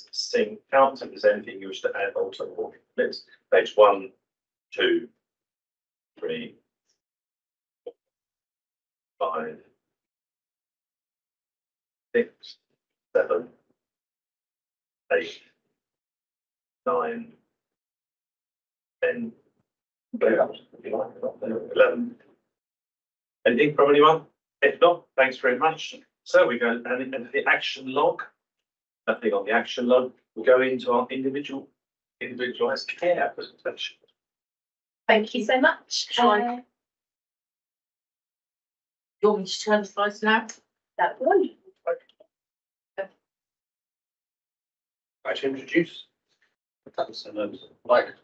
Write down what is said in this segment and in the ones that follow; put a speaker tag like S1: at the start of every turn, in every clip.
S1: to sing out. If there's anything you wish to add, alter or omit, page one, two, three, four, five, six, seven, eight, nine, ten, eleven. Anything from anyone? If not, thanks very much. So we go and the action log. Nothing on the action log. We'll go into our individual, individualized care presentation.
S2: Thank you so much.
S3: Shall I- You want me to turn the slides now?
S2: That one.
S1: I to introduce. That's a note, like.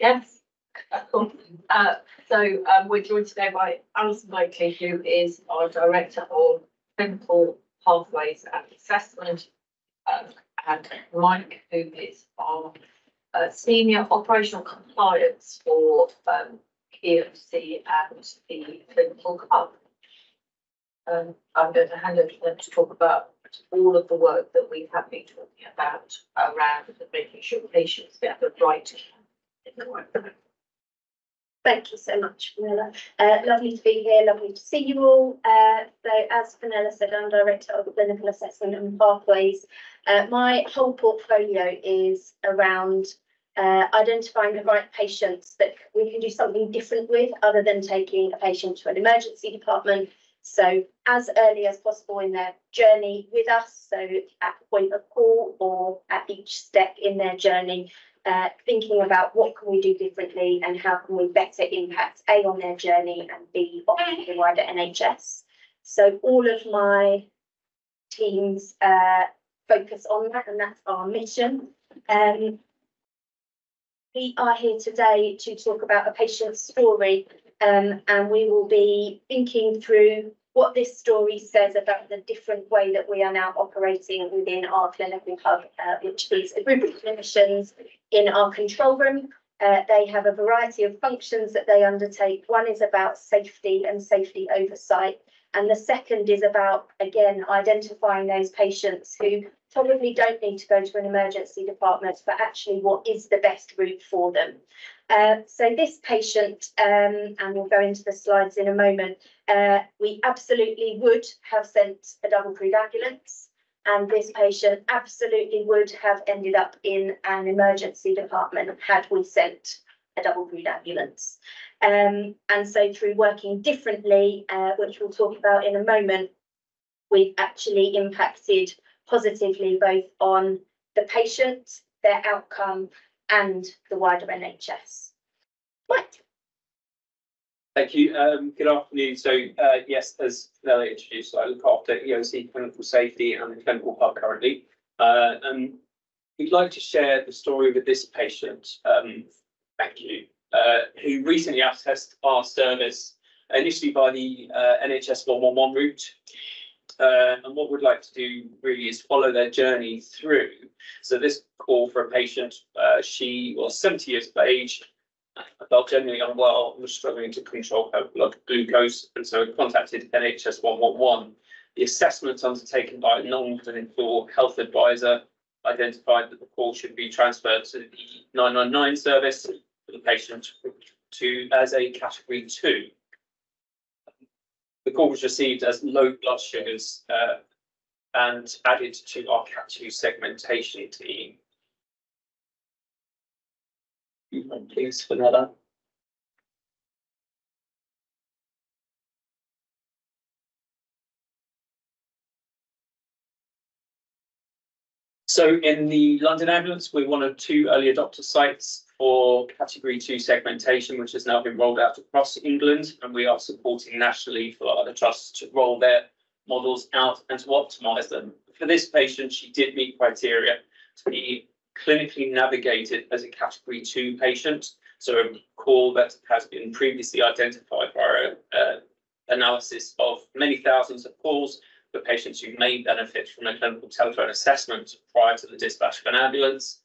S3: Yes. Uh, so, um, we're joined today by Alison Blakely, who is our Director of Clinical Pathways and Assessment. Um, and Mike, who is our, uh, Senior Operational Compliance for, um, EMC and the Clinical Hub. Um, I'm going to hand over to them to talk about all of the work that we have been talking about around making sure patients get the right care in the right place.
S2: Thank you so much, Fenella. Uh, lovely to be here, lovely to see you all. Uh, so as Fenella said, I'm Director of Clinical Assessment and Pathways. Uh, my whole portfolio is around uh, identifying the right patients that we can do something different with other than taking a patient to an emergency department. So as early as possible in their journey with us, so at point of call or at each step in their journey, uh, thinking about what can we do differently and how can we better impact A on their journey and B on the wider NHS. So all of my teams uh, focus on that and that's our mission. Um, we are here today to talk about a patient's story um, and we will be thinking through what this story says about the different way that we are now operating within our clinical hub, uh, which is a group of clinicians in our control room. Uh, they have a variety of functions that they undertake. One is about safety and safety oversight. And the second is about, again, identifying those patients who probably don't need to go to an emergency department, but actually what is the best route for them. Uh, so this patient, um, and we'll go into the slides in a moment, uh, we absolutely would have sent a double crewed ambulance. And this patient absolutely would have ended up in an emergency department had we sent a double crewed ambulance. Um, and so through working differently, uh, which we'll talk about in a moment, we've actually impacted positively both on the patient, their outcome, and the wider NHS.
S4: Thank you. Um, good afternoon. So, uh, yes, as Nella introduced, I look after EOC Clinical Safety and the Clinical Hub currently. Uh, and we'd like to share the story with this patient, um, thank you, uh, who recently accessed our service initially by the uh, NHS 111 route. Uh, and what we'd like to do really is follow their journey through. So this call for a patient, uh, she was 70 years of age, I felt generally unwell, was struggling to control blood glucose, and so I contacted NHS one one one. The assessment undertaken by a non-clinical health advisor identified that the call should be transferred to the nine nine nine service for the patient to as a category two. The call was received as low blood sugars uh, and added to our cat two segmentation team. Please, Fenella. Uh, so in the London ambulance, we're one of two early adopter sites for category two segmentation, which has now been rolled out across England, and we are supporting nationally for other trusts to roll their models out and to optimize them. For this patient, she did meet criteria to be clinically navigated as a category two patient. So a call that has been previously identified by uh, analysis of many thousands of calls for patients who may benefit from a clinical telephone assessment prior to the dispatch of an ambulance.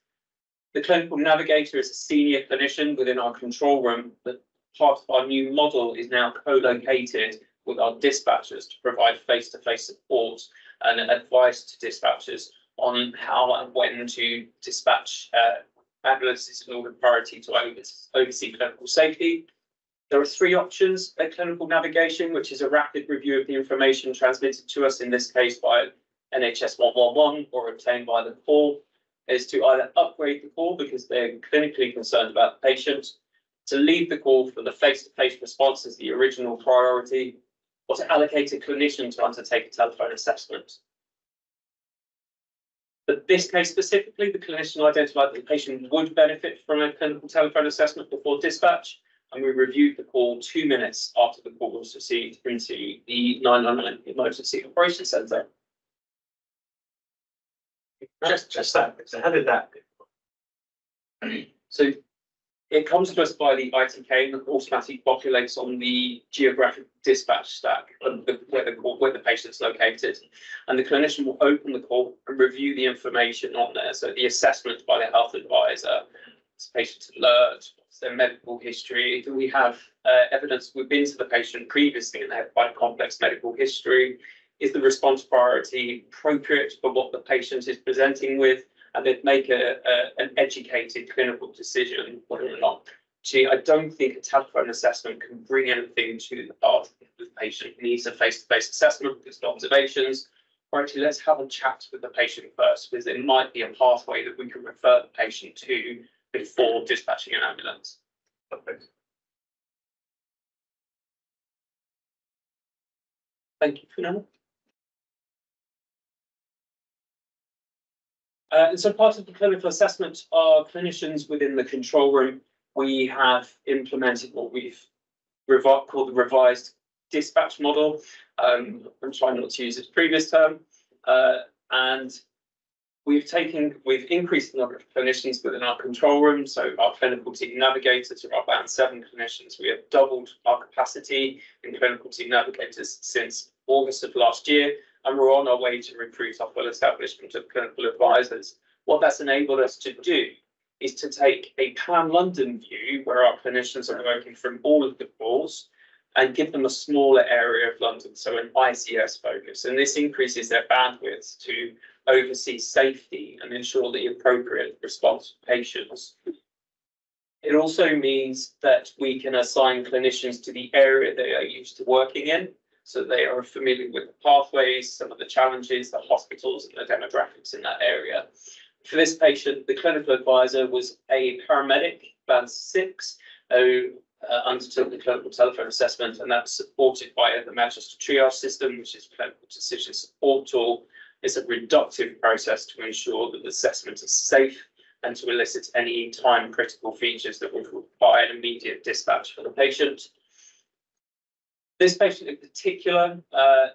S4: The clinical navigator is a senior clinician within our control room, but part of our new model is now co-located with our dispatchers to provide face-to-face support and advice to dispatchers on how and when to dispatch uh, ambulances in order of priority to overs- oversee clinical safety. There are three options at clinical navigation, which is a rapid review of the information transmitted to us, in this case by NHS one one one or obtained by the call, is to either upgrade the call because they're clinically concerned about the patient, to leave the call for the face-to-face response as the original priority, or to allocate a clinician to undertake a telephone assessment. But this case specifically, the clinician identified that the patient would benefit from a clinical telephone assessment before dispatch. And we reviewed the call two minutes after the call was received into the nine nine nine emergency operations centre.
S1: Just, just that, so how did that?
S4: So it comes to us by the ITK and automatically populates on the geographic dispatch stack the, where the, where the patient's located. And the clinician will open the call and review the information on there. So the assessment by the health advisor, this patient's alert, what's their medical history. Do we have uh, evidence we've been to the patient previously and they have quite a complex medical history? Is the response priority appropriate for what the patient is presenting with? And they'd make a, a, an educated clinical decision whether or not. Gee, I don't think a telephone assessment can bring anything to the path if the patient needs a face-to-face assessment, just observations. Or actually, let's have a chat with the patient first, because it might be a pathway that we can refer the patient to before dispatching an ambulance.
S1: Perfect.
S4: Thank you for Uh, and so part of the clinical assessment are clinicians within the control room. We have implemented what we've called the revised dispatch model. Um, I'm trying not to use its previous term. Uh, and we've taken, we've increased the number of clinicians within our control room. So our clinical team navigators are band seven clinicians. We have doubled our capacity in clinical team navigators since August of last year and we're on our way to recruit our of clinical advisors. What that's enabled us to do is to take a Pan London view where our clinicians are working from all of the calls and give them a smaller area of London, so an ICS focus. And this increases their bandwidth to oversee safety and ensure the appropriate response to patients. It also means that we can assign clinicians to the area they are used to working in so they are familiar with the pathways, some of the challenges, the hospitals and the demographics in that area. For this patient, the clinical advisor was a paramedic, band six, who uh, undertook the clinical telephone assessment and that's supported by the Manchester triage system, which is clinical decision support tool. It's a reductive process to ensure that the assessment is safe and to elicit any time critical features that would require an immediate dispatch for the patient. This patient in particular uh,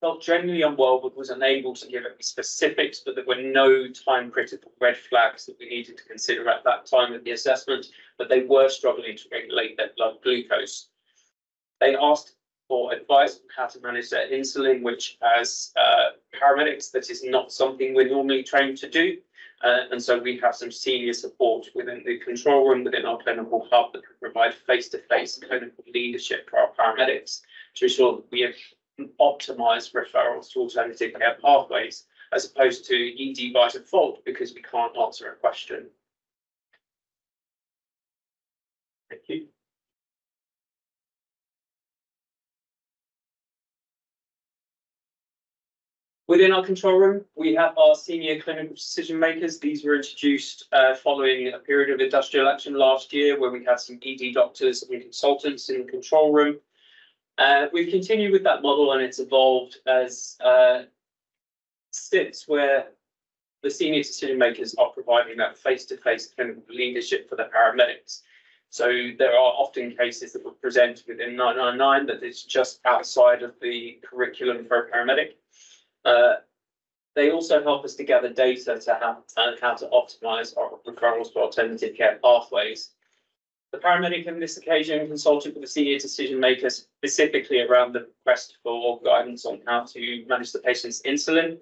S4: felt generally unwell, but was unable to give any specifics, but there were no time critical red flags that we needed to consider at that time of the assessment, but they were struggling to regulate their blood glucose. They asked for advice on how to manage their insulin, which as uh, paramedics, that is not something we're normally trained to do. Uh, and so we have some senior support within the control room, within our clinical hub that can provide face-to-face clinical leadership for our paramedics to ensure that we have optimized referrals to alternative care pathways as opposed to ED by default because we can't answer a question.
S1: Thank you.
S4: Within our control room, we have our senior clinical decision makers. These were introduced uh, following a period of industrial action last year where we had some ED doctors and consultants in the control room. Uh, we've continued with that model and it's evolved as uh, sits where the senior decision makers are providing that face-to-face clinical leadership for the paramedics. So there are often cases that were presented within nine nine nine that is just outside of the curriculum for a paramedic. Uh, they also help us to gather data to how, and how to optimize our referrals to alternative care pathways. The paramedic on this occasion consulted with the senior decision makers specifically around the request for guidance on how to manage the patient's insulin.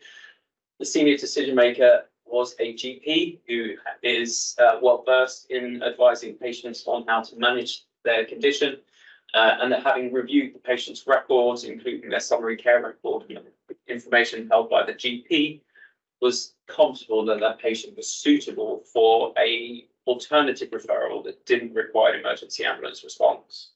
S4: The senior decision maker was a GP who is uh, well versed in advising patients on how to manage their condition. Uh, and that having reviewed the patient's records, including their summary care record information held by the GP, was comfortable that that patient was suitable for a alternative referral that didn't require emergency ambulance response.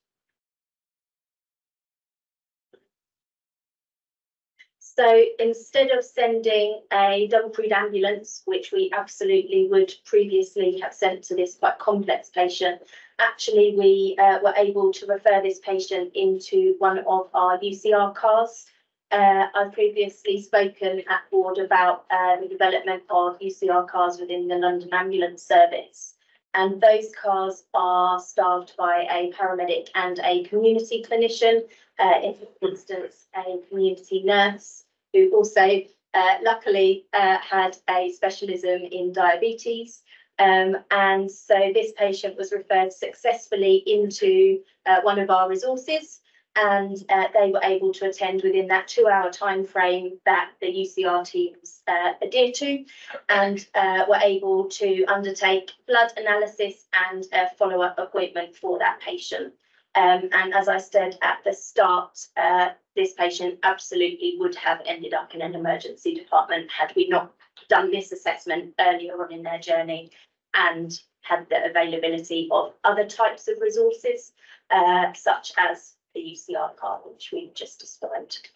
S2: So instead of sending a double crewed ambulance, which we absolutely would previously have sent to this quite complex patient, actually we uh, were able to refer this patient into one of our UCR cars. Uh, I've previously spoken at board about uh, the development of UCR cars within the London Ambulance Service. And those cars are staffed by a paramedic and a community clinician, uh, in this instance, a community nurse who also uh, luckily uh, had a specialism in diabetes. Um, and so this patient was referred successfully into uh, one of our resources and uh, they were able to attend within that two hour time frame that the UCR teams uh, adhere to and uh, were able to undertake blood analysis and a follow up appointment for that patient. Um, and as I said at the start, uh, this patient absolutely would have ended up in an emergency department had we not done this assessment earlier on in their journey and had the availability of other types of resources, uh, such as the UCR card, which we've just described.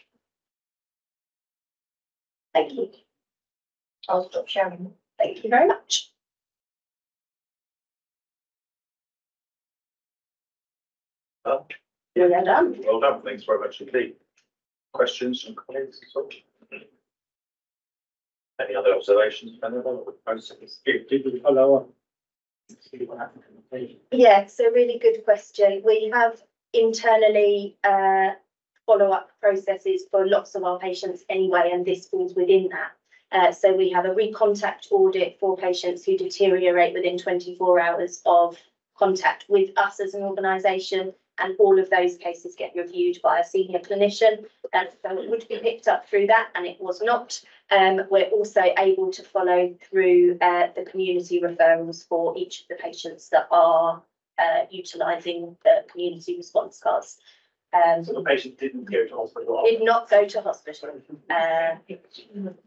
S2: Thank you.
S3: I'll stop sharing.
S2: Thank you very much.
S1: Well,
S2: We're done.
S1: Well done, thanks very much indeed. Questions and comments? Any other observations? People follow on. See what happens.
S2: Yeah, so really good question. We have internally uh follow-up processes for lots of our patients anyway, and this falls within that. Uh, so we have a recontact audit for patients who deteriorate within twenty-four hours of contact with us as an organisation. And all of those cases get reviewed by a senior clinician, and so it would be picked up through that, and it was not. Um, we're also able to follow through uh the community referrals for each of the patients that are uh utilising the community response cards. Um,
S1: So the patient didn't go to hospital.
S2: did not go to hospital. Uh,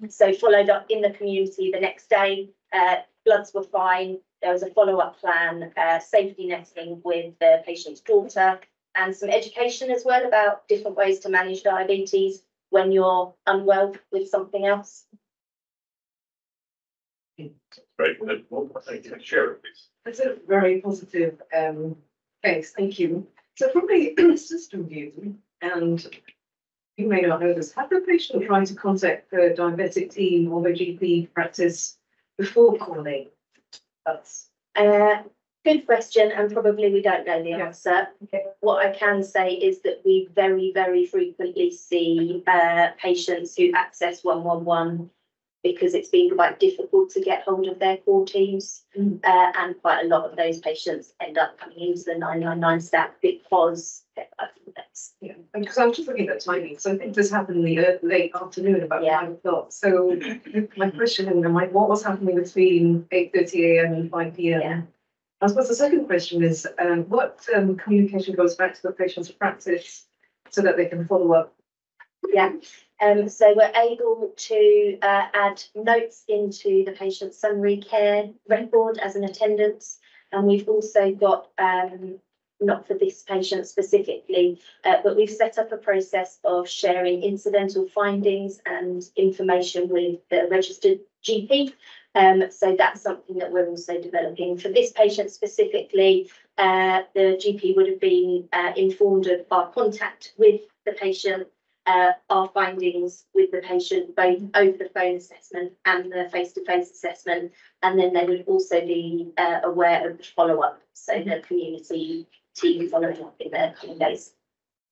S2: so followed up in the community the next day, uh, bloods were fine. There was a follow-up plan, uh, safety netting with the patient's daughter and some education as well about different ways to manage diabetes when you're unwell with something else.
S1: Very good. Well, Thank you, Sharon, please.
S5: That's a very positive um case, thank you. So from a system view, and you may not know this, have the patient tried to contact the diabetic team or the GP practice before calling us?
S2: Uh, good question, and probably we don't know the
S5: Yeah.
S2: answer.
S5: Okay.
S2: What I can say is that we very, very frequently see uh patients who access one one one because it's been quite difficult to get hold of their core teams.
S5: Mm.
S2: Uh, and quite a lot of those patients end up coming into the nine nine nine staff because that's,
S5: Yeah, because I was just looking at timing, so I think this happened in the late afternoon, about
S2: Yeah.
S5: five o'clock. So my question is, like, what was happening between eight thirty AM and five PM?
S2: Yeah.
S5: I suppose the second question is, um, what um communication goes back to the patient's practice so that they can follow up?
S2: Yeah. Um, so we're able to uh add notes into the patient's summary care record as an attendance. And we've also got um, not for this patient specifically, uh, but we've set up a process of sharing incidental findings and information with the registered GP. Um, so that's something that we're also developing. For this patient specifically, uh, the GP would have been uh, informed of our contact with the patient, uh, our findings with the patient, both over the phone assessment and the face-to-face assessment. And then they would also be uh, aware of the follow-up, so the community team following up in the coming days.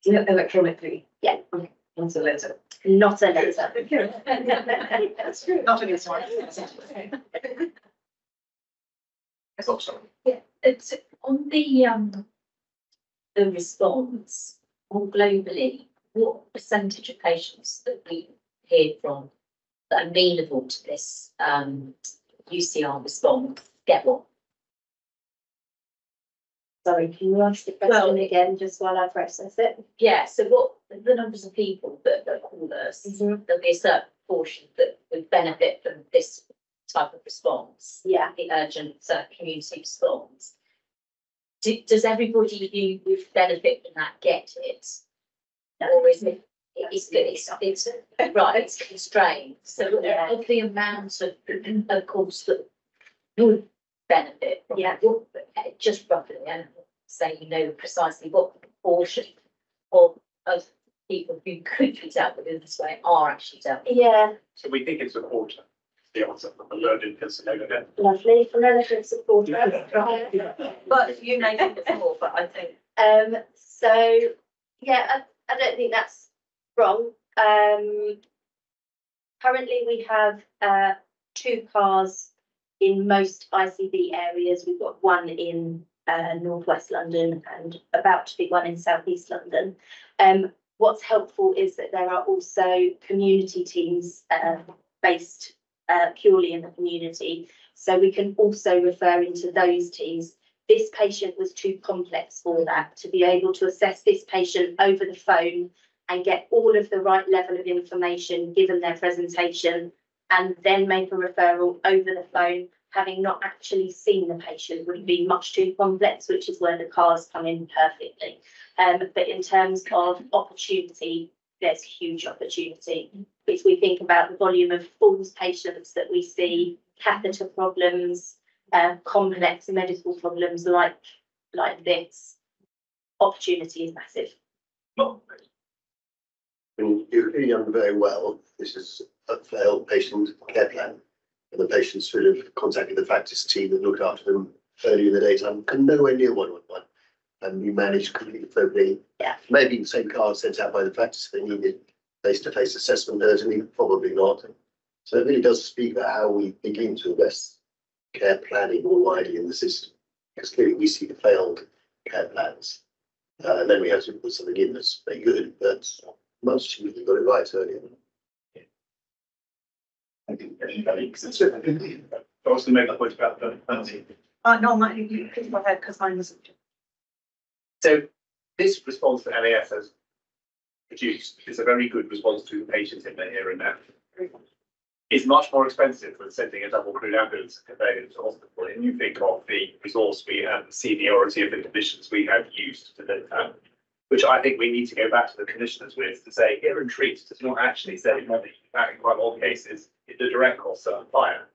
S5: Yeah, Electronically?
S2: Yeah.
S5: Okay, Once a letter.
S2: Not a letter.
S5: That's good. Not an inside.
S1: That's awesome.
S6: It's on the um. The response more globally, what percentage of patients that we hear from that are amenable to this um UCR response get one?
S2: Sorry, can you ask the
S6: Well-
S2: question again, just while I process it?
S6: Yeah, so what, the numbers of people that, that call us,
S2: Mhm.
S6: there'll be a certain portion that would benefit from this type of response.
S2: Yeah,
S6: the urgent uh, community response. Do, does everybody who would benefit from that get it? Or is it, it's, it's, it's, right, it's constrained, so
S2: Yeah.
S6: of the amount of, of course, that would benefit from
S2: Yeah.
S6: it, what- just roughly, and say, you know, precisely what proportion of, of people who could be dealt with in this way are actually dealt with.
S2: yeah,
S1: So we think it's a quarter, the answer, from the learned Pennsylvania.
S2: lovely, from relative support.
S3: But you may think it's more, but I think
S2: Um, so, yeah, I, don't think that's wrong. Um, currently we have, uh, two cars in most ICB areas. We've got one in, uh, northwest London and about to be one in southeast London. Um, what's helpful is that there are also community teams, uh, based, uh, purely in the community. So we can also refer into those teams this patient was too complex for that, to be able to assess this patient over the phone and get all of the right level of information given their presentation and then make a referral over the phone, having not actually seen the patient would be much too complex, which is where the cars come in perfectly. Um, but in terms of opportunity, there's huge opportunity. If we think about the volume of falls patients that we see, catheter problems, uh, complex medical problems like, like this, opportunity is massive.
S7: And you're clearly done very well. This is a failed patient care plan. And the patients should have contacted the practice team that looked after them earlier in the daytime, and nowhere near one one one. And you managed completely appropriately.
S2: Yeah.
S7: Maybe the same card sent out by the practice if they needed face-to-face assessment urgently, probably not. So it really does speak about how we begin to invest care planning more widely in the system. Because clearly we see the failed care plans. Uh, and then we have to put something in that's very good, but most of you got it right earlier.
S1: I think, I was to make a point about the penalty.
S5: Uh, no, my, you, please go ahead, because mine was.
S8: So this response that NAS has produced is a very good response to the patient in the here and now. It's much more expensive than sending a double crewed ambulance and conveying it to hospital. And you think of the resource we have, the seniority of the conditions we have used to do that. Um, which I think we need to go back to the commissioners with to say, here and treat does not actually save money. In fact, in quite a of cases, the direct costs are higher.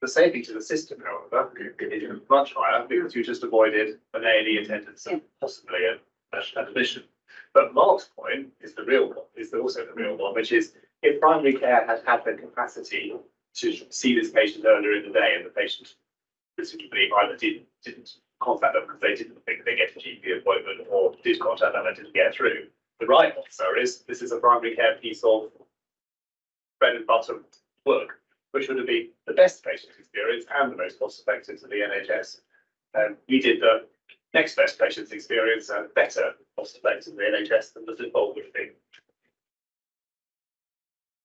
S8: The saving to the system, however, is much higher because you just avoided an A and E attendance and possibly a, an admission. But Mark's point is the real one, is also the real one, which is if primary care had had the capacity to see this patient earlier in the day and the patient presumably either didn't, didn't contact them because they didn't think they get a GP appointment or did contact them and didn't get through. The right answer is this is a primary care piece of bread and butter work, which would have been the best patient experience and the most cost effective to the NHS. Um, we did the next best patient's experience and better cost effective to the NHS than the default would be.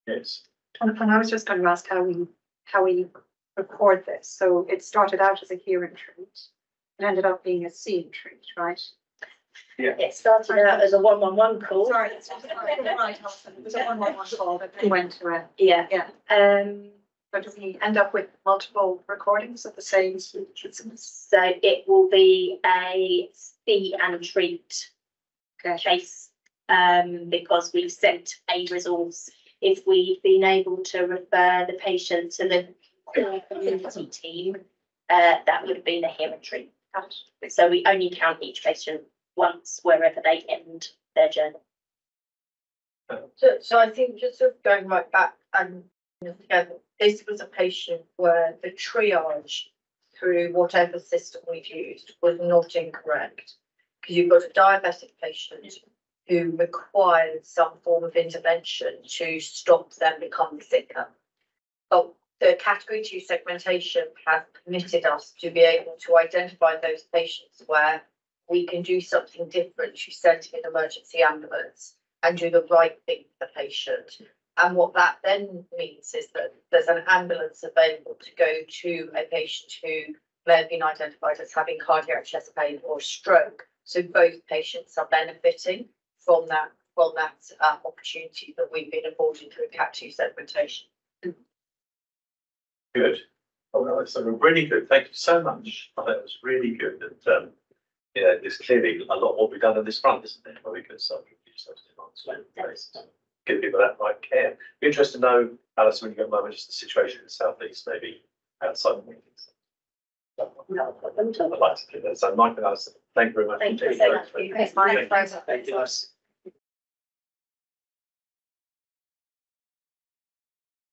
S1: Yes.
S9: And and I was just going to ask how we, how we record this. So it started out as a hear and treat. It ended up being a see and treat, right? Yeah.
S2: It started out as a one-one-one call.
S9: Sorry, it's just right, right, Alison. It was a one one one call that we went to it.
S2: Yeah.
S9: Yeah.
S2: Um,
S9: So do we end up with multiple recordings of the same?
S2: so it will be a see and treat
S9: Okay.
S2: case. Um, because we've sent a resource. If we've been able to refer the patient to the core community team, uh, that would have been a treat. So we only count each patient once wherever they end their journey.
S3: So, so I think just sort of going right back and together, this was a patient where the triage through whatever system we've used was not incorrect. Because you've got a diabetic patient who required some form of intervention to stop them becoming sicker. But the category two segmentation has permitted us to be able to identify those patients where we can do something different to send an emergency ambulance and do the right thing for the patient. And what that then means is that there's an ambulance available to go to a patient who may have been identified as having cardiac chest pain or stroke. So both patients are benefiting from that, from that uh, opportunity that we've been afforded through Cat two segmentation.
S1: Good. Oh, no, that's really good. Thank you so much. I thought it was really good. And, um, yeah, there's clearly a lot more to be done on this front, isn't there? Where we can start to use those demands. So, Give people that right care. Be interested to know, Alice, when you get a moment, just the situation in the southeast, maybe outside of meetings.
S2: No problem at all.
S1: I'd like to do that. So Mike and Alice, thank you very much.
S2: Thank you so much. for your
S9: Thanks,
S1: Thank you.
S9: Thanks.
S4: Thank you,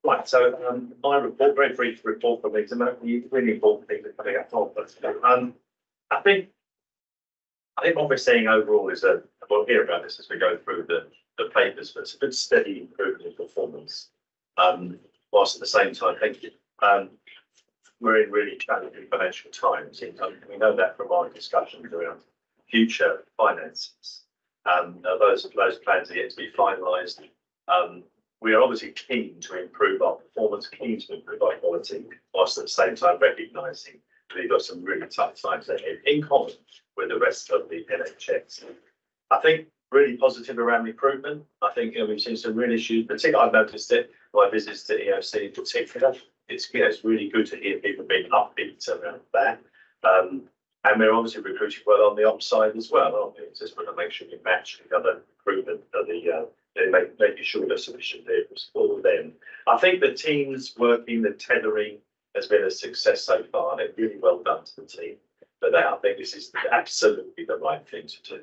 S1: Right, so um, my report, very brief report from me, some really important things that coming up on, but um, I think. I think what we're seeing overall is a, we'll hear about this as we go through the, the papers, but it's a good steady improvement in performance. Um, whilst at the same time, thank you, um, we're in really challenging financial times, and we know that from our discussions around future finances. Um, those, those plans are yet to be finalised. Um, we are obviously keen to improve our performance, keen to improve our quality, whilst at the same time recognising that we've got some really tough times ahead, in common with the rest of the NHS. I think really positive around improvement. I think, you know, we've seen some real issues, particularly I've noticed it, my visits to EOC in particular. It's, you know, it's really good to hear people being upbeat around that. Um, and we're obviously recruiting well on the ops side as well, aren't we? Just want to make sure we match the other recruitment the, uh, and make, making sure there's sufficient vehicles for them. I think the teams working, the tethering has been a success so far, and it's really well done to the team. But that, I think this is absolutely the right thing to do.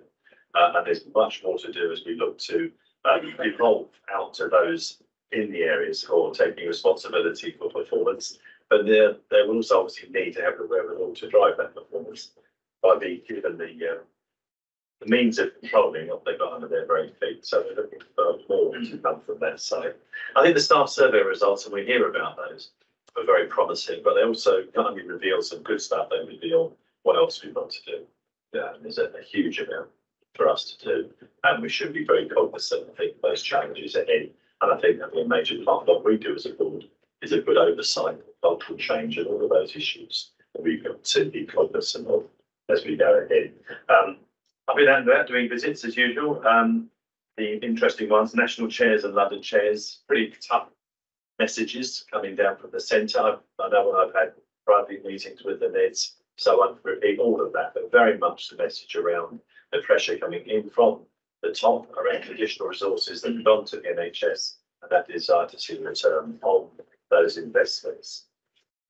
S1: Uh, and there's much more to do as we look to um, evolve out to those in the areas are taking responsibility for performance. But there, will also obviously need to have the wherewithal to drive that performance by being given the, uh, the means of controlling what they've got under their very feet. So we're looking for more to come from that side. I think the staff survey results, and we hear about those, are very promising, but they also only reveal some good stuff, they reveal what else we've got to do. Yeah, there's a, a huge amount for us to do, and we should be very cognizant, I think, of those challenges ahead. And I think that'll be a major part of what we do as a board is a good oversight of cultural change and all of those issues that we've got to be cognizant of as we go ahead. Um, I've been out and about doing visits as usual. Um, the interesting ones, national chairs and London chairs, pretty tough messages coming down from the centre. I know when I've had private meetings with the Neds, so I won't repeat all of that, but very much the message around the pressure coming in from the top around additional resources that have gone to the NHS and that desire to see return on those investments.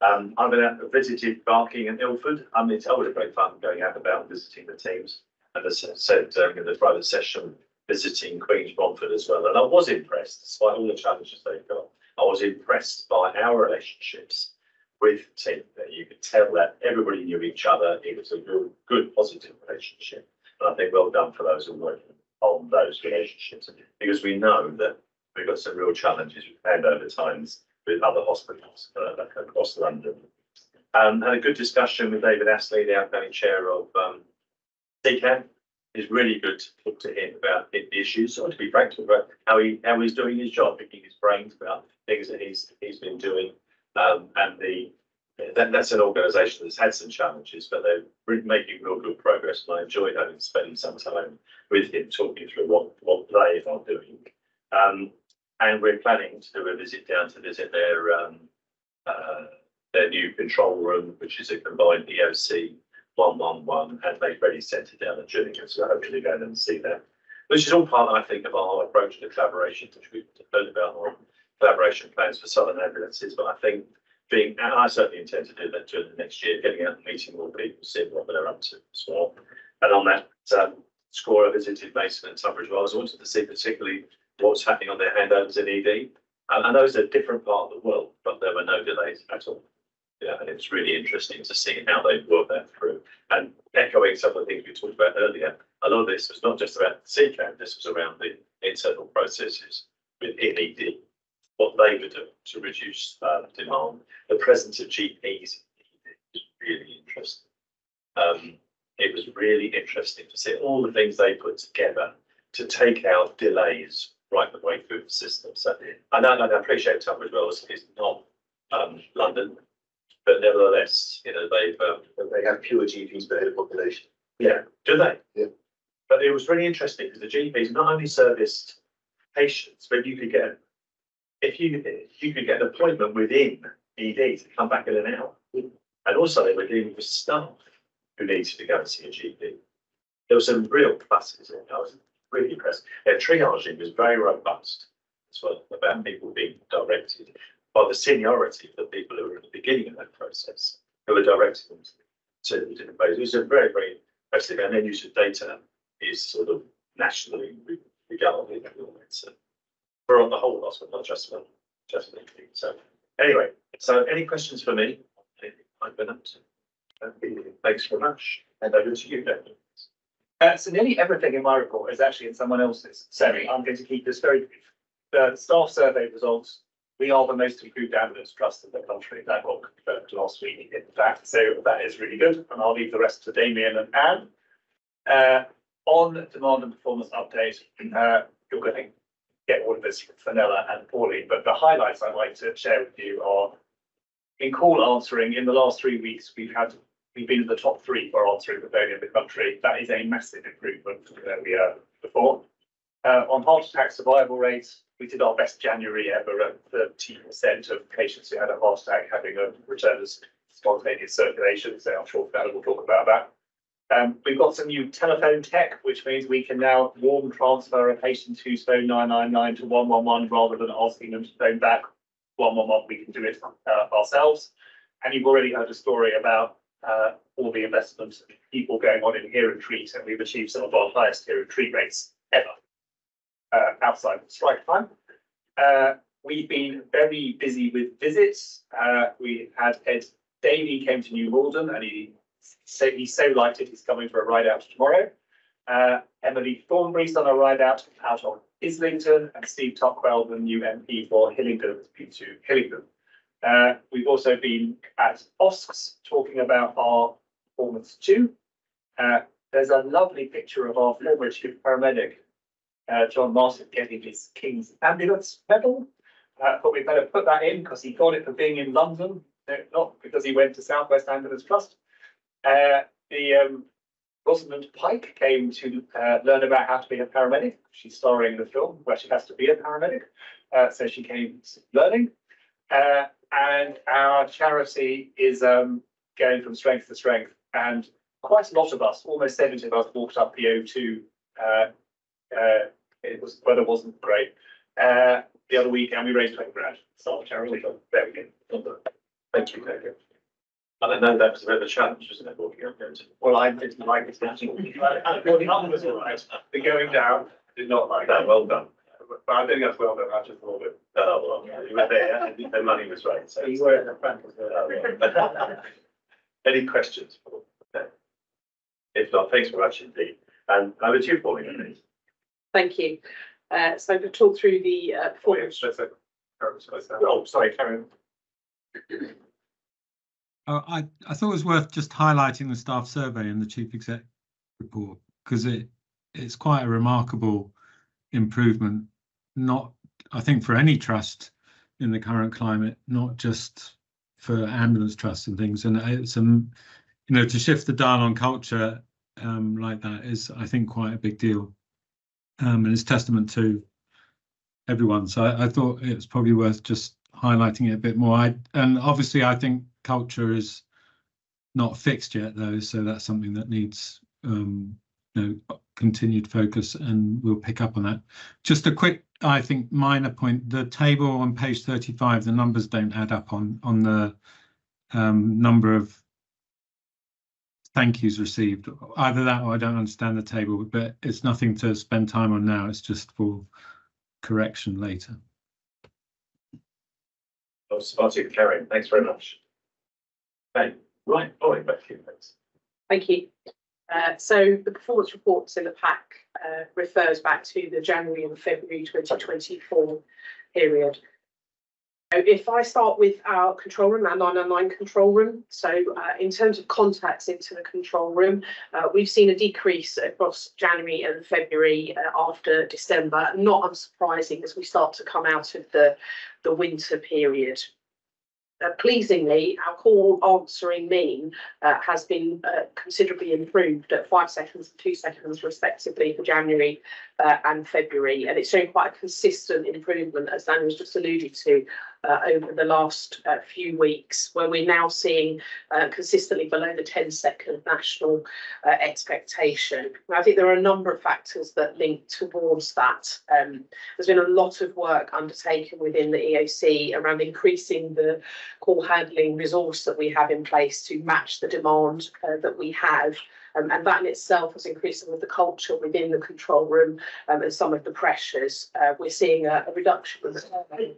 S1: Um, I've been out, visited Barking and Ilford. I mean, it's always a great fun going out about visiting the teams. As I said, um, in the private session, visiting Queen's Romford as well. And I was impressed, despite all the challenges they've got, I was impressed by our relationships with. That You could tell that everybody knew each other. It was a good, good, positive relationship. And I think well done for those who working on those relationships, because we know that we've got some real challenges with handover times with other hospitals uh, across London. Um, had a good discussion with David Astley, the outgoing chair of um, SECAmb. is really good to talk to him about the issues, or to be frank, about how he how he's doing his job, picking his brains about things that he's he's been doing. Um, and the that, that's an organisation that's had some challenges, but they're making real good progress. And I enjoyed having spending some time with him talking through what what they are doing. Um, and we're planning to do a visit down to visit their um, uh, their new control room, which is a combined EOC one one one and they've Make Ready Centre down at Gillingham. So hopefully go and see that. Which is all part, I think, of our approach to collaboration, which we've heard about our collaboration plans for Southern ambulances. But I think being, and I certainly intend to do that during the next year, getting out and meeting more people, seeing what they're up to as well. And on that um, score, I visited Maidstone and Tunbridge well. I wanted to see particularly what's happening on their handovers in ED. And I know a different part of the world, but there were no delays at all. Yeah, and it's really interesting to see how they work that through. And echoing some of the things we talked about earlier, a lot of this was not just about SECAmb, this was around the internal processes within ED, what they were doing to reduce uh, demand. The presence of GPs was really interesting. Um, it was really interesting to see all the things they put together to take out delays right the way through the system. So I and I appreciate Tunbridge Wells is not um, London, but nevertheless, you know, they've, um,
S7: They have fewer GPs per head of population.
S1: yeah, do they?
S7: Yeah.
S1: But it was really interesting because the GPs not only serviced patients, but you could get, if you, you could get an appointment within ED to come back in an hour. And also they were dealing with staff who needed to go and see a GP. There were some real pluses in it. I was really impressed. Their triaging was very robust as well about people being directed by the seniority of the people who were at the beginning of that process, who were directing them to the different places. It was a very, very impressive. And then use of data is sort of nationally regarded. It's uh, for on the whole hospital, not just for just for clinic. So anyway, so any questions for me? I've been up to? Thanks very much. And over to you, David.
S8: Uh, so nearly everything in my report is actually in someone else's, so I'm going to keep this very brief. The staff survey results, we are the most improved ambulance trust in the country, that got confirmed last week in fact, so that is really good, and I'll leave the rest to Damien and Anne. Uh, on demand and performance update, uh, you're going to get all of this from Fenella and Pauline, but the highlights I'd like to share with you are in call answering, in the last three weeks, we've had we've been in the top three for answering the phone in the country. That is a massive improvement from where we were before. Uh, on heart attack survival rates, we did our best January ever at thirty percent of patients who had a heart attack having a return to spontaneous circulation. So I'm sure Fenella will talk about that. Um, we've got some new telephone tech, which means we can now warm transfer a patient who's phone nine nine nine to one one one rather than asking them to phone back one one one. We can do it uh, ourselves. And you've already heard a story about uh, all the investment people going on in here and treat, and we've achieved some of our highest here and treat rates ever uh, outside of strike time. Uh, we've been very busy with visits. Uh, we had Ed Davey came to New Malden and he said he's so lighted he's coming for a ride out tomorrow. Uh, Emily Thornberry's done a ride out out on Islington and Steve Tuckwell, the new MP for Hillingdon, to Hillingdon. Uh, we've also been at OSCs talking about our performance too. Uh, there's a lovely picture of our former chief paramedic, uh, John Martin, getting his King's Ambulance medal. Uh, but we'd better put that in because he got it for being in London, not because he went to Southwest Ambulance Trust. Uh, the um, Rosamund Pike came to uh, learn about how to be a paramedic. She's starring in the film where she has to be a paramedic. Uh, so she came learning. Uh, and our charity is um, going from strength to strength. And quite a lot of us, almost 70 of us, walked up the O2. Uh, it was weather wasn't great uh, the other week, and we raised 20 grand. So charity, so there we go.
S1: Thank you, David. And I know that was a bit of a challenge, wasn't it, walking up there?
S8: Well, I didn't like it. Well, the other was all right. The going down, I did not like that.
S1: well done.
S8: But I think that's well done. I just thought it.
S1: Oh, well, you were there, and the money was right, so.
S8: You were at the front as well.
S1: Oh. Any questions? If not, thanks very much indeed. And over to you, Pauline, please.
S10: Thank you. Uh, so to talk through the uh, performance.
S8: Oh, sorry, Karen.
S11: Uh, I, I thought it was worth just highlighting the staff survey and the chief exec report because it it's quite a remarkable improvement. Not, I think, for any trust in the current climate, not just for ambulance trusts and things. And it's um, you know, to shift the dial on culture um, like that is, I think, quite a big deal. Um, and it's testament to everyone. So I, I thought it was probably worth just highlighting it a bit more. I, and obviously, I think culture is not fixed yet, though. So that's something that needs um, you know continued focus, and we'll pick up on that. Just a quick, I think, minor point: the table on page thirty-five, the numbers don't add up on on the um, number of thank yous received. Either that, or I don't understand the table. But it's nothing to spend time on now. It's just for correction later.
S1: Oh, Sparty, Karen, thanks very much. Okay, right, Pauline, back to you, thanks.
S10: Thank you. Uh, so the performance reports in the pack uh, refers back to the January and February 2024 period. If I start with our control room, our 999 control room, so uh, in terms of contacts into the control room, uh, we've seen a decrease across January and February uh, after December, not unsurprising as we start to come out of the, the winter period. uh, pleasingly, our call answering mean uh, has been uh, considerably improved at five seconds and two seconds respectively for January uh, and February. And it's showing quite a consistent improvement, as Dan was just alluded to, uh, over the last uh, few weeks, where we're now seeing uh, consistently below the 10 second national uh, expectation. And I think there are a number of factors that link towards that. Um, there's been a lot of work undertaken within the EOC around increasing the call handling resource that we have in place to match the demand uh, that we have. Um, and that in itself has increased some of the culture within the control room um, and some of the pressures. Uh, we're seeing a, a reduction in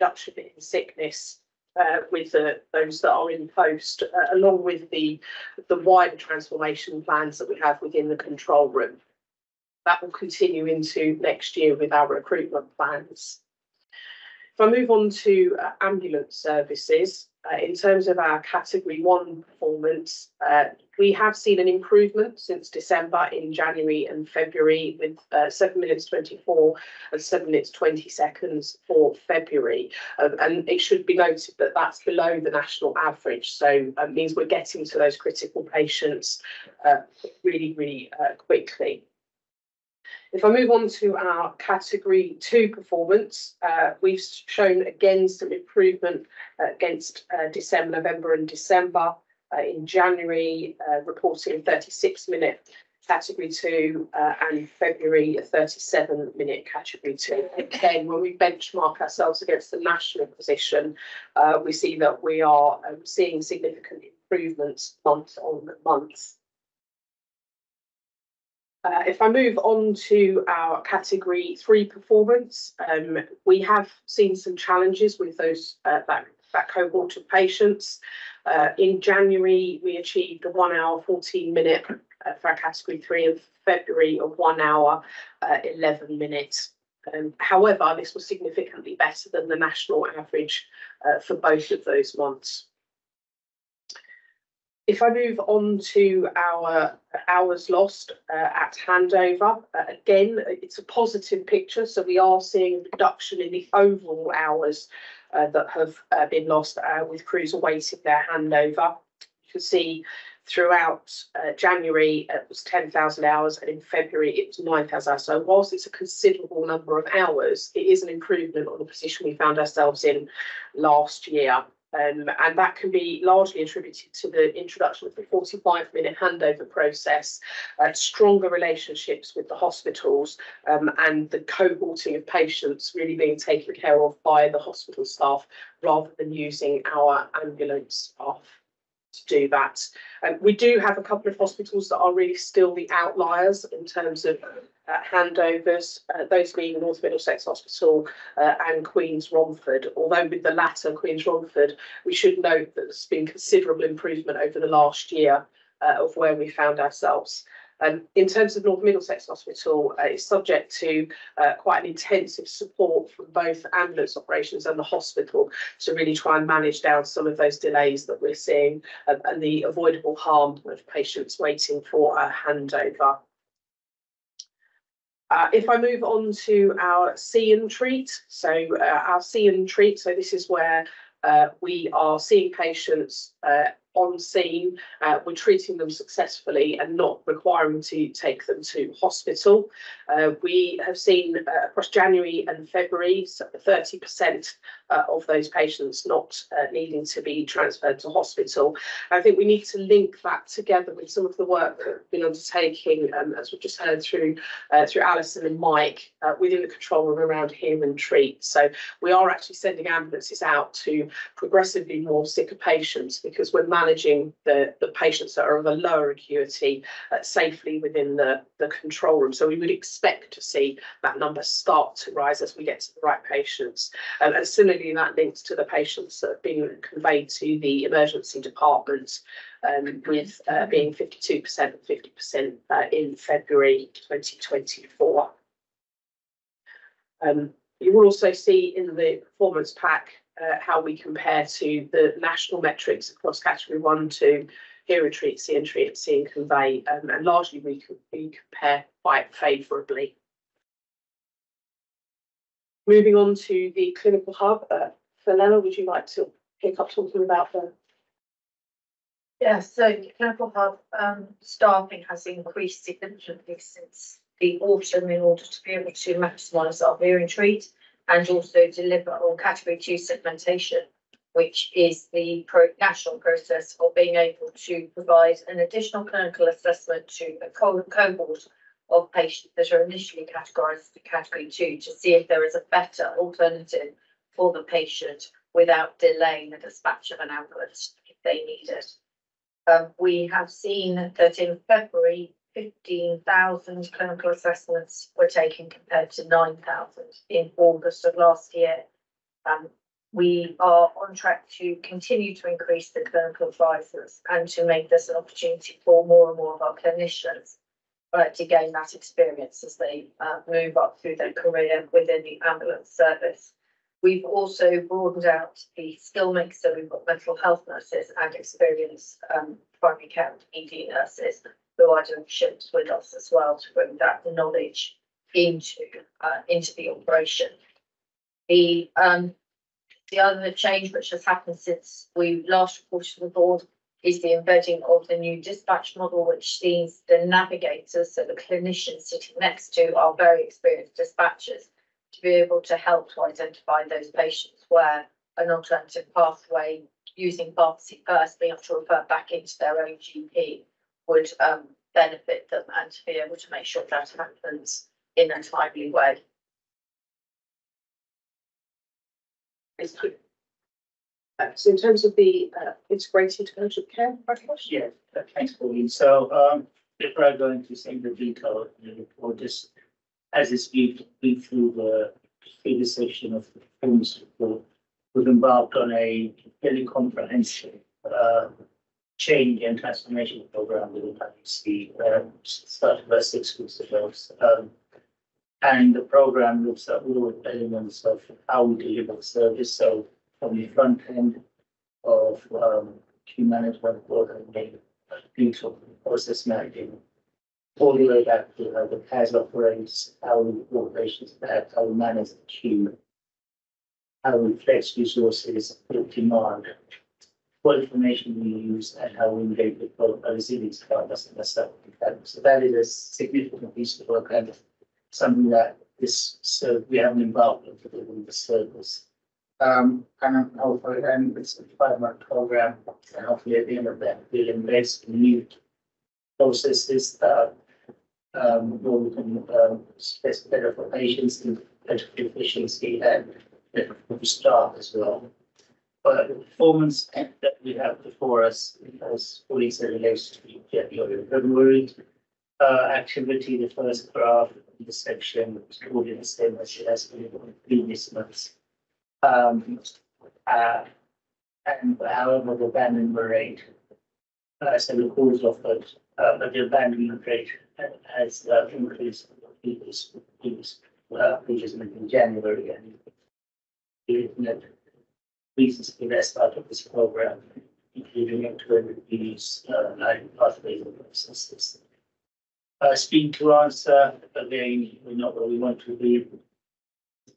S10: reduction in sickness. Uh, with those that are in post, uh, along with the the wider transformation plans that we have within the control room. That will continue into next year with our recruitment plans. If I move on to uh, ambulance services, uh, in terms of our category one performance, uh, we have seen an improvement since December in January and February with uh, seven minutes 24 and seven minutes 20 seconds for February. Um, and it should be noted that that's below the national average. So it means we're getting to those critical patients uh, really, really uh, quickly. If I move on to our category two performance, uh, we've shown again some improvement against uh, December, November and December. Uh, in January, uh, reporting 36 minute category two uh, and February a 37 minute category two. Again, when we benchmark ourselves against the national position, uh, we see that we are um, seeing significant improvements month on month. Uh, if I move on to our category three performance, um, we have seen some challenges with those uh, that, that cohort of patients. Uh, in January, we achieved a one hour, 14 minute uh, for our category three and February of one hour, uh, 11 minutes. Um, however, this was significantly better than the national average uh, for both of those months. If I move on to our hours lost uh, at handover, uh, again, it's a positive picture. So we are seeing a reduction in the overall hours uh, that have uh, been lost uh, with crews awaiting their handover. You can see throughout uh, January it was 10,000 hours and in February it was 9,000 hours. So whilst it's a considerable number of hours, it is an improvement on the position we found ourselves in last year. Um, and that can be largely attributed to the introduction of the 45 minute handover process, uh, stronger relationships with the hospitals, um, and the cohorting of patients really being taken care of by the hospital staff rather than using our ambulance staff to do that. Um, we do have a couple of hospitals that are really still the outliers in terms of uh, handovers, uh, those being North Middlesex Hospital uh, and Queen's Romford. Although with the latter, Queen's Romford, we should note that there's been considerable improvement over the last year uh, of where we found ourselves. Um, in terms of North Middlesex Hospital, uh, it's subject to uh, quite an intensive support from both ambulance operations and the hospital to really try and manage down some of those delays that we're seeing um, and the avoidable harm of patients waiting for a handover. Uh, if I move on to our see and treat, so uh, our see and treat, so this is where uh, we are seeing patients uh, on scene, uh, we're treating them successfully and not requiring to take them to hospital. Uh, we have seen uh, across January and February, 30% uh, of those patients not uh, needing to be transferred to hospital. I think we need to link that together with some of the work that we've been undertaking, um, as we've just heard through uh, through Alison and Mike, within the control room around hear and treat. So we are actually sending ambulances out to progressively more sicker patients because we're the, the patients that are of a lower acuity uh, safely within the, the control room. So we would expect to see that number start to rise as we get to the right patients. Um, and similarly, that links to the patients that have been conveyed to the emergency department um, with uh, being 52% and 50% uh, in February 2024. Um, you will also see in the performance pack uh, how we compare to the national metrics across category one, two, hear and treat, see and treat, see and convey, um, and largely we, we compare quite favourably. Moving on to the clinical hub, uh, Fenella, would you like to pick up talking about the
S3: Yeah, so Clinical Hub, um, staffing has increased significantly since the autumn in order to be able to maximise our hear and treat and also deliver on category two segmentation, which is the pro, national process of being able to provide an additional clinical assessment to a co- cohort of patients that are initially categorised to category two to see if there is a better alternative for the patient without delaying the dispatch of an ambulance if they need it. Um, we have seen that in February, fifteen thousand clinical assessments were taken compared to nine thousand in August of last year. Um, we are on track to continue to increase the clinical advisors and to make this an opportunity for more and more of our clinicians uh, to gain that experience as they uh, move up through their career within the ambulance service. We've also broadened out the skill mix, so we've got mental health nurses and experienced um, primary care ED nurses doing shifts with us as well to bring that knowledge into uh, into the operation. The um, the other change which has happened since we last reported to the board is the embedding of the new dispatch model, which sees the navigators, so the clinicians sitting next to our very experienced dispatchers, to be able to help to identify those patients where an alternative pathway using pharmacy first, being able to refer back into their own GP would um benefit them and to be able to make sure that happens in a timely way.
S10: Uh, so in terms of the uh, integrated urgent care approach?
S12: Yes, uh, thanks, Pauline. So, um, before I go into some of the detail of the report, just as it's been, been through the previous section of the performance report, we've embarked on a fairly comprehensive, uh, change and transformation program within uh, started about six weeks ago. Um, and the program looks at all the elements of how we deliver service, so from the front end of um queue management, coordinating, people process managing. All the way back to how the PAS operates, how we operations that, how we manage the queue. How we flex resources with demand. What information we use and how we engage with our resilience partners and stuff. So that is a significant piece of work and something that this, so we haven't embarked on delivering the service. Um, and hopefully, and it's a five month program, and hopefully at the end of that, we'll in new processes that um, where we can, better for patients and better efficiency and better for staff as well. But the performance that we have before us, as said, relates to January, and February. Uh, activity, the first graph, the section, is recorded the same as it has been in previous months. Um, uh, and however, the abandonment rate, uh, so the calls offered, uh, but the abandonment rate has uh, increased previous, previous, uh, previous month in January and reasons for the start of this program, including end-to-end reviews, uh, and pathways and processes. Uh, speak to answer, again, we're not where we want to be.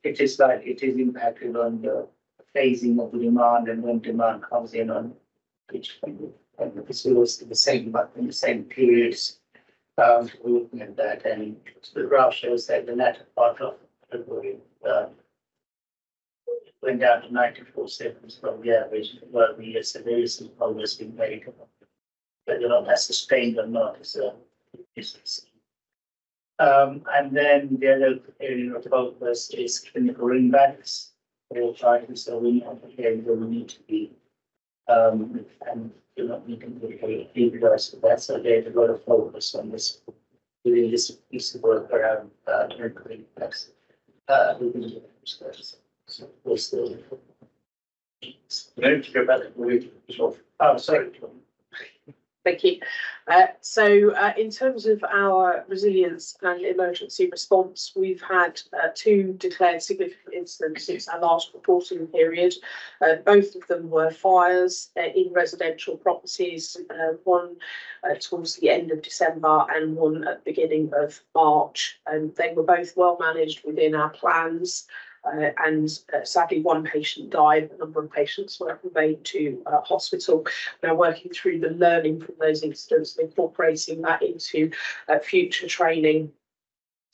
S12: It is like, it is impacted on the phasing of the demand and when demand comes in on which, and this was the same, but in the same periods. Um, we're looking at that and the graph shows that the latter part of February, uh, went down to ninety-four seconds from the average, well, the year, so there is being made. Whether or not sustained or not is a. Um, and then the other area of focus is clinical impacts. Or trying, so we where we need to be. Um, and do not need to be individualized with that, so there's a lot of focus on this. Doing this piece of work around, uh, clinical impacts. Uh, within.
S10: Thank you. Uh, so, uh, in terms of our resilience and emergency response, we've had, uh, two declared significant incidents since our last reporting period. Uh, both of them were fires uh, in residential properties, uh, one towards the end of December and one at the beginning of March. And they were both well managed within our plans. Uh, and uh, sadly, one patient died. A number of patients were conveyed to uh, hospital. Now working through the learning from those incidents, and incorporating that into uh, future training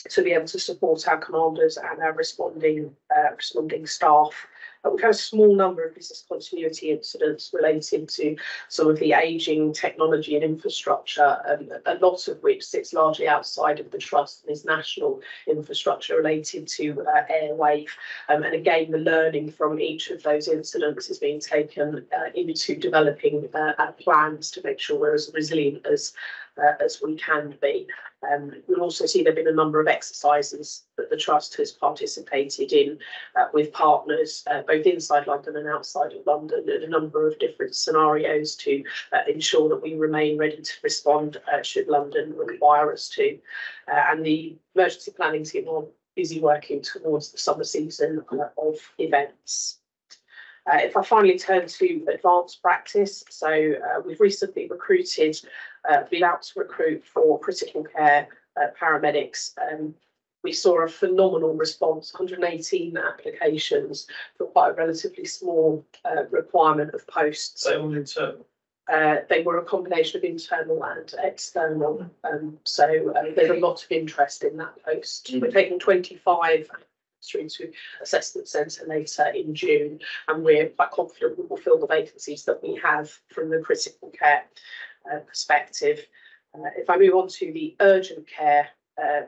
S10: to be able to support our commanders and our responding uh, responding staff. We've had a small number of business continuity incidents relating to some of the ageing technology and infrastructure, um, a lot of which sits largely outside of the trust and is national infrastructure related to uh, airwave. Um, and again, the learning from each of those incidents is being taken uh, into developing uh, plans to make sure we're as resilient as uh, as we can be. Um, we'll also see there have been a number of exercises that the trust has participated in uh, with partners, uh, both inside London and outside of London, in a number of different scenarios to uh, ensure that we remain ready to respond uh, should London require us to. Uh, and the emergency planning team are busy working towards the summer season of events. Uh, if I finally turn to advanced practice, so uh, we've recently recruited, uh, been out to recruit for critical care uh, paramedics. Um, we saw a phenomenal response, 118 applications for quite a relatively small uh, requirement of posts.
S1: So on internal.
S10: Uh, they were a combination of internal and external. Um, so uh, there's a lot of interest in that post. We're taking 25 through to assessment centre later in June, and we're quite confident we will fill the vacancies that we have from the critical care uh, perspective. Uh, if I move on to the urgent care, uh,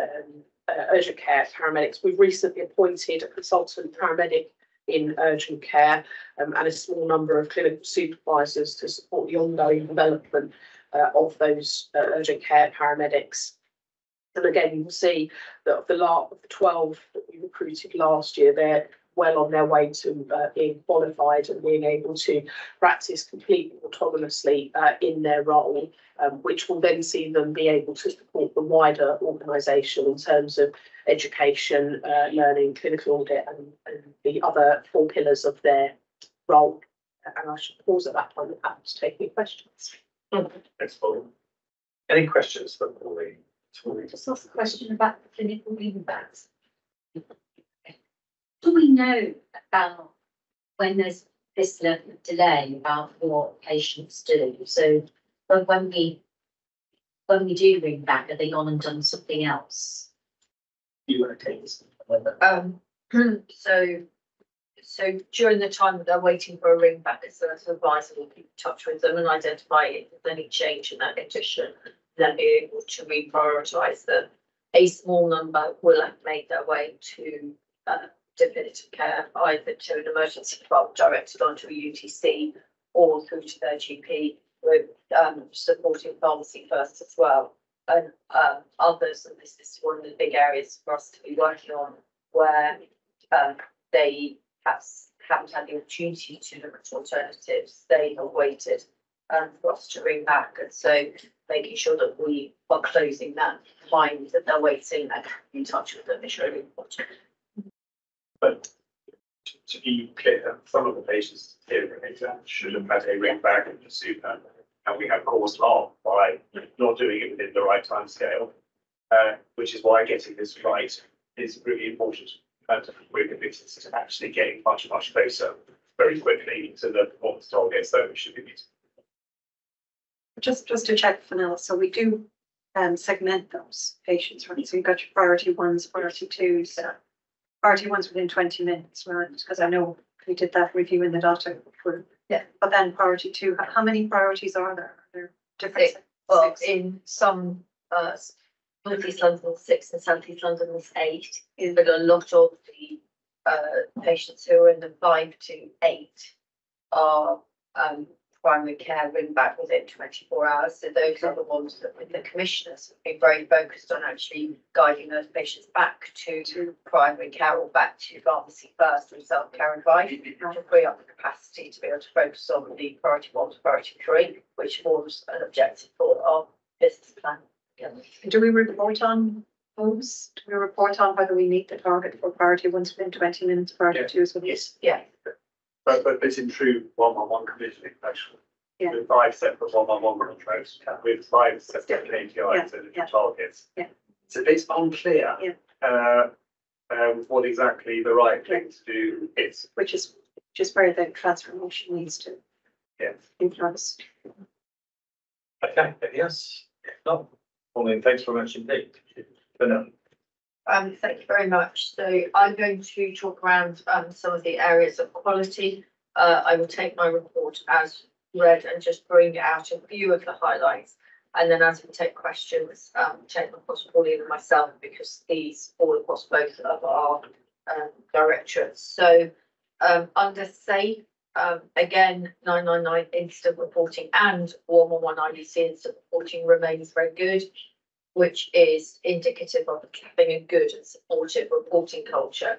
S10: um, uh, urgent care paramedics, we've recently appointed a consultant paramedic in urgent care um, and a small number of clinical supervisors to support the ongoing development uh, of those urgent care paramedics. And again, you will see that of the of the twelve that we recruited last year, they're well on their way to uh, being qualified and being able to practice completely autonomously uh, in their role, um, which will then see them be able to support the wider organisation in terms of education, uh, learning, clinical audit, and, and the other four pillars of their role. And I should pause at that point and perhaps take any questions.
S1: Thanks, Paul. Any questions for Pauline?
S6: Just ask a question about the clinical impacts. Do we know about when there's this level of delay about what patients do? So when, when we, when we do ring back, are they gone and done something else?
S12: You want to take this?
S3: Um, so, so during the time that they're waiting for a ring back, it's an advisor will keep in touch with them and identify if there's any change in that condition. Then be able to reprioritise them. A small number will have made their way to, uh, definitive care, either to an emergency department directed onto a UTC or through to their GP with, um, supporting pharmacy first as well. And, um, others, and this is one of the big areas for us to be working on, where, um, they have, haven't had the opportunity to look at alternatives, they have waited um, for us to ring back, and so making sure that we are closing that line that they're waiting and in touch with them is really important.
S8: But to- to be clear, some of the patients here in exam should have had a ring back in the super. And we have caused harm by not doing it within the right time scale. Uh, which is why getting this right is really important. And we're convinced this is actually getting much, much closer very quickly to the performance targets that we should be meeting.
S9: Just, just to check, Fenella, so we do um segment those patients, right? So you've got your priority ones, priority twos. Priority ones within twenty minutes, right? Because I know we did that review in the data for.
S3: Yeah.
S9: But then priority two, how- how many priorities are there? Are there different?
S3: Six. Well,
S9: Six.
S3: in some, uh, North East London, six and South East London is eight.
S9: Yeah.
S3: But a lot of the, uh, patients who are in the five to eight are, um, primary care ring back within twenty-four hours. So those are the ones that with the commissioners have been very focused on actually guiding those patients back to primary care or back to pharmacy first and self-care advice to free up the capacity to be able to focus on the priority one to priority three, which forms an objective for our business plan. Yeah.
S9: Do we report on those? Do we report on whether we meet the target for priority ones within twenty minutes, priority
S8: Yeah.
S9: twos within?
S8: Yes.
S3: Yeah.
S8: But, but it's in true one-on-one commissioning, actually.
S9: Yeah.
S8: With five separate one-on-one contracts, with five separate KPIs and
S9: yeah.
S8: different targets.
S9: Yeah.
S8: So it's unclear.
S9: Yeah.
S8: Uh, um, what exactly the right thing to do is.
S9: which is, just is where the transformation needs to
S8: Yes.
S9: influence.
S1: Okay, anything else? If not, Pauline, thanks very much indeed. Fenella.
S3: Um, thank you very much. So I'm going to talk around, um, some of the areas of quality. Uh, I will take my report as read and just bring it out a few of the highlights. And then as we take questions, um, take them across Pauline and myself because these fall across both of our, um, directorates. So, um, under safe, um, again, nine nine nine instant reporting and one one one IDC instant reporting remains very good which is indicative of having a good and supportive reporting culture.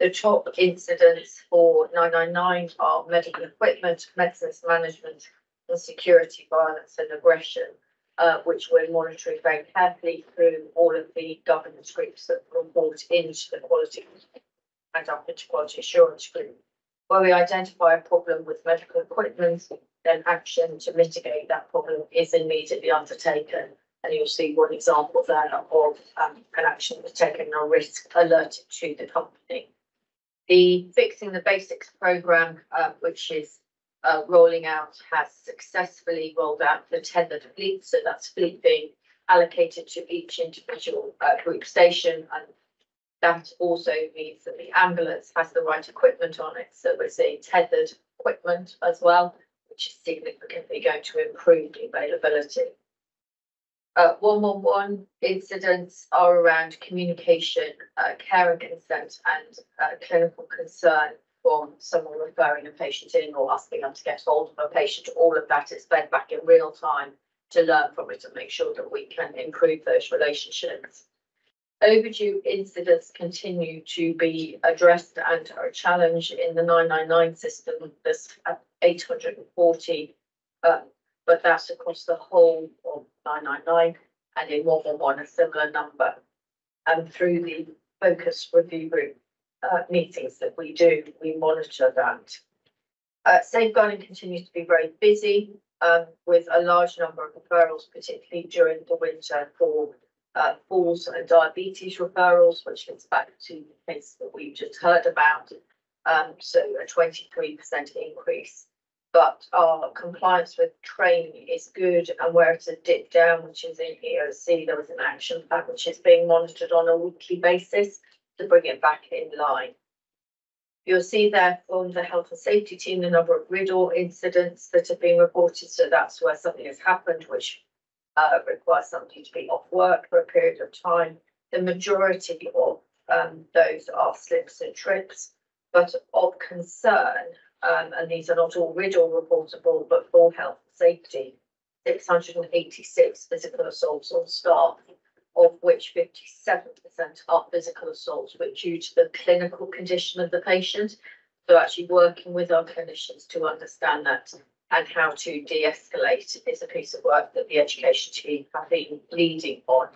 S3: The top incidents for nine nine nine are medical equipment, medicines management, and security violence and aggression, uh, which we're monitoring very carefully through all of the governance groups that report into the quality and up into quality assurance group. Where we identify a problem with medical equipment, then action to mitigate that problem is immediately undertaken. And you'll see one example there of um, an action that was taken on risk alerted to the company. The Fixing the Basics program, uh, which is uh, rolling out, has successfully rolled out the tethered fleet. So that's fleet being allocated to each individual uh, group station. And that also means that the ambulance has the right equipment on it. So we're seeing tethered equipment as well, which is significantly going to improve the availability. One one one incidents are around communication, uh, care and consent and, uh, clinical concern from someone referring a patient in or asking them to get hold of a patient. All of that is fed back in real time to learn from it and make sure that we can improve those relationships. Overdue incidents continue to be addressed and are a challenge in the nine nine nine system. There's eight hundred and forty uh, but that's across the whole of nine nine nine and in one one one, a similar number. And through the focus review group uh, meetings that we do, we monitor that. Uh, safeguarding continues to be very busy um, with a large number of referrals, particularly during the winter for uh, falls and diabetes referrals, which links back to the case that we've just heard about. Um, so a twenty-three percent increase but our compliance with training is good and where it's a dip down, which is in EOC, there was an action plan which is being monitored on a weekly basis to bring it back in line. You'll see there from the health and safety team, the number of RIDDOR incidents that have been reported. So that's where something has happened, which uh, requires somebody to be off work for a period of time. The majority of um, those are slips and trips, but of concern um, and these are not all RIDDOR reportable, but for health and safety. Six hundred and eighty-six physical assaults on staff, of which fifty-seven percent are physical assaults, which due to the clinical condition of the patient. So actually working with our clinicians to understand that and how to de-escalate is a piece of work that the education team have been leading on.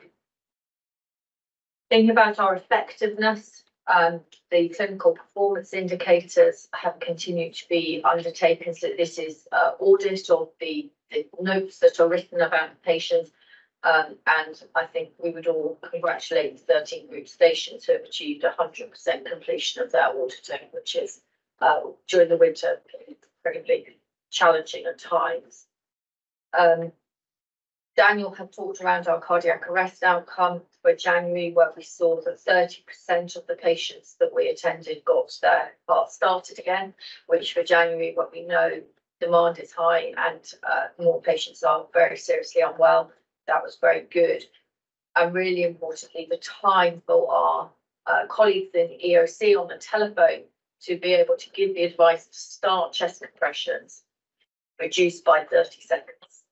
S3: Thinking about our effectiveness, um, the clinical performance indicators have continued to be undertaken. So this is uh, audit of the, the notes that are written about the patients. Um, and I think we would all congratulate the thirteen group stations who have achieved hundred percent completion of their auditing, which is uh, during the winter incredibly challenging at times. Um, Daniel had talked around our cardiac arrest outcome for January, where we saw that thirty percent of the patients that we attended got their heart started again, which for January, what we know, demand is high and uh, more patients are very seriously unwell. That was very good. And really importantly, the time for our uh, colleagues in EOC on the telephone to be able to give the advice to start chest compressions reduced by thirty seconds.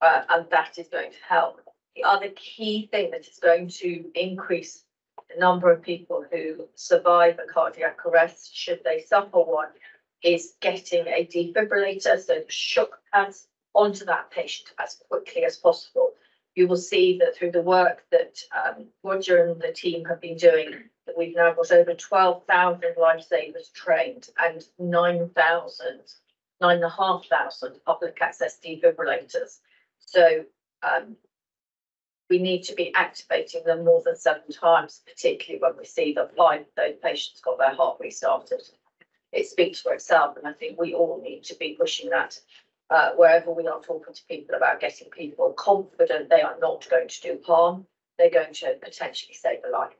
S3: Uh, and that is going to help. The other key thing that is going to increase the number of people who survive a cardiac arrest, should they suffer one, is getting a defibrillator, so the shock pads onto that patient as quickly as possible. You will see that through the work that um, Roger and the team have been doing, that we've now got over twelve thousand lifesavers trained and 9,000, 9,500 public access defibrillators. So um, we need to be activating them more than seven times, particularly when we see that five those patients got their heart restarted. It speaks for itself, and I think we all need to be pushing that uh, wherever we are talking to people about getting people confident they are not going to do harm, they're going to potentially save a life.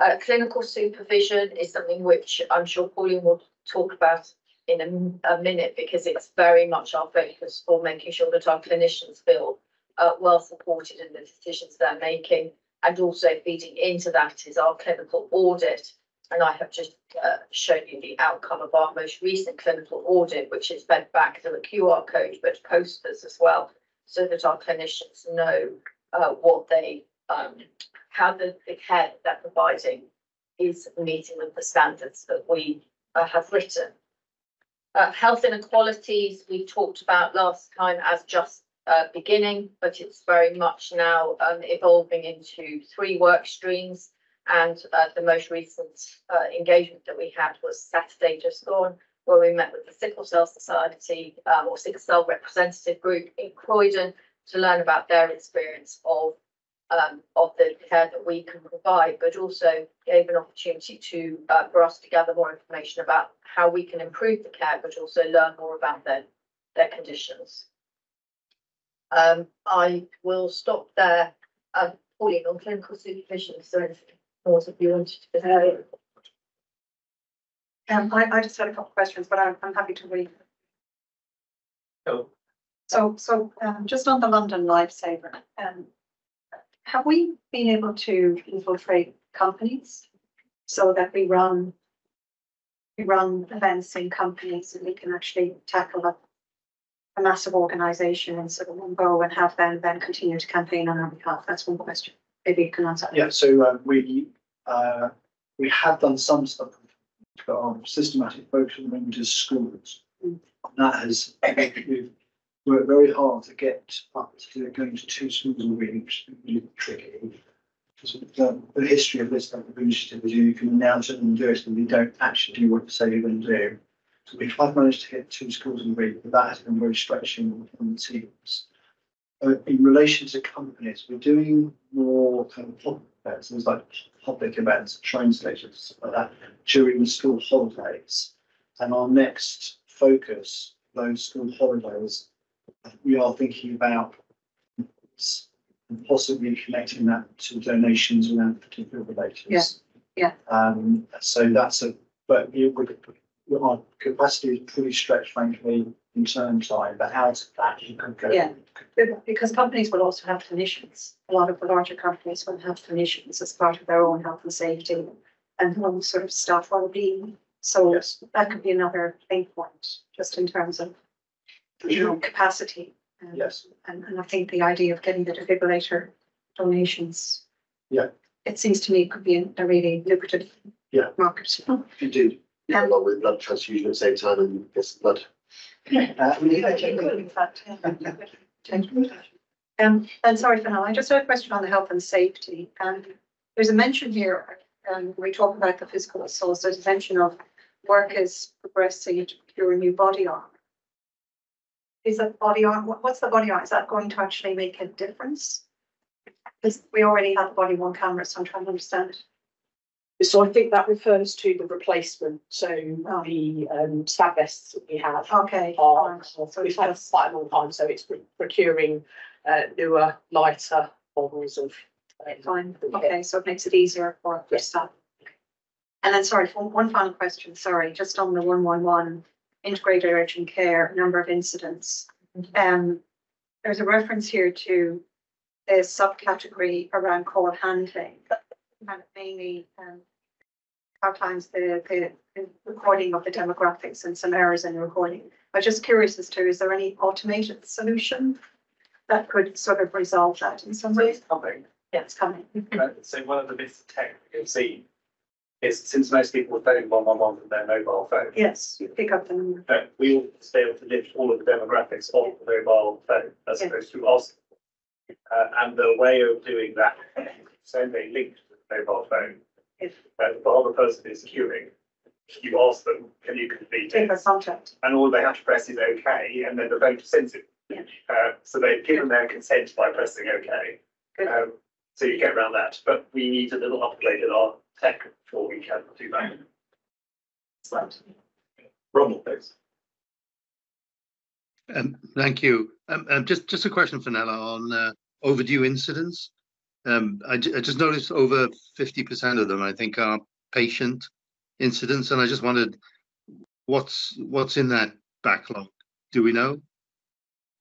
S3: Uh, clinical supervision is something which I'm sure Pauline will talk about in a, a minute because it's very much our focus for making sure that our clinicians feel uh, well supported in the decisions they're making. And also feeding into that is our clinical audit. And I have just uh, shown you the outcome of our most recent clinical audit, which is fed back to a QR code, but posters as well, so that our clinicians know uh, what they, um, how the, the care that they're providing is meeting with the standards that we uh, have written. Uh, health inequalities we talked about last time as just uh, beginning, but it's very much now um, evolving into three work streams. And uh, the most recent uh, engagement that we had was Saturday just gone, where we met with the Sickle Cell Society um, or Sickle Cell Representative Group in Croydon to learn about their experience of um, of the care that we can provide, but also gave an opportunity to uh, for us to gather more information about how we can improve the care, but also learn more about their their conditions. Um, I will stop there. Um, Pauline, on clinical supervision, is there anything more that you wanted to say?
S9: Um, I, I just had a couple of questions, but I'm, I'm happy to read.
S1: Cool.
S9: So, so, um, just on the London Lifesaver, um, have we been able to infiltrate companies so that we run we run events in companies and we can actually tackle a, a massive organization in sort of one go and have them then continue to campaign on our behalf? That's one question. Maybe you can answer. That.
S13: Yeah, so uh, we, uh, we have done some stuff, our systematic focus on into schools.
S9: Mm.
S13: That has, we've worked very hard to get up to going to two schools a week, which is really tricky. Because the, the history of this type of initiative is you can announce it and do it, and you don't actually do what you say you're going to do. So we have managed to get two schools a week, but that has been very stretching on the teams. Uh, in relation to companies, we're doing more kind of public events, things like public events, train stations, stuff like that, during the school holidays. And our next focus, those school holidays, we are thinking about s- possibly connecting that to donations around particular relators.
S9: Yeah, yeah.
S13: Um, so that's a, but you would, our capacity is pretty stretched frankly in terms of, but out of that you can go.
S9: Yeah. Because companies will also have clinicians. A lot of the larger companies will have clinicians as part of their own health and safety and home sort of staff well-being. So that could be another pain point, just in terms of, you know, capacity. Um,
S13: Yes.
S9: And, and I think the idea of getting the defibrillator donations.
S13: Yeah.
S9: It seems to me could be a- a really lucrative.
S13: Yeah.
S9: Market.
S7: Indeed, Along with blood transfusion at the same time and some blood.
S13: Uh,
S9: yeah. Um, and sorry, Fenella, I just had a question on the health and safety. Um, there's a mention here, um, we talk about the physical assaults, there's a mention of workers progressing to procure a new body armor. Is that body armor, what's the body armor? Is that going to actually make a difference? Because we already have the body worn camera, so I'm trying to understand.
S10: So I think that refers to the replacement, so the um stab vests that we have
S9: Okay.
S10: are,
S9: So
S10: we've had quite a long time, so it's pro- procuring uh newer, lighter models of. um,
S9: fine, okay, so it makes it easier for, for staff. And then, sorry, one, one final question, sorry, just on the one one one integrated urgent care, number of incidents. Um, there's a reference here to the subcategory around call handling. And mainly, um, outlines the, the the recording of the demographics and some errors in the recording. I'm just curious as to, is there any automated solution that could sort of resolve that in some way?
S8: Coming.
S9: Yeah, it's coming.
S8: Right, So one of the bits of tech we can see is since most people phoning one one one from their mobile phone.
S9: Yes, you pick up the number.
S8: uh, we will be able to lift all of the demographics of the mobile phone as
S9: Yeah.
S8: opposed to us. Uh, and the way of doing that, send a link to the mobile phone.
S9: If-
S8: Uh, while the person is queuing, you ask them, can you complete
S9: Take
S8: it?
S9: a contact.
S8: And all they have to press is okay, and then the phone sends it.
S9: Yeah.
S8: Uh, so they've given their consent by pressing okay. Um, so you get around that, but we need a little upgrade in our tech before we can do that.
S1: Ronald, thanks.
S14: Um, thank you. Um, um, just, just a question for Nella on, uh, overdue incidents. Um, I, I just noticed over fifty percent of them, I think, are patient incidents, and I just wondered what's, what's in that backlog? Do we know?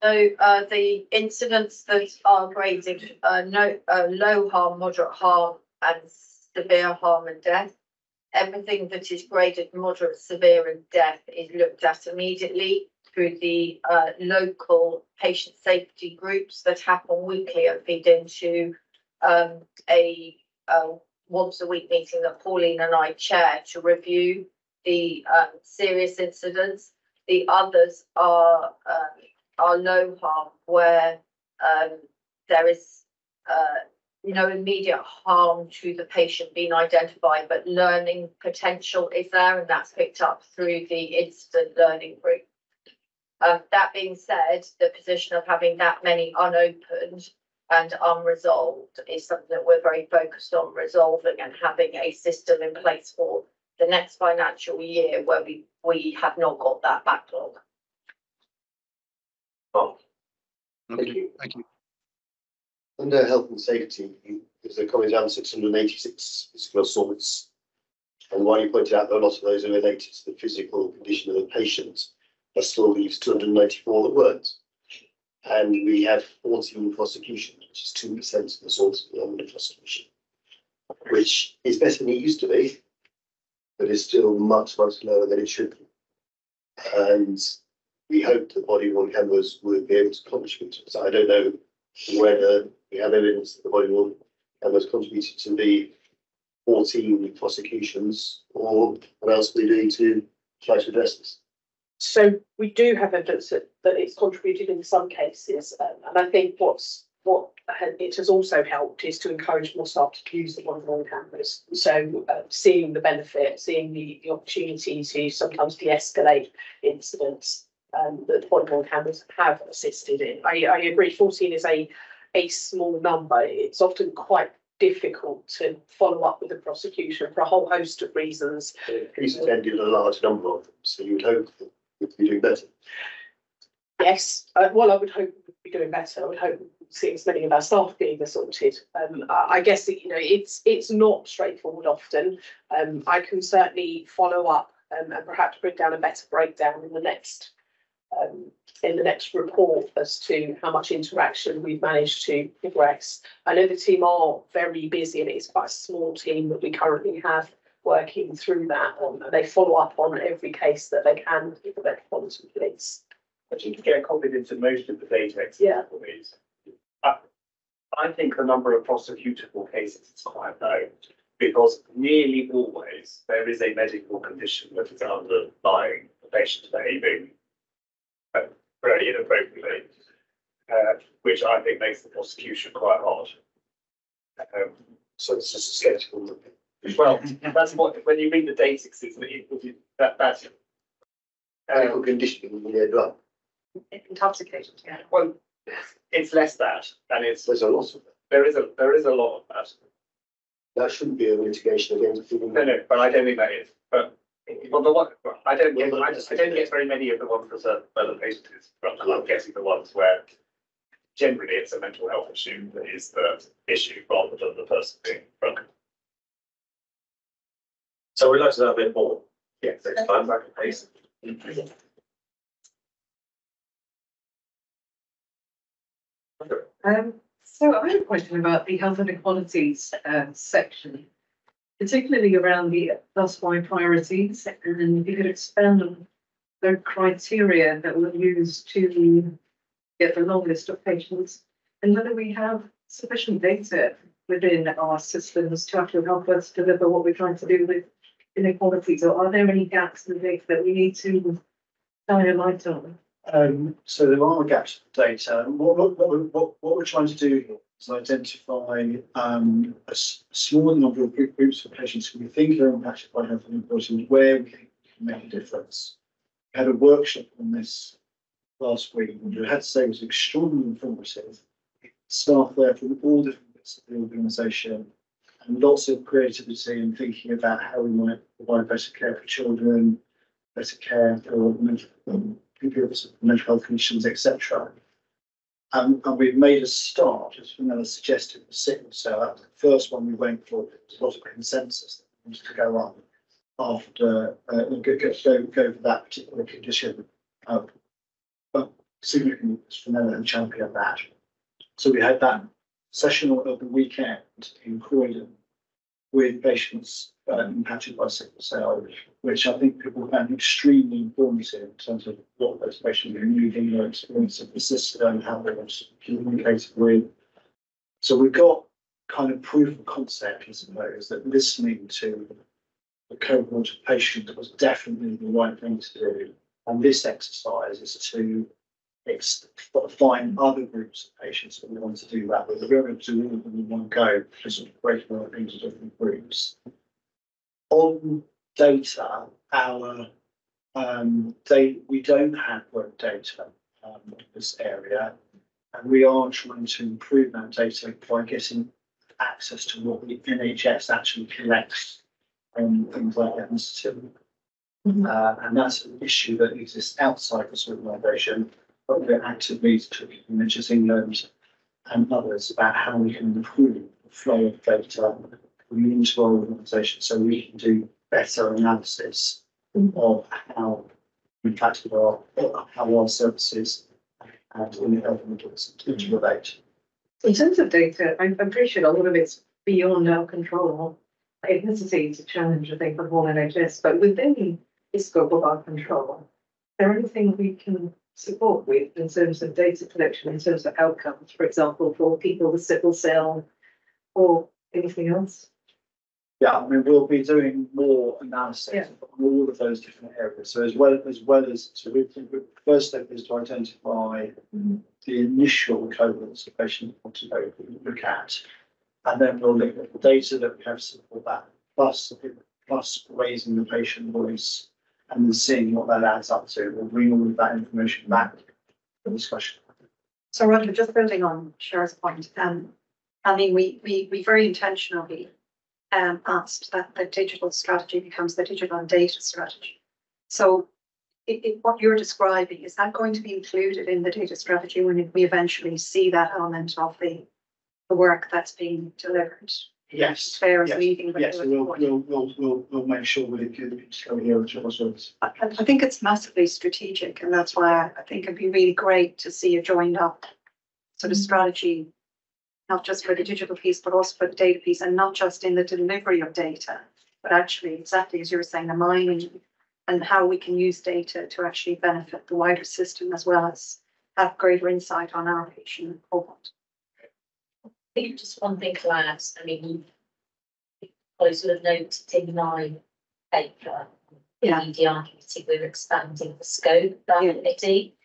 S3: So, uh, the incidents that are graded, uh, no, uh, low harm, moderate harm and severe harm and death. Everything that is graded moderate, severe and death is looked at immediately through the, uh, local patient safety groups that happen weekly and feed into, um, a, uh, once a week meeting that Pauline and I chair to review the, um, serious incidents. The others are, um, are low harm where um there is uh no immediate harm to the patient being identified, but learning potential is there and that's picked up through the incident learning group. Um, that being said, the position of having that many unopened and unresolved is something that we're very focused on resolving and having a system in place for the next financial year where we, we have not got that backlog.
S1: Mark,
S14: Okay, thank you.
S7: Under health and safety, is there coming down six hundred and eighty-six physical assaults? And while you pointed out that a lot of those are related to the physical condition of the patient, that still leaves two hundred and ninety-four that weren't. And we have fourteen prosecutions, which is two percent of assaults under prosecution. Which is better than it used to be, but is still much, much lower than it should be. And we hope that body worn cameras would be able to contribute. So I don't know whether we have evidence that the body worn cameras contributed to the fourteen prosecutions or what else we're doing to try to address this.
S10: So we do have evidence that, that it's contributed in some cases, um, and I think what's, what it has also helped is to encourage more staff to use the one-on cameras. So, uh, seeing the benefit, seeing the, the opportunity to sometimes de-escalate incidents, um, that one-on cameras have assisted in. I, I agree, fourteen is a, a small number. It's often quite difficult to follow up with the prosecution for a whole host of reasons.
S7: The Police attended a large number of them, so you would hope that we'd be doing better.
S10: Yes, uh, well, I would hope we'd be doing better. I would hope we'd see as many of our staff being assaulted. Um, I, I guess, you know, it's, it's not straightforward often. Um, I can certainly follow up um, and perhaps bring down a better breakdown in the next um, in the next report as to how much interaction we've managed to progress. I know the team are very busy and it's quite a small team that we currently have working through that. Um, they follow up on every case that they can with the Metropolitan Police.
S8: But you can get copied into most of the data.
S10: Yeah.
S8: Ways. I, I think the number of prosecutable cases is quite low. Because nearly always there is a medical condition that is underlying the patient's behaving. uh, Very inappropriately, uh, which I think makes the prosecution quite hard. Um,
S7: So it's just a skeptical.
S8: well, that's what, when you read the data, it's, it- that, that's.
S7: Medical
S8: Um,
S7: conditioning, we end up,
S9: Intoxicated, yeah.
S8: well, it's less that, and it's,
S7: there's a lot of them.
S8: there is a, there is a lot of that.
S7: That shouldn't be a mitigation against.
S8: No, no, but I don't think that is, but, well, the one, I don't get, I just, I don't get very many of the ones that are, where patients. patient I'm guessing the ones where. Generally, it's a mental health issue that is the issue rather than the person being drunk.
S1: so we'd like to know a bit more
S8: Yes.
S1: next time, back at pace.
S5: Um, so I have a question about the health inequalities, uh, section. Particularly around the plus Y priorities, and if you could expand on the criteria that we'll use to get the long list of patients. And whether we have sufficient data within our systems to actually help us deliver what we're trying to do with inequalities, or are there any gaps in the data that we need to shine a light on?
S13: Um, so there are gaps in the data. What, what, what, we're- what, we're trying to do here is identify, um, a small number of group- groups of patients who we think are impacted by health inequalities, where we can make a difference. We Had a workshop on this last week, and I had to say it was extraordinarily informative. staff there from all different bits of the organisation and lots of creativity and thinking about how we might provide better care for children, better care for mental, people with mental health conditions, etc. Um, and we've made a start, as Fenella suggested, with sickle cell. That the first one we went for. Was a lot of consensus that we wanted to go on after, uh, go, go, go, go for that particular condition. Uh, but significantly, Fenella and champion that. So we had that session of the weekend in Croydon with patients uh, impacted by sickle cell, which I think people found extremely informative in terms of what those patients are needing, their experience of the system, how they want to communicate with. So we've got kind of proof of concept, I suppose, that listening to the cohort of patients was definitely the right thing to do. And this exercise is to ex- find other groups of patients that we want to do that with. We're going to do all of them in one go, to sort of break them up into different groups. On data, our um, they, we don't have work data um, in this area, and we are trying to improve that data by getting access to what the NHS actually collects on things like ethnicity. Uh, and that's an issue that exists outside this organisation, but we're actively talking to England and others about how we can improve the flow of data into our organisation so we can do better analysis of how impacted our, how our services and in the health and interrelate. Mm.
S5: In terms of data, I'm, I'm pretty sure a lot of it's beyond our control. Ethnicity is a challenge, I think, for all NHS, but within the scope of our control, is there anything we can support with in terms of data collection, in terms of outcomes, for example, for people with sickle cell or anything else?
S13: Yeah, I mean, we'll be doing more analysis
S5: Yeah.
S13: on all of those different areas. So as well, as well as, so we, we- first step is to identify mm-hmm. the initial cohorts of patients we want to go look at. And then we'll look at the data that we have to support that, plus, plus raising the patient voice and then seeing what that adds up to. We'll bring all of that information back for discussion.
S9: So Roger, just building on Cher's point, um, I mean, we, we, we very intentionally um, asked that the digital strategy becomes the digital and data strategy. So it, it, what you're describing, is that going to be included in the data strategy when we eventually see that element of the, the work that's being delivered?
S13: Yes.
S9: Fair as
S13: Yes. Yes, we'll, we'll, we'll, we'll, we'll make sure we include it to go here as well. It's-
S9: I, I I think it's massively strategic and that's why I, I think it'd be really great to see a joined up sort of mm-hmm. strategy. Not just for the digital piece, but also for the data piece and not just in the delivery of data, but actually exactly as you were saying, the mining and how we can use data to actually benefit the wider system as well as have greater insight on our patient cohort.
S6: I think just one thing to add, I mean, you probably sort of noted in my paper, the
S9: Yeah.
S6: EDR committee, we're expanding the scope of that
S9: Yeah.
S6: committee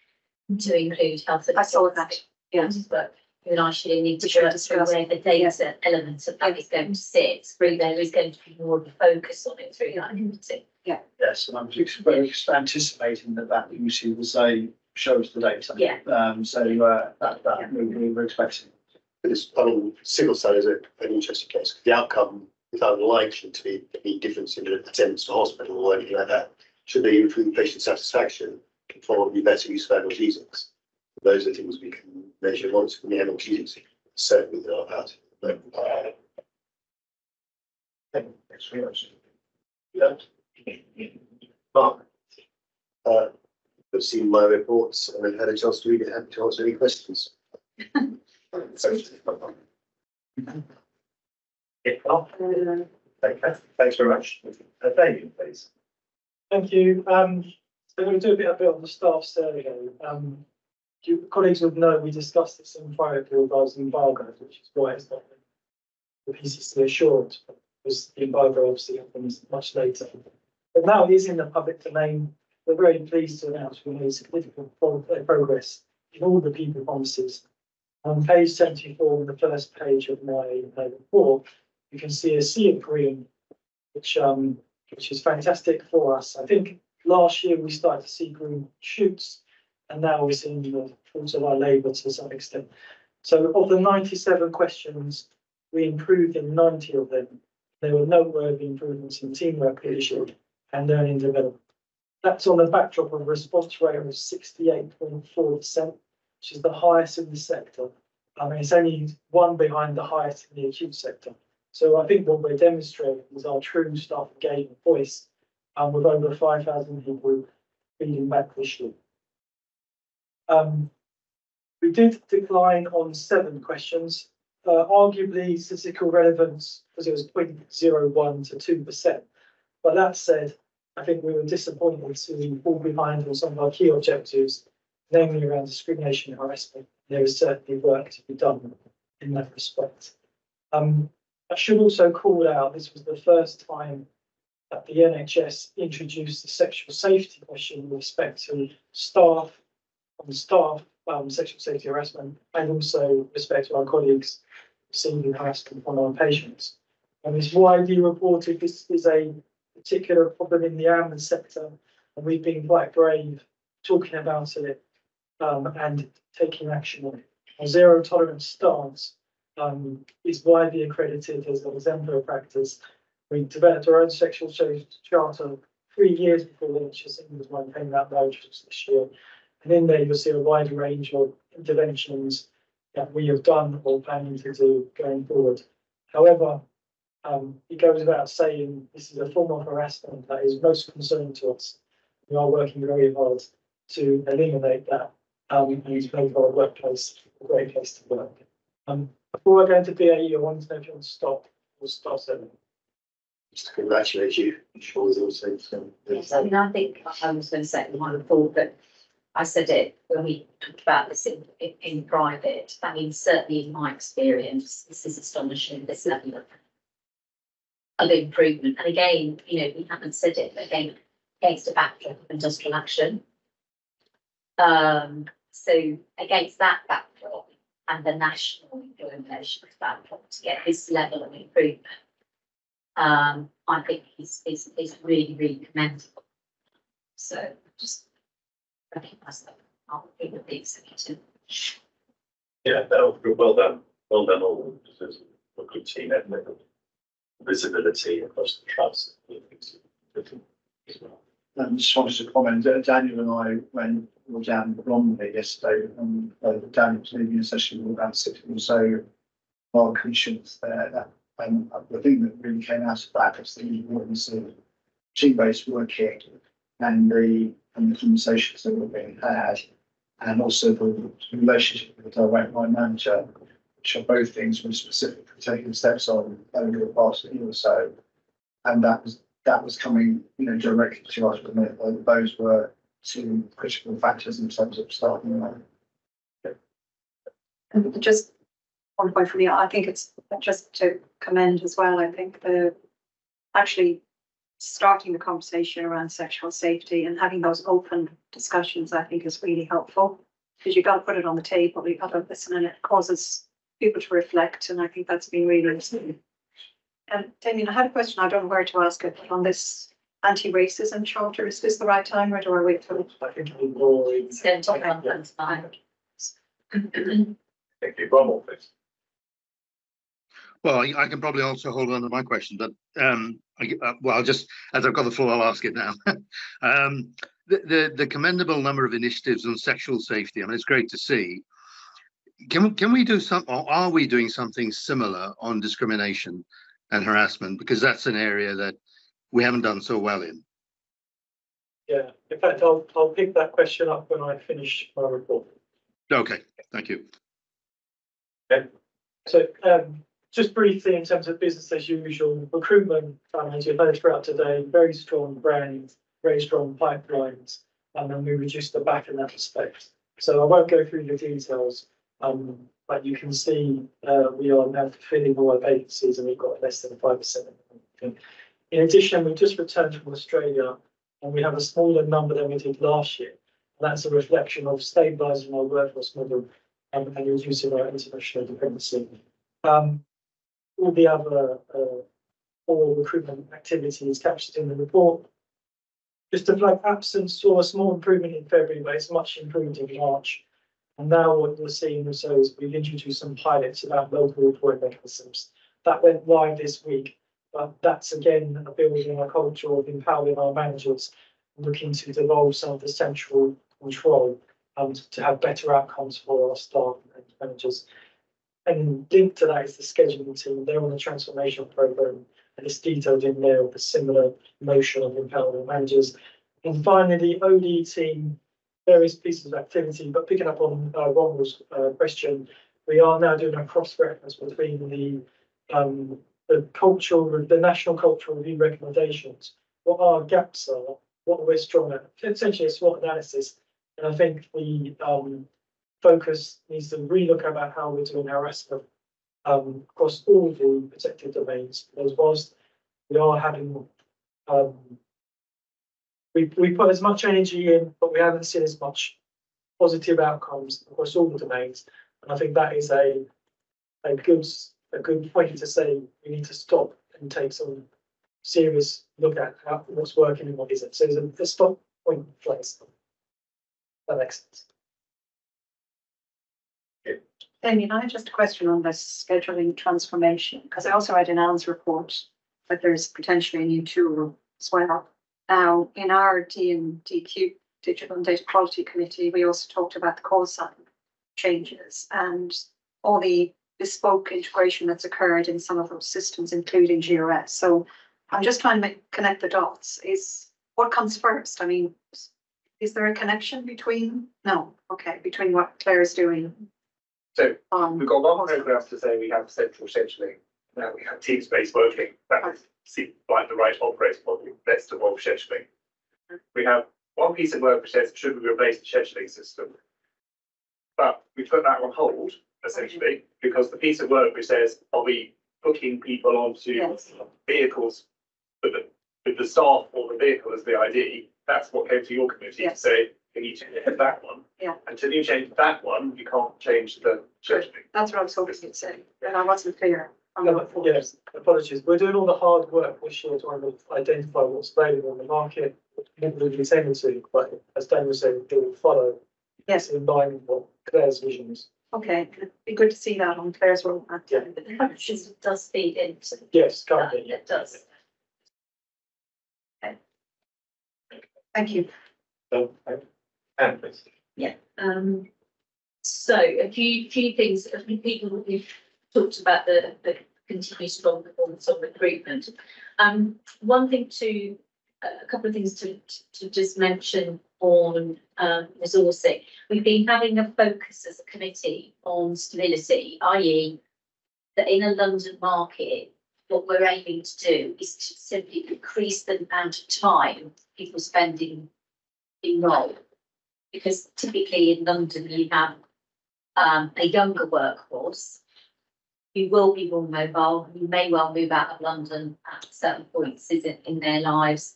S6: to include health. and
S9: I saw that, yeah.
S6: But you and I should need to
S9: We should
S6: work through
S9: discuss
S6: where the data element of that is going to sit. Through there is going to be more of a focus on it through that committee.
S13: Yes, and I'm just very anticipating that that committee will say, show us the data.
S6: Yeah.
S13: Um, so, uh, that, that, we, we we're expecting.
S7: But it's, I mean, sickle cell is a, an interesting case. The outcome is unlikely to be any difference in the attendance to hospital or anything like that. Should they improve patient satisfaction, can probably better use of analgesics. Those are things we can measure once from the analgesics, certainly there are about. But, uh,
S13: Thanks very much.
S7: yeah. Mark? Uh, I've seen my reports and I've had a chance to read it, happy to answer any questions.
S1: If not, okay, thanks very much. Uh, David, please.
S15: Thank you. Um, so to do a bit, a bit on the staff survey. Um, you colleagues would know we discussed this in prior to regards embargoes, which is why it's not the PCC assured, because the embargo obviously happens much later. But now it is in the public domain. We're very pleased to announce we made significant progress in all the people policies. On page seventy-four, the first page of my report, you can see a sea of green, which um, which is fantastic for us. I think last year we started to see green shoots, and now we're seeing the fruits of our labour to some extent. So of the ninety-seven questions, we improved in ninety of them. There were noteworthy improvements in teamwork, leadership and learning development. That's on the backdrop of a response rate of sixty-eight point four percent, which is the highest in the sector. I mean, it's only one behind the highest in the acute sector. So I think what we're demonstrating is our true staff engagement voice, and with over five thousand people feeding back this year. Um, we did decline on seven questions, uh, arguably statistical relevance, because it was 0.01 to two percent. But that said, I think we were disappointed to fall behind on some of our key objectives, namely around discrimination and harassment. There is certainly work to be done in that respect. Um, I should also call out, this was the first time that the NHS introduced the sexual safety question with respect to staff, on staff, um, sexual safety harassment, and also respect to our colleagues receiving harassment from our patients. And it's widely reported this is a particular problem in the ambulance sector, and we've been quite brave talking about it um, and taking action on it. Our zero tolerance stance um, is widely accredited as an exemplary practice. We developed our own sexual charter three years before the NHS was maintaining that knowledge this year. And in there, you'll see a wide range of interventions that we have done or planning to do going forward. However, um, it goes without saying this is a form of harassment that is most concerning to us. We are working very hard to eliminate that um, and to make our workplace a great place to work. Um, before I go into BAE, I wanted to know if you want to stop or start seven.
S7: Just to congratulate you. I'm sure there's also some.
S6: Yes, I mean, I think I was going to say one thought, but I said it when we talked about this in, in, in private. I mean, certainly in my experience, this is astonishing, this level of of improvement. And again, you know, we haven't said it, but again, against a backdrop of industrial action. Um, so against that backdrop and the national employment relations backdrop to get this level of improvement, um, I think is, is, is really, really commendable. So just recognise that I'll be with the executive.
S1: Yeah, that was well done, well done all, this is a good team, effort. visibility across the trust. as well.
S13: Um, just wanted to comment, uh, Daniel and I went all down Bromley yesterday, and uh, Daniel was leading a session with about six or so our commissions there. That, and the thing that really came out of that was the importance of team-based working and the, and the conversations that were being had, and also the relationship with the direct line manager, which are both things we're specifically taking steps on over the past year or so. And that was, that was coming, you know, directly to us, those were two critical factors in terms of starting that.
S9: And just one point from me, I think it's just to commend as well, I think the actually starting the conversation around sexual safety and having those open discussions, I think is really helpful. Because you've got to put it on the table, you've got to listen and it causes people to reflect, and I think that's been really interesting. Um, Damien, I had a question, I don't know where to ask it, but on this anti-racism charter, is this the right time or do I wait till?
S6: It's going to run months.
S8: Thank you, Bramwell, please.
S14: Well, I I can probably also hold on to my question, but um, I, uh, well, I'll just, as I've got the floor, I'll ask it now. Um, the, the, the commendable number of initiatives on sexual safety, I mean, it's great to see. Can, we- can we do some, or are we doing something similar on discrimination and harassment? Because that's an area that we haven't done so well in.
S15: Yeah, in fact, I'll, I'll pick that question up when I finish my report.
S14: Okay, thank you.
S15: So, um, just briefly in terms of business as usual, recruitment, um, as you've heard throughout today, very strong brand, very strong pipelines, and then we reduced the back in that respect. So I won't go through the details, um, but you can see, uh, we are now fulfilling all our vacancies and we've got less than five percent. In addition, we just returned from Australia and we have a smaller number than we did last year. That's a reflection of stabilising our workforce model and reducing our international dependency. Um, all the other uh, all recruitment activities captured in the report. Just to flag absence saw a small improvement in February, but it's much improved in March. And now what we're seeing also is we've introduced some pilots about local reporting mechanisms. That went live this week, but that's again a building a culture of empowering our managers, looking to devolve some of the central control and to have better outcomes for our staff and managers. And linked to that is the scheduling team. They're on a transformation program and it's detailed in there with a similar motion of empowering managers. And finally, the OD team, various pieces of activity, but picking up on uh, Ronald's uh, question, we are now doing a cross-reference between the um, the cultural, the national cultural review recommendations, what our gaps are, what we're strong at, essentially a SWOT analysis. And I think the um, focus needs to relook about how we're doing our RESPA um, across all the protected domains, as whilst we are having um, we, we put as much energy in, but we haven't seen as much positive outcomes across all the domains. And I think that is a a good a good point to say we need to stop and take some serious look at how, what's working and what isn't. So there's a, a stop point in place. That makes sense.
S9: Damien, I had just a question on this scheduling transformation, because I also read in Alan's report that there's potentially a new tool as well. Now, in our DQ Digital and Data Quality Committee, we also talked about the call sign changes and all the bespoke integration that's occurred in some of those systems, including GRS. So I'm just trying to make, connect the dots. Is what comes first? I mean, is there a connection between? No, okay, between what Claire's doing.
S8: So
S9: Um,
S8: we've got one paragraph to say we have central scheduling. Now we have team space working. That seems like the right operating model. Let's devolve scheduling. We have one piece of work which says, should we replace the scheduling system? But we put that on hold essentially, because the piece of work which says, are we booking people onto
S9: Yes.
S8: vehicles with the, with the staff or the vehicle as the ID? That's what came to your committee to
S9: Yes.
S8: say, can you change that one?
S9: Yeah.
S8: Until you change that one, you can't change the scheduling.
S9: That's what I was hoping you'd say, and I wasn't clear. on
S15: No,
S9: that.
S15: but Yes, apologies. We're doing all the hard work this year trying to identify what's available on the market, what people would be tending to, but as Dan was saying, it will follow.
S9: Yes.
S15: In line with what Claire's vision is.
S9: Okay, it'd be good to see that on Claire's roadmap.
S15: Yeah.
S6: But the coaches does feed into
S15: Yes,
S6: that,
S15: currently.
S6: it does. Okay.
S9: Thank you.
S1: So, and please.
S6: Yeah, um, so a few, few things, a few people, we've talked about the, the continued strong performance on recruitment. Um, one thing to, a couple of things to, to just mention on, um, resourcing. We've been having a focus as a committee on stability, i.e. that in a London market, what we're aiming to do is to simply increase the amount of time people spending in role because typically in London you have um, a younger workforce. You will be more mobile. You may well move out of London at certain points in, in their lives.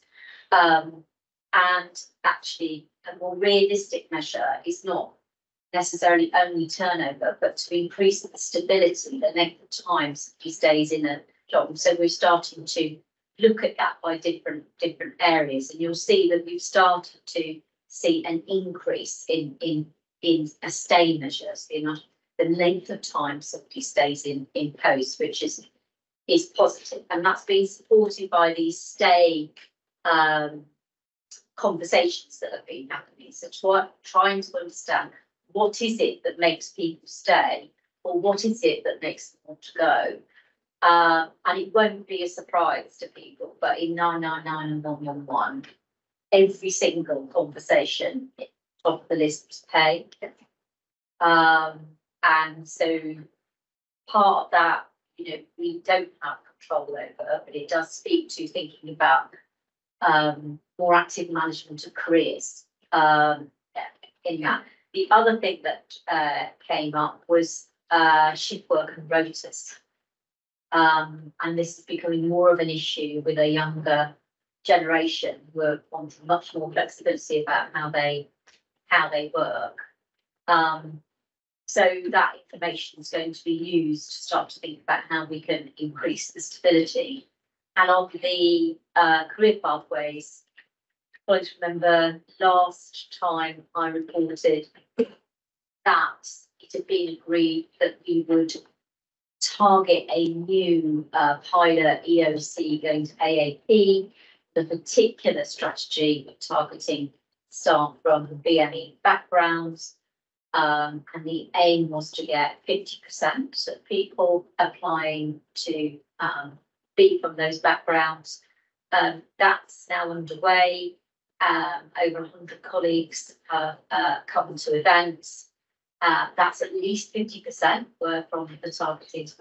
S6: Um, and actually, a more realistic measure is not necessarily only turnover, but to increase the stability, the length of time somebody stays in a job. So we're starting to look at that by different different areas, and you'll see that we've started to see an increase in in in a stay measures, in the length of time somebody stays in in post, which is is positive, and that's been supported by these stay um conversations that have been happening. So try, trying to understand what is it that makes people stay, or what is it that makes them want to go. Um, and it won't be a surprise to people, but in nine nine nine and one one one, every single conversation, top of the list was pay. Um, and so part of that, you know, we don't have control over, but it does speak to thinking about um, more active management of careers um, in that. The other thing that uh, came up was uh, shift work and rotas. Um, and this is becoming more of an issue with a younger generation who are wanting much more flexibility about how they how they work. Um, so that information is going to be used to start to think about how we can increase the stability. And of the uh, career pathways, I remember last time I reported that it had been agreed that we would target a new uh, pilot EOC going to AAP, the particular strategy of targeting staff from BME backgrounds. Um, and the aim was to get fifty percent of people applying to um, be from those backgrounds. Um, that's now underway. Um, over hundred colleagues have uh, come to events. Uh, that's at least fifty percent were from the targeted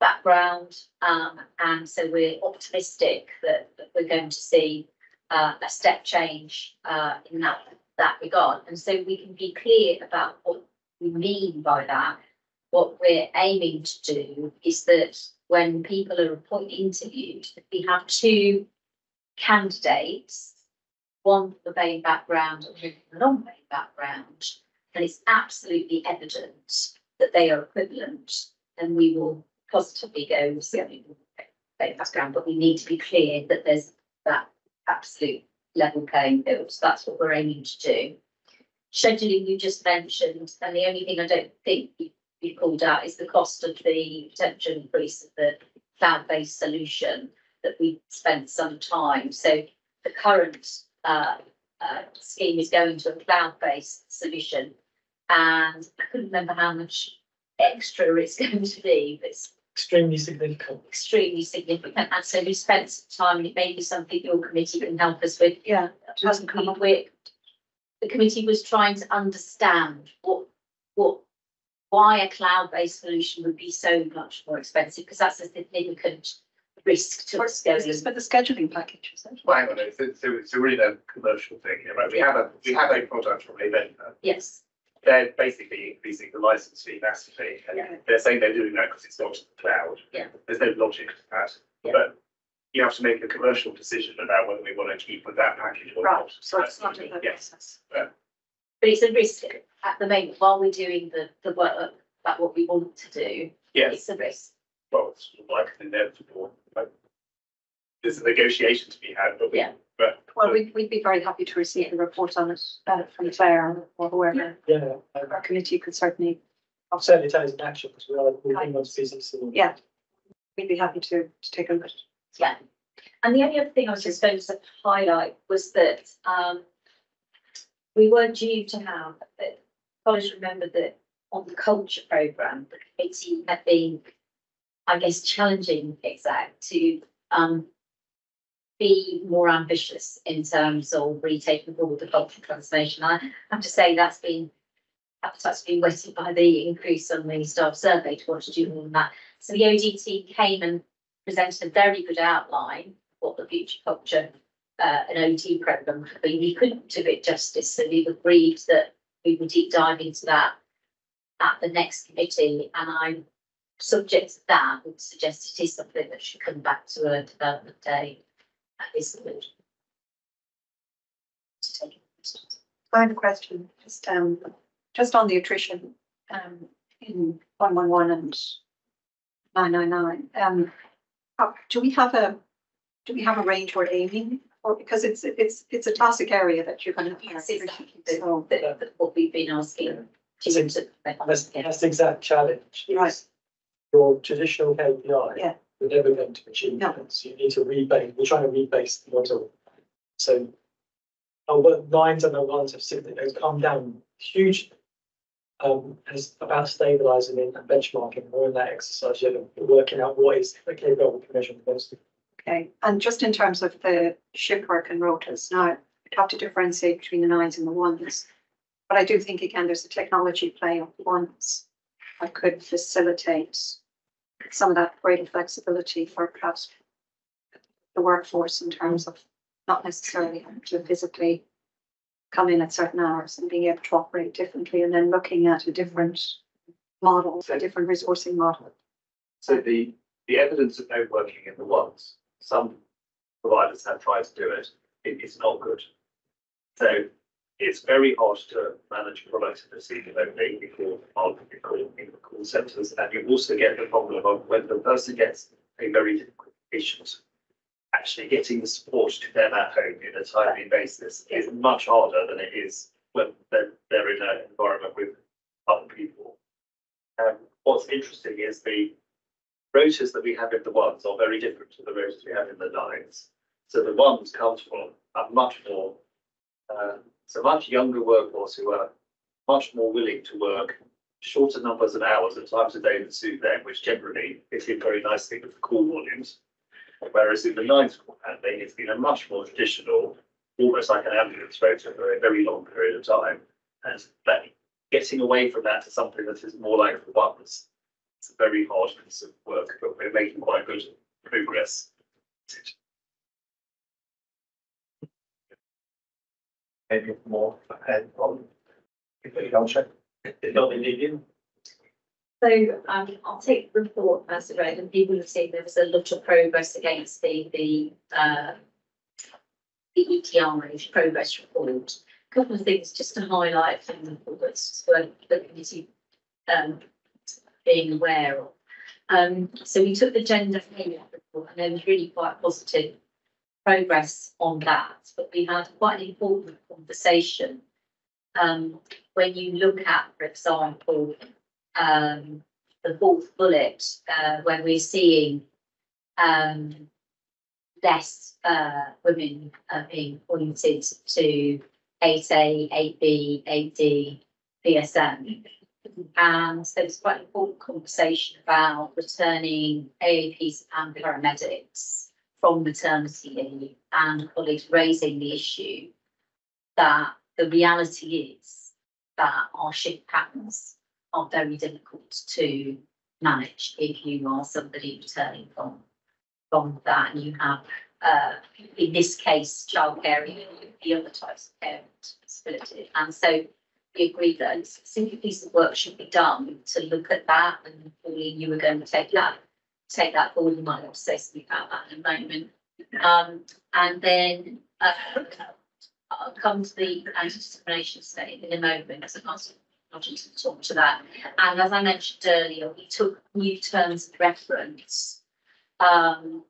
S6: background. Um, and so we're optimistic that, that we're going to see uh, a step change uh, in that that regard. And so we can be clear about what we mean by that. What we're aiming to do is that when people are appointed interviewed, we have two candidates, one from a Bain background and one from the non-Bain background, and it's absolutely evident that they are equivalent, then we will positively go the Bain background, but we need to be clear that there's that absolute level playing field. So that's what we're aiming to do. Scheduling you just mentioned, and the only thing I don't think you called out is the cost of the potential increase of the cloud-based solution that we spent some time. So the current uh, uh, scheme is going to a cloud-based solution. And I couldn't remember how much extra it's going to be, but it's
S15: Extremely significant.
S6: extremely significant. And so we spent some time, and it may be something your committee can help us with.
S9: Yeah, it hasn't come up.
S6: We- the committee was trying to understand what, what, why a cloud-based solution would be so much more expensive, because that's a significant risk to us
S9: Is this for the scheduling package, is it?
S8: Well, hang it's, it's, it's a really a commercial thing here, right? We have a, we have a product from a vendor.
S6: Yes,
S8: They're basically increasing the license fee massively. and
S6: Yeah.
S8: They're saying they're doing that because it's not the cloud.
S6: Yeah.
S8: There's no logic to that.
S6: Yeah.
S8: But you have to make a commercial decision about whether we want to keep with that package or
S9: Right,
S8: not.
S9: so it's not in the
S8: Yes.
S9: process.
S6: but it's a risk at the moment while we're doing the, the work, about what we want to do.
S8: Yes,
S6: It's a risk.
S8: well, it's like an inevitable. like, There's a negotiation to be had, but we,
S6: Yeah.
S8: but.
S9: Well, we'd, we'd be very happy to receive a report on it, uh, from Claire or whoever.
S15: Yeah, um,
S9: Our committee could certainly,
S15: I'll certainly take it in action because we are moving on to business. and-
S9: yeah, we'd be happy to, to take a look.
S6: Yeah. And the only other thing I was just going to highlight was that, um, we were due to have, but college remembered that on the culture programme, the committee had been, I guess, challenging exec to, um, be more ambitious in terms of retaking forward the cultural transformation. I have to say that's been, that's been whetted by the increase on the staff survey to want to do more than that. So the ODT came and presented a very good outline of what the future culture uh, an OT program be. We couldn't do it justice, so we've agreed that we will deep dive into that at the next committee, and I'm subject to that, would suggest it is something that should come back to a development day at this point.
S9: I have a question, just, um, just on the attrition, um, in one one one and nine nine nine, um, how- do we have a, do we have a range we're aiming? Or because it's, it's, it's a classic area that you're gonna have.
S6: Yes, exactly,
S9: So,
S6: that, that what we've been asking. to- to-
S15: That's, that's the exact challenge.
S9: Right.
S15: Your traditional KPI.
S9: Yeah.
S15: You're never going to achieve
S9: No.
S15: that, so you need to rebase, we're trying to rebase the model. So. Our work nines and our ones have simply, they've come down hugely. Um, and it's about stabilizing and benchmarking, more in that exercise, you know, working out what is the KPI we can measure against.
S9: Okay, and just in terms of the shift work and rotas, now, we have to differentiate between the nines and the ones. But I do think, again, there's a technology play of ones that could facilitate some of that greater flexibility for perhaps the workforce in terms of not necessarily having to physically come in at certain hours and being able to operate differently and then looking at a different model, a different resourcing model.
S8: So the, the evidence of no working in the ones, some providers have tried to do it, it is not good. So it's very hard to manage productivity remotely before on in call, in the call centres. And you also get the problem of when the person gets a very difficult patient, actually getting the support to them at home in a timely basis is much harder than it is when they're, they're in an environment with other people. Um, what's interesting is the rotas that we have in the ones are very different to the rotas we have in the nines. So the ones comes from a much more, uh, it's a much younger workforce who are much more willing to work shorter numbers of hours at times a day that suit them, which generally fits in very nicely with the call volumes. Whereas in the nines campaign, it's been a much more traditional, almost like an ambulance rota for a very long period of time. And that getting away from that to something that is more like the ones, it's a very hard piece of work, but we're making quite good progress.
S1: Maybe more ahead on. If you don't check, it's not in the
S6: So um, I'll take the report as a read and people have seen there was a lot of progress against the, the, uh, the ETRA progress report. A couple of things just to highlight from the reports for the committee um, being aware of. Um, so we took the gender gap report and there was really quite positive progress on that, but we had quite an important conversation. Um, when you look at, for example, um, the fourth bullet, uh, when we're seeing um, less uh, women uh, being appointed to 8A, 8B, 8D, VSM. And there was quite an important conversation about returning AAPs and paramedics from maternity leave and colleagues raising the issue that the reality is that our shift patterns are very difficult to manage if you are somebody returning from from that. And you have uh, in this case childcare and the other types of care responsibility. And so we agreed that a simple piece of work should be done to look at that and Pauline you were going to take that take that forward you might want to say something about that in a moment um, and then uh, I'll come to the anti-discrimination statement in a moment because I can't to talk to that. And as I mentioned earlier, we took new terms of reference, um,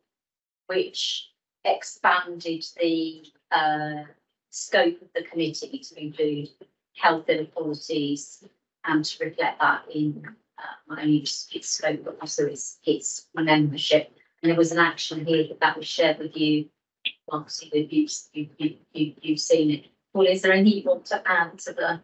S6: which expanded the uh, scope of the committee to include health inequalities and to reflect that in uh, not only its scope but also its its membership. And there was an action here that, that was shared with you. Obviously, you've, you, you, you, you've seen it. Well, is there anything you want to add to the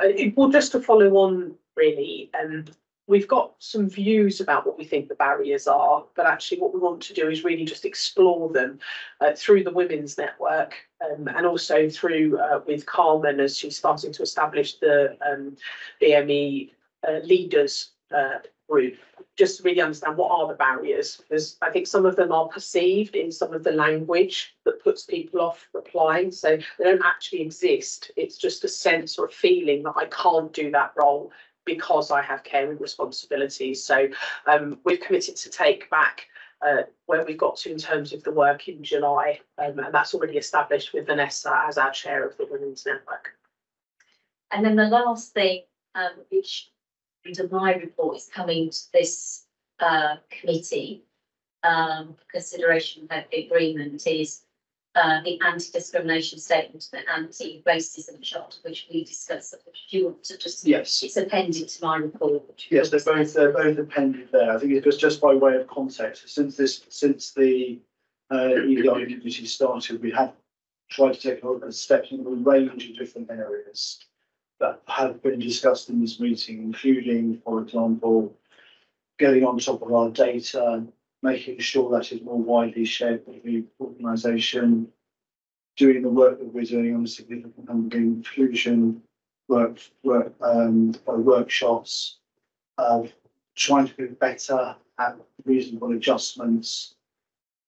S10: Uh, well, just to follow on really, um, we've got some views about what we think the barriers are, but actually what we want to do is really just explore them uh, through the women's network um, and also through uh, with Carmen as she's starting to establish the um, BME uh, leaders uh, group, just to really understand what are the barriers. Because I think some of them are perceived in some of the language that puts people off replying. So they don't actually exist. It's just a sense or a feeling that I can't do that role because I have caring responsibilities. So um, we've committed to take back uh, where we've got to in terms of the work in July, um, and that's already established with Vanessa as our chair of the Women's Network.
S6: And then the last thing, um, which under my report is coming to this uh, committee um, consideration of the agreement is uh, the anti-discrimination statement, the anti-racism chart, which we discussed. If you want to just,
S13: Yes.
S6: it's appended to my report.
S13: Yes, they're both, they're both appended there. I think it was just by way of context, since this, since the uh, EDI committee started, we have tried to take a look at steps in a range of different areas that have been discussed in this meeting, including, for example, getting on top of our data, making sure that is more widely shared with the organisation, doing the work that we're doing on significant number inclusion work, work, um, workshops, uh, trying to be better at reasonable adjustments,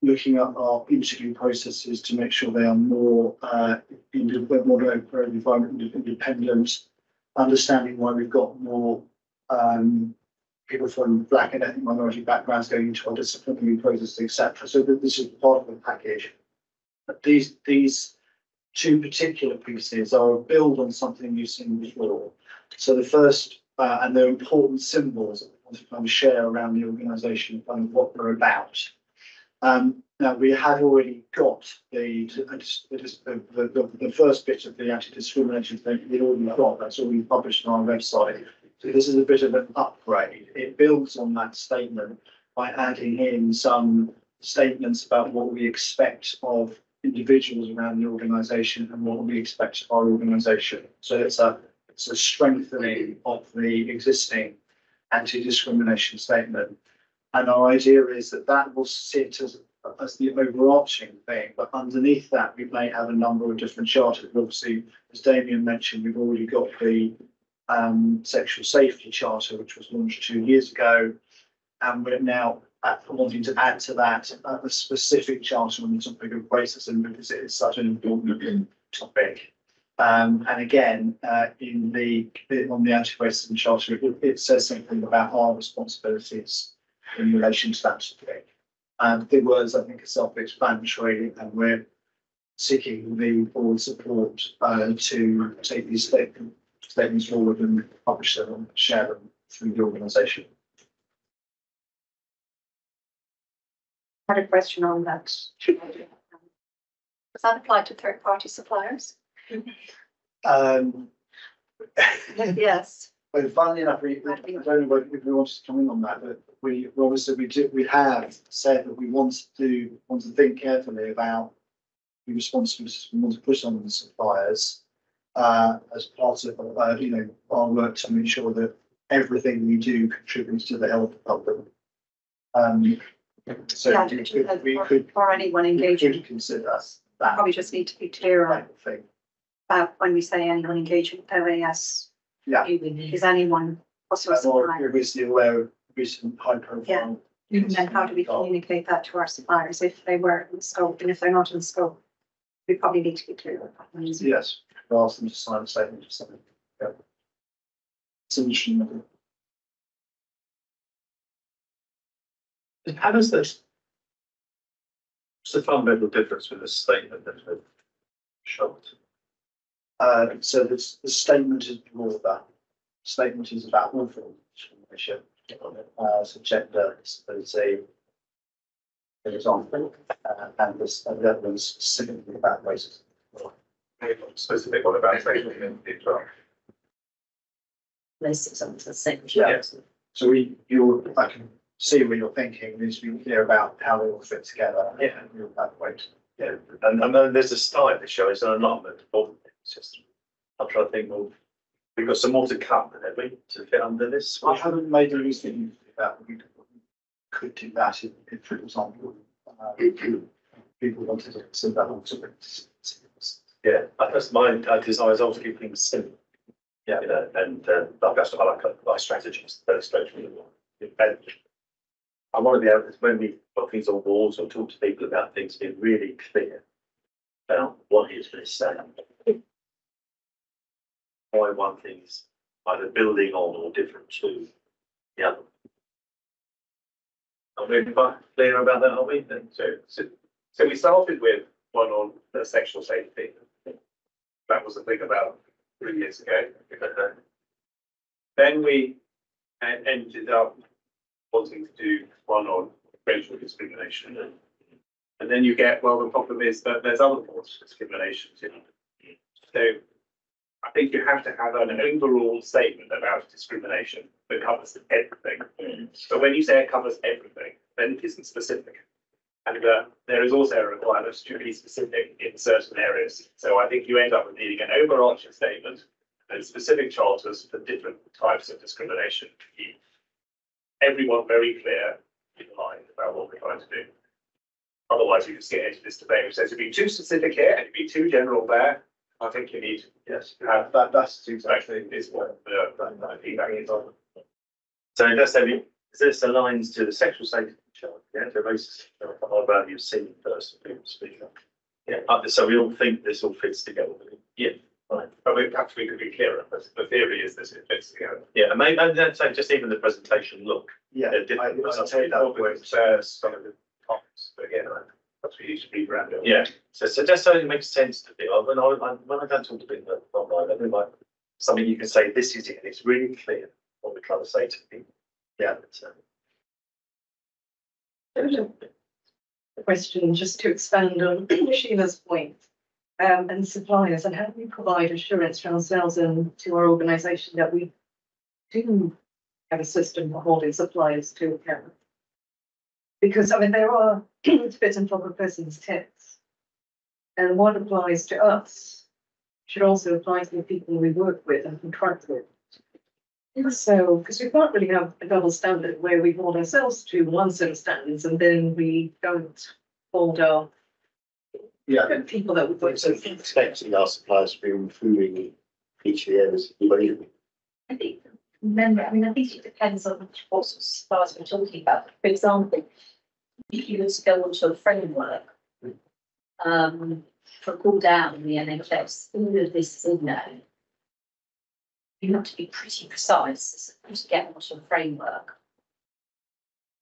S13: looking at our interview processes to make sure they are more, uh, more environment independent, understanding why we've got more, um, people from black and ethnic minority backgrounds going into our disciplinary processes, etc. So that this is part of the package. But these, these two particular pieces are a build on something you've seen before. So the first, uh, and they're important symbols that we want to kind of share around the organisation and what we're about. Um, now we have already got the, the, the, the, first bit of the anti-discrimination thing, we already got, that's already published on our website. So this is a bit of an upgrade. It builds on that statement by adding in some statements about what we expect of individuals around the organisation and what we expect of our organisation. So it's a, it's a strengthening of the existing anti-discrimination statement. And our idea is that that will sit as, as the overarching thing, but underneath that, we may have a number of different charters. Obviously, as Damien mentioned, we've already got the um, sexual safety charter, which was launched two years ago. And we're now at- wanting to add to that uh, a specific charter on the topic of racism because it is such an important topic. Um, and again, uh, in the, on the anti-racism charter, it, it says something about our responsibilities in relation to that topic. And the words, I think, are self-explanatory and we're seeking the board support, uh, to take these statements statements forward and publish them and share them through the organisation.
S9: I had a question on that. Does that apply to third party suppliers?
S13: Um,
S9: Yes.
S13: but funnily enough, we, I don't know if we wanted to come in on that, but we, obviously, we do, we have said that we want to want to think carefully about the responsibilities we want to put on the suppliers uh, as part of, uh, you know, our work to make sure that everything we do contributes to the health of the public. Um, so
S9: Yeah,
S13: we could, we
S9: or-
S13: could,
S9: Or anyone
S13: we
S9: engaging,
S13: could consider that
S9: probably just need to be clear on
S13: thing.
S9: about when we say anyone engaging with LAS.
S13: Yeah.
S9: Is anyone also a
S13: Or you're obviously aware of recent high profile. Yeah.
S9: And then how do we communicate that to our suppliers if they were in scope and if they're not in scope? We probably need to be clear what that means.
S13: Ask them to sign a statement or something. Yeah. Solution.
S1: How does this? What's the fundamental difference with this statement that's been shot?
S13: Uh, so this, the statement is broader. Statement is about forms of discrimination, uh, so gender, disability. For example, uh, and this, and the other one's specifically about racism.
S8: A Specific one about safety and as well.
S6: Most of them are the same.
S13: Yeah. So we, you, I can see where you're thinking, needs to be clear about how they all fit together.
S1: Yeah.
S13: And you'll have to.
S1: Yeah, and, and then there's a style that shows an allotment of system. I'm trying to think, well, we've got some more to come, haven't we, to fit under this?
S13: I haven't made a reason that we could do that if, if, for example, uh, people wanted to consider that also.
S1: Yeah, I guess my uh, desire is always keep things simple. Yeah, you know, and, uh, that's what I like, my strategies, very. And I want to be able to, when we put things on walls or talk to people about things, be really clear about what is this saying. Why one thing is either building on or different to the other. Are we quite clear about that, are we?
S8: So, so, so we started with one on the sexual safety. That was the thing about three years ago. Then we ended up wanting to do one on racial discrimination. And then you get, well, the problem is that there's other forms of discrimination too. So I think you have to have an overall statement about discrimination that covers everything. But when you say it covers everything, then it isn't specific. And uh, there is also a requirement to be specific in certain areas. So I think you end up with needing an overarching statement and specific charters for different types of discrimination to keep everyone very clear in line about what we're trying to do. Otherwise, you just get into this debate which says you're being too specific here and you're being too general there. I think you need, yes, to have
S13: That, that's
S8: exactly is what the, feedback is on.
S1: So it does say, this aligns to the sexual safety chart, yeah, the racist, our value of seeing person, people speak up. Yeah, uh, so we all think this all fits together, yeah, Right.
S8: But we perhaps we could be clearer, but the theory is that it fits together.
S1: Yeah, and maybe, and then, so just even the presentation look.
S13: Yeah, I,
S1: different.
S13: I take that point.
S8: Uh, some of the topics, but again, I- perhaps we need to be random.
S1: Yeah, so, so just so it makes sense to me, when I, I- when I go to the bit, online, I mean, like, something you can say, this is it, it's really clear what we're trying to say to people. Yeah, but, um, A
S5: question, just to expand on Sheila's point, um, and suppliers, and how do we provide assurance to ourselves and to our organisation that we do have a system for holding suppliers to account. Because, I mean, there are fit and proper persons tests. And what applies to us should also apply to the people we work with and contract with. So, because we can't really have a double standard where we hold ourselves to one set of standards and then we don't hold our
S7: Yeah.
S5: people that we work
S7: So
S5: with.
S7: expecting our suppliers to be improving each of the areas,
S6: I think, remember, I mean, I think it depends on what sort of suppliers we're talking about. For example, if you were to go onto a framework, um, for cool down in the NHS, all of this is in there. You have to be pretty precise to get a framework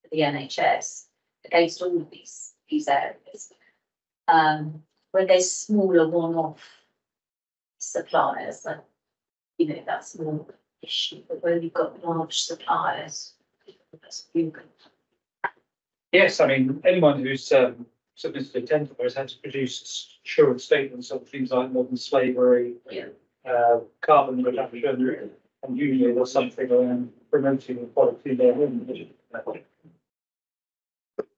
S6: for the NHS against all of these, these areas. Um, where there's smaller one-off suppliers, like you know, that's more issue, but when you've got large suppliers. that's you
S15: Yes, I mean, anyone who's um submitted a tender has had to produce assurance statements of things like modern slavery.
S6: Yeah.
S15: Uh, carbon reduction, and usually there's something around promoting the quality there.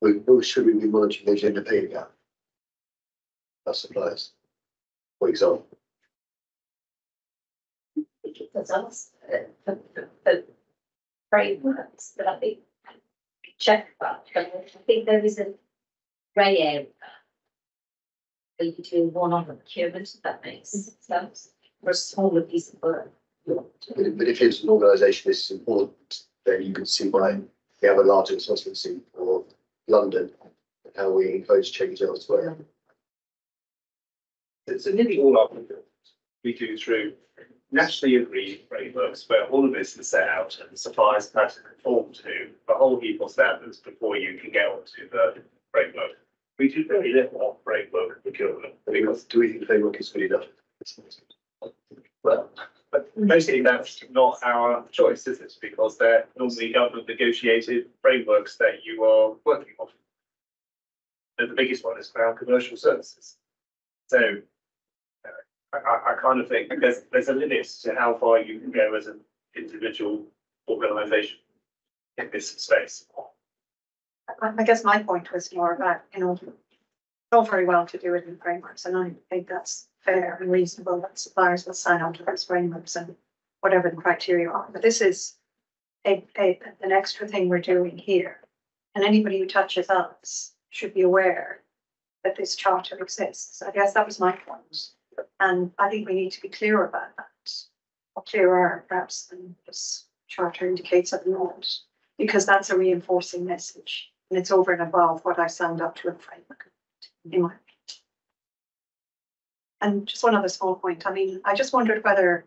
S7: we, we should we be monitoring the gender pay gap? Our suppliers, for example.
S6: That's us, uh, for, for, for frameworks, but I think check that, but I think there is a grey area. Are you doing one-off procurement, if that makes sense, for a smaller piece of work.
S7: But, but if it's an organisation this is important, then you can see why we have a larger consultancy for London and how we encourage change elsewhere.
S8: So nearly all our procurement we do through nationally agreed frameworks where all of this is set out and the suppliers have to conform to a whole heap of standards before you can get onto the framework. We do very little on framework procurement because
S7: Do we think the framework is good enough?
S8: Well, but basically that's not our choice, is it? Because they're normally government negotiated frameworks that you are working on. The biggest one is around commercial services. So uh, I, I, I kind of think there's, there's a limit to how far you can go as an individual organisation in this space.
S9: I, I guess my point was more about, you know, it's all very well to do it in frameworks, and I think that's fair and reasonable that suppliers will sign on to those frameworks and whatever the criteria are, but this is a, a, an extra thing we're doing here. And anybody who touches us should be aware that this charter exists. I guess that was my point. And I think we need to be clear about that. Or clearer perhaps than this charter indicates at the moment because that's a reinforcing message and it's over and above what I signed up to in framework. In my. And just one other small point, I mean, I just wondered whether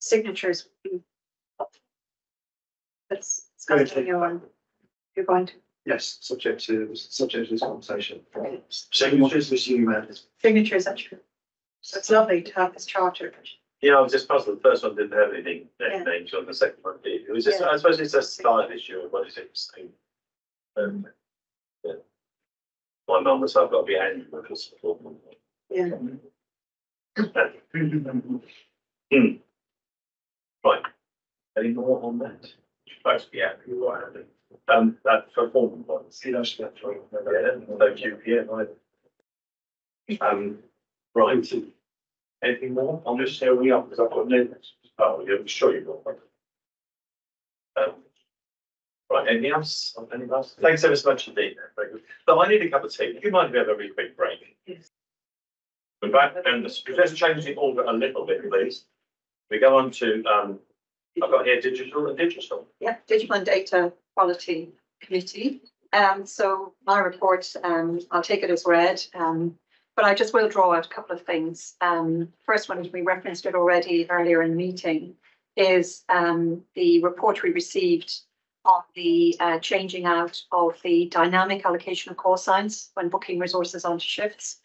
S9: signatures would be. It's, it's going to, you know, you're going to,
S13: Yes, subject to, subject to this conversation. Signatures, assuming that.
S9: signatures actually. So it's lovely to have this charter.
S1: Yeah, I was just puzzled. The first one didn't have anything,
S9: Yeah.
S1: any names on the second one did. It was just,
S9: Yeah.
S1: I suppose it's a style issue of what is it saying. Um, yeah. My mum was, I've got to be angry because.
S9: Yeah.
S1: Hmm. Right. Any more on that? Right, yeah, you're right. I think. Um, that for form ones. You know, Yeah, no QPM either. Um, right. Anything more? I'm just showing up because I've got no, oh, yeah, I'm sure you've got one. Um, Right, anything else? Anything else? Thanks ever so much indeed. Very good. So I need a cup of tea. Do you mind if we have a really quick break?
S5: Yes.
S1: We're back and let's change the order a little bit, please. We go on to, um, I've got here digital and digital.
S9: Yeah, Digital and Data Quality Committee. Um, so my report, um, I'll take it as read, um, but I just will draw out a couple of things. Um, first one, we referenced it already earlier in the meeting, is, um, the report we received on the, uh, changing out of the dynamic allocation of call signs when booking resources onto shifts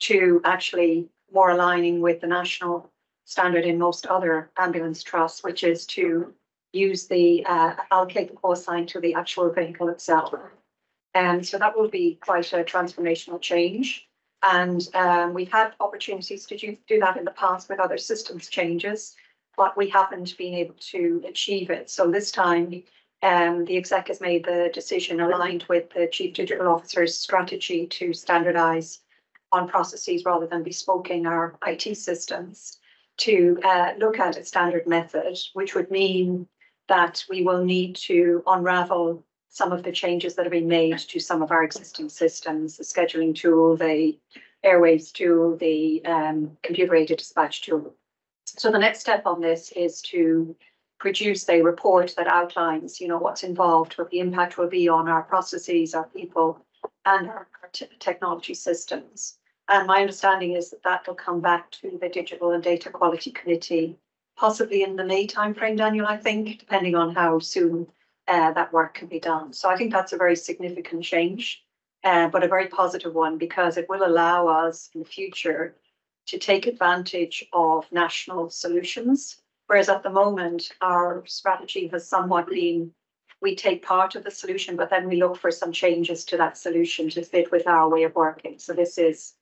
S9: to actually more aligning with the national standard in most other ambulance trusts, which is to use the, uh, allocate the call sign to the actual vehicle itself. And so that will be quite a transformational change. And, um, we've had opportunities to do, do that in the past with other systems changes. but we haven't been able to achieve it. So this time, um, the exec has made the decision aligned with the chief digital officer's strategy to standardize on processes rather than bespoking our IT systems to uh, look at a standard method, which would mean that we will need to unravel some of the changes that have been made to some of our existing systems, the scheduling tool, the airwaves tool, the um, computer aided dispatch tool. So the next step on this is to produce a report that outlines, you know, what's involved, what the impact will be on our processes, our people, and our, our technology systems. And my understanding is that that will come back to the Digital and Data Quality Committee, possibly in the May timeframe, Daniel, I think, depending on how soon uh, that work can be done. So I think that's a very significant change, uh, but a very positive one because it will allow us in the future to take advantage of national solutions. Whereas at the moment, our strategy has somewhat been we take part of the solution, but then we look for some changes to that solution to fit with our way of working. So this is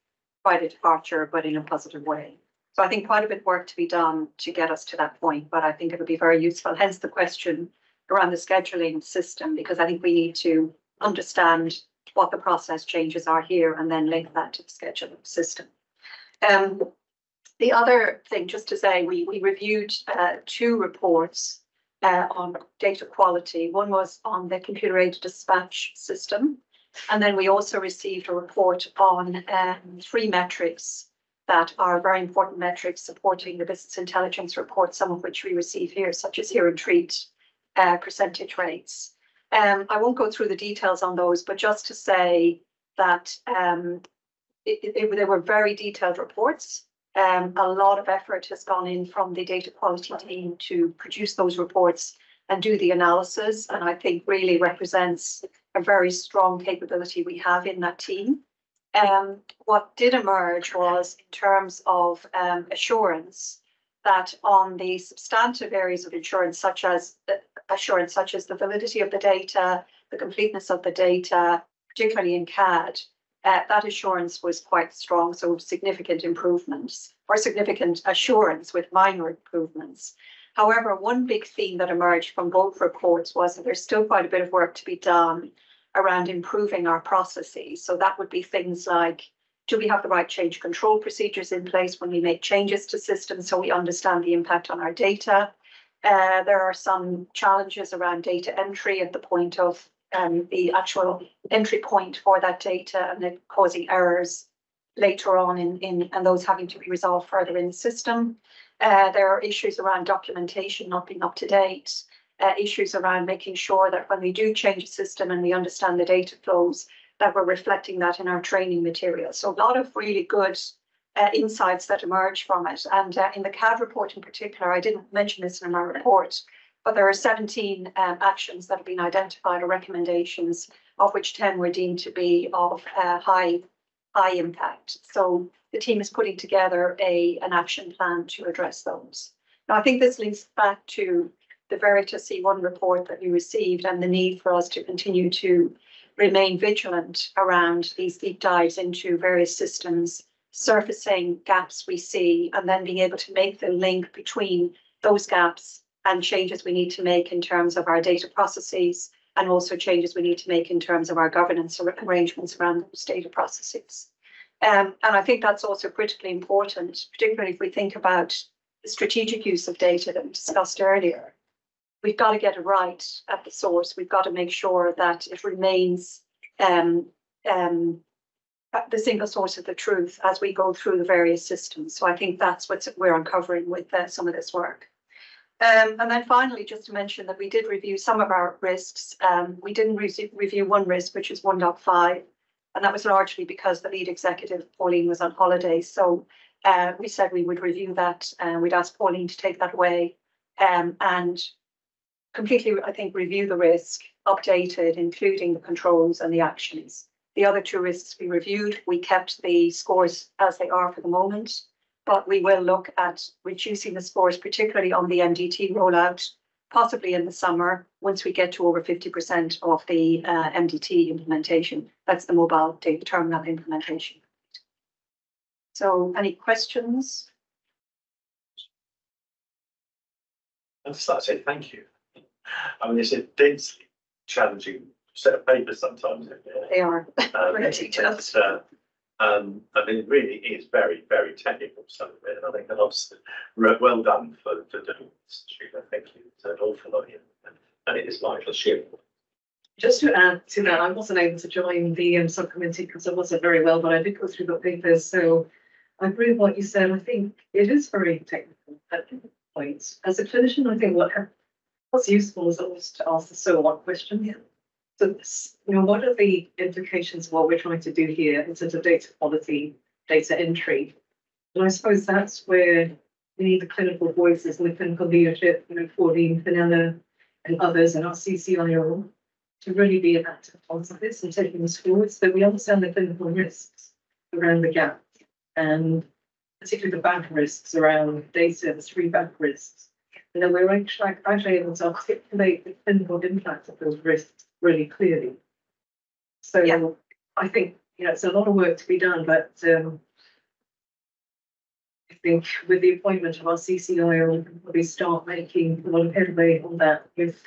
S9: quite a departure, but in a positive way. So I think quite a bit of work to be done to get us to that point, but I think it would be very useful. Hence the question around the scheduling system, because I think we need to understand what the process changes are here and then link that to the scheduling system. Um, the other thing, just to say, we, we reviewed uh, two reports uh, on data quality. One was on the computer aided dispatch system. And then we also received a report on um, three metrics that are very important metrics supporting the business intelligence report, some of which we receive here, such as hear and treat uh, percentage rates. Um, I won't go through the details on those, but just to say that um, it, it, they were very detailed reports. Um, a lot of effort has gone in from the data quality team to produce those reports and do the analysis, and I think really represents a very strong capability we have in that team. Um, what did emerge was in terms of um, assurance that on the substantive areas of insurance, such as uh, assurance, such as the validity of the data, the completeness of the data, particularly in CAD, that assurance was quite strong. So significant improvements or significant assurance with minor improvements. However, one big theme that emerged from both reports was that there's still quite a bit of work to be done around improving our processes. So that would be things like, do we have the right change control procedures in place when we make changes to systems so we understand the impact on our data? Uh, there are some challenges around data entry at the point of um, the actual entry point for that data and it causing errors later on in, in and those having to be resolved further in the system. Uh, there are issues around documentation not being up to date uh, issues around making sure that when we do change a system and we understand the data flows, that we're reflecting that in our training materials. So a lot of really good uh, insights that emerge from it. And uh, in the CAD report in particular, I didn't mention this in my report, but there are 17 um, actions that have been identified or recommendations, of which 10 were deemed to be of uh, high, high impact. So the team is putting together a, an action plan to address those. Now, I think this links back to the Veritas C1 report that we received and the need for us to continue to remain vigilant around these deep dives into various systems, surfacing gaps we see, and then being able to make the link between those gaps and changes we need to make in terms of our data processes and also changes we need to make in terms of our governance arrangements around those data processes. Um, and I think that's also critically important, particularly if we think about the strategic use of data that we discussed earlier we've got to get it right at the source. We've got to make sure that it remains um, um, the single source of the truth as we go through the various systems. So I think that's what we're uncovering with uh, some of this work. Um, and then finally, just to mention that we did review some of our risks. Um, we didn't re review one risk, which is 1.5, and that was largely because the lead executive, Pauline, was on holiday. So uh, we said we would review that and we'd ask Pauline to take that away. Um, and completely, I think, review the risk, updated, including the controls and the actions. The other two risks we reviewed, we kept the scores as they are for the moment, but we will look at reducing the scores, particularly on the MDT rollout, possibly in the summer, once we get to over 50% of the uh, MDT implementation. That's the mobile data terminal implementation. So any questions?
S1: Like to say thank you. I mean, it's a densely challenging set of papers sometimes. it?
S9: They are.
S1: Um,
S9: Very detailed.
S1: It's, Um, I mean, it really is very, very technical, some of it, and I think that was re- well done for, for doing this. Sheila. Thank you, it's an awful lot here, and it is Michael Sheila.
S5: Just to add to that, I wasn't able to join the um, subcommittee because I wasn't very well, but I did go through the papers, so I agree with what you said. I think it is very technical at points. As a clinician, I think what what's useful is always to ask the so what question. So, you know, what are the implications of what we're trying to do here in terms of data quality, data entry? And I suppose that's where we need the clinical voices and the clinical leadership, you know, Pauline, Fenella, and others, and our CCIO to really be an active part of this and taking this forward so that we understand the clinical risks around the gap and particularly the back risks around data, the three back risks. And then we're actually, actually able to articulate the clinical impact of those risks really clearly. So I think, you know, it's a lot of work to be done, but um, I think with the appointment of our CCIO, we can probably start making a lot of headway on that with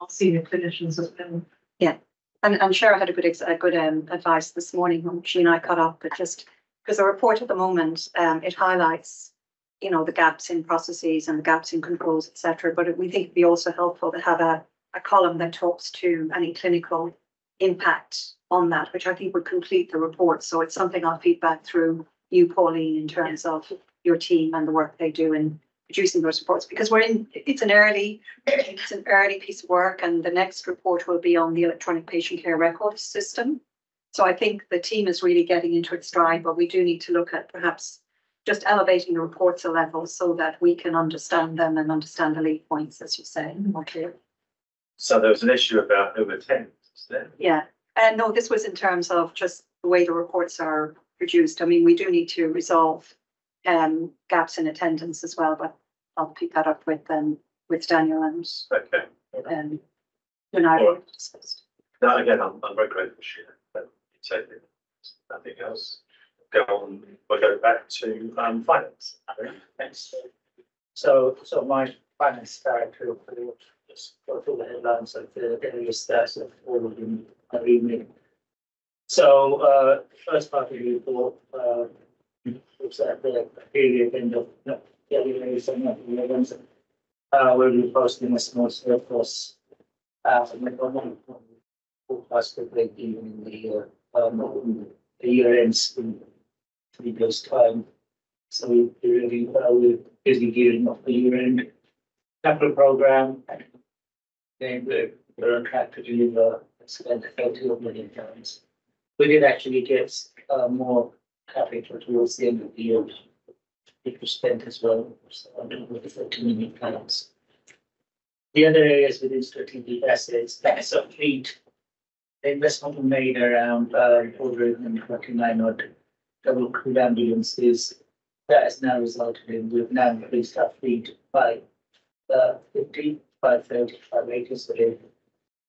S5: our senior clinicians as well.
S9: Yeah, and, and Cheryl had a good, a good, um, advice this morning when she and I caught up, but just, because the report at the moment, um, it highlights, you know, the gaps in processes and the gaps in controls, etc. but it- we think it'd be also helpful to have a, a column that talks to any clinical impact on that, which I think would complete the report, so it's something I'll feed back through you, Pauline, in terms of your team and the work they do in producing those reports, because we're in, it's an early, it's an early piece of work, and the next report will be on the electronic patient care record system. So I think the team is really getting into its stride, but we do need to look at perhaps just elevating the reports a level so that we can understand them and understand the lead points, as you say, more clearly.
S1: So there was an issue about who attends, is there?
S9: Yeah, and no, this was in terms of just the way the reports are produced. I mean, we do need to resolve um gaps in attendance as well, but I'll pick that up with um with Daniel and
S1: Okay.
S9: um you and I
S1: All right.
S9: discussed.
S1: No, again, I'm, I'm very grateful, Sheila, but it's taken nothing else. Go on, we'll go back to, um, finance.
S12: Thanks. So, so my finance director will just go through the headlines of the various stats of all of them are evening. So, uh, first part of the report, uh, looks at the period end of, no, January, so not the eleventh. Uh, we'll be posting a small surplus, uh, from the. Forecast to break even in the year, um, the year ends in three days' time. So we really, uh, we're busy gearing up the year end capital program. And we're, we're on track to deliver, spend thirty million pounds. We did actually get, uh, more capital towards the end of the year. It was spent as well, so the thirty million pounds. The other areas within strategic assets, that's a fleet. The investment we made around, uh, ordering and twenty-nine odd double crewed ambulances. That has now resulted in, we've now increased our fleet by uh fifty, by thirty, five acres. So they-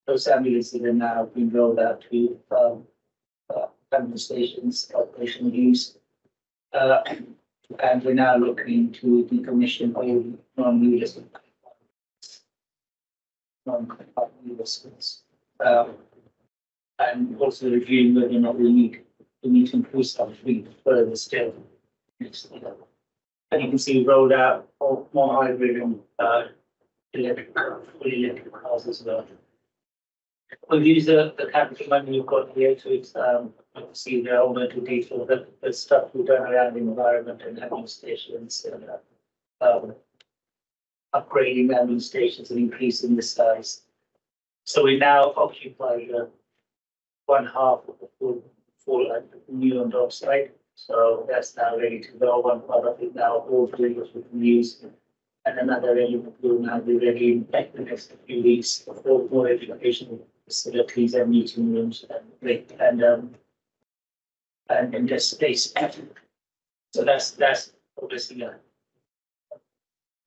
S12: Those ambulances are now being rolled out to um uh stations, operational use. Uh, and we're now looking to decommission all. Non-compartment vessels. Um, and also reviewing whether or not we need, we need to increase our fleet further still. next. And you can see rolled out more hybrid and uh electric, cars as well. We've used the the capital money you've got here to um see the into detail, the the stuff we've done around the environment and having stations and uh, um. Upgrading ambulance stations and increasing the size. So we now occupy the one half of the full full uh, new and off site. So that's now ready to go. One part of it now, all three was we can use. And another element will now be ready in the next few weeks for more educational facilities and meeting rooms and and um. And in this space. So that's, that's obviously a.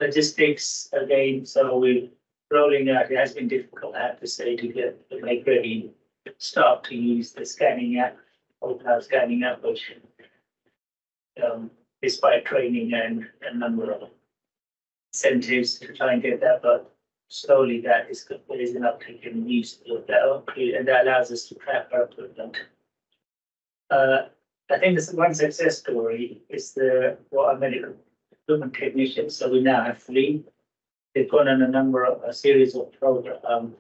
S12: Logistics again, so we're rolling out, it has been difficult, I have to say, to get, to make ready, start to use the scanning app, open house scanning app, which um, despite training and a number of incentives to try and get that, but slowly that is, there is an uptake in use of that, and that allows us to track our equipment. Uh, I think this one success story is the, what our medical equipment technicians, so we now have three. They've gone on a number of, a series of program, um,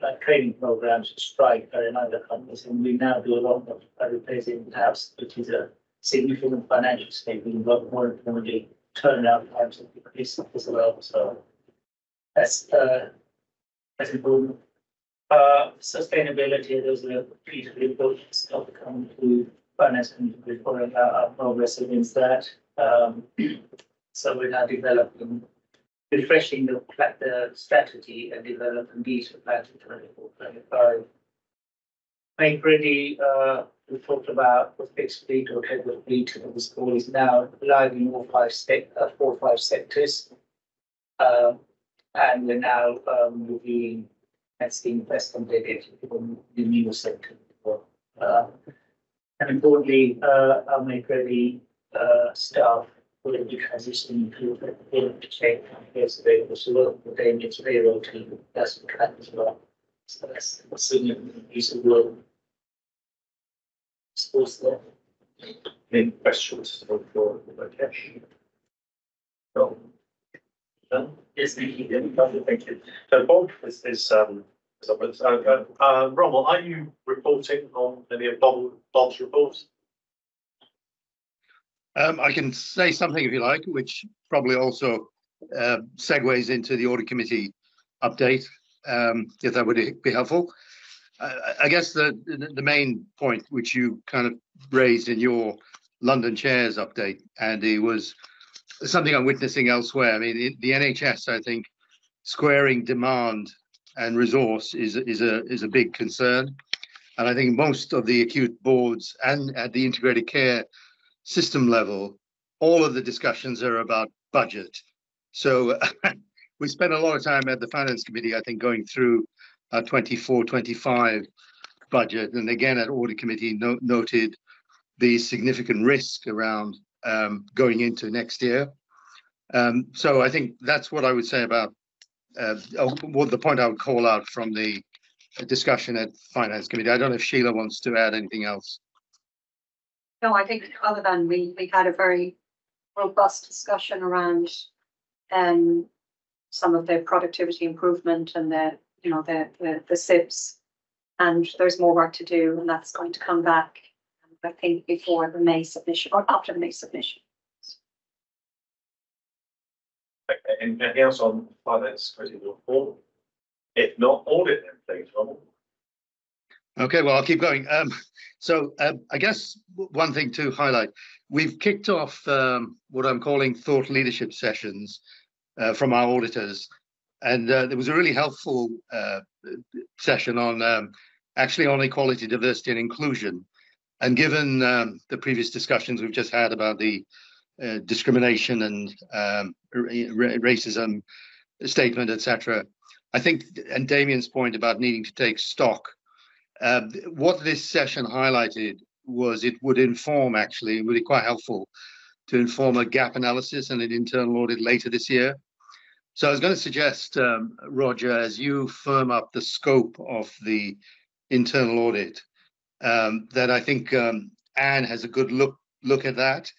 S12: like training programs, strike in other companies, and we now do a lot of replacing tabs, which is a significant financial saving, but more importantly, Turnout times of decreased as well. So that's uh, that's important. Uh, sustainability, those are three reports of the to finance and reporting our, progress against that. Um, so we're now developing, refreshing the, the strategy and developing these for plan to 2024, 2025. Make Ready uh, we talked about fixed basically or head with fleet and the school is now live in all five sec uh, four or five sectors. Um, and we're now um, reviewing and seeing best completed from the new sector. Uh, and importantly, uh, our make ready uh, staff will be transitioning to the check years available. So work with the Danish payroll team, that's what as well. So that's assuming use of work. Suppose.
S1: Any questions for, for, okay? No. No,
S12: thank you.
S1: Thank you. So Bob is, is, um, is up with, uh, uh, uh, Rommel, are you reporting on any of Bob, Bob's reports?
S14: Um, I can say something if you like, which probably also uh, segues into the audit committee update, um, if that would be helpful. I, I guess the, the the main point which you kind of raised in your London chairs update, Andy, was something I'm witnessing elsewhere. I mean, the, NHS, I think, squaring demand and resource is is a is a big concern, and I think most of the acute boards and at the integrated care system level, all of the discussions are about budget. So we spent a lot of time at the finance committee, I think, going through our 24, 25 budget. And again, at audit committee no- noted the significant risk around um, going into next year. Um, so I think that's what I would say about uh, what the point I would call out from the discussion at finance committee. I don't know if Sheila wants to add anything else.
S9: No, I think other than we, we had a very robust discussion around um some of the productivity improvement and the, you know, the, the, the CIPs. And there's more work to do and that's going to come back, I think, before the May submission or after the May submission.
S1: Okay, anything else on finance committee report? If not, audit then, please, Rommel.
S14: Okay, well, I'll keep going. Um, so um, I guess one thing to highlight, we've kicked off um, what I'm calling thought leadership sessions uh, from our auditors. And uh, there was a really helpful uh, session on um, actually on equality, diversity and inclusion. And given um, the previous discussions we've just had about the uh, discrimination and um, ra- racism statement, etc., I think, and Damien's point about needing to take stock uh, what this session highlighted was it would inform, actually, really quite helpful to inform a gap analysis and an internal audit later this year. So I was going to suggest, um, Roger, as you firm up the scope of the internal audit, um, that I think um, Anne has a good look look at that,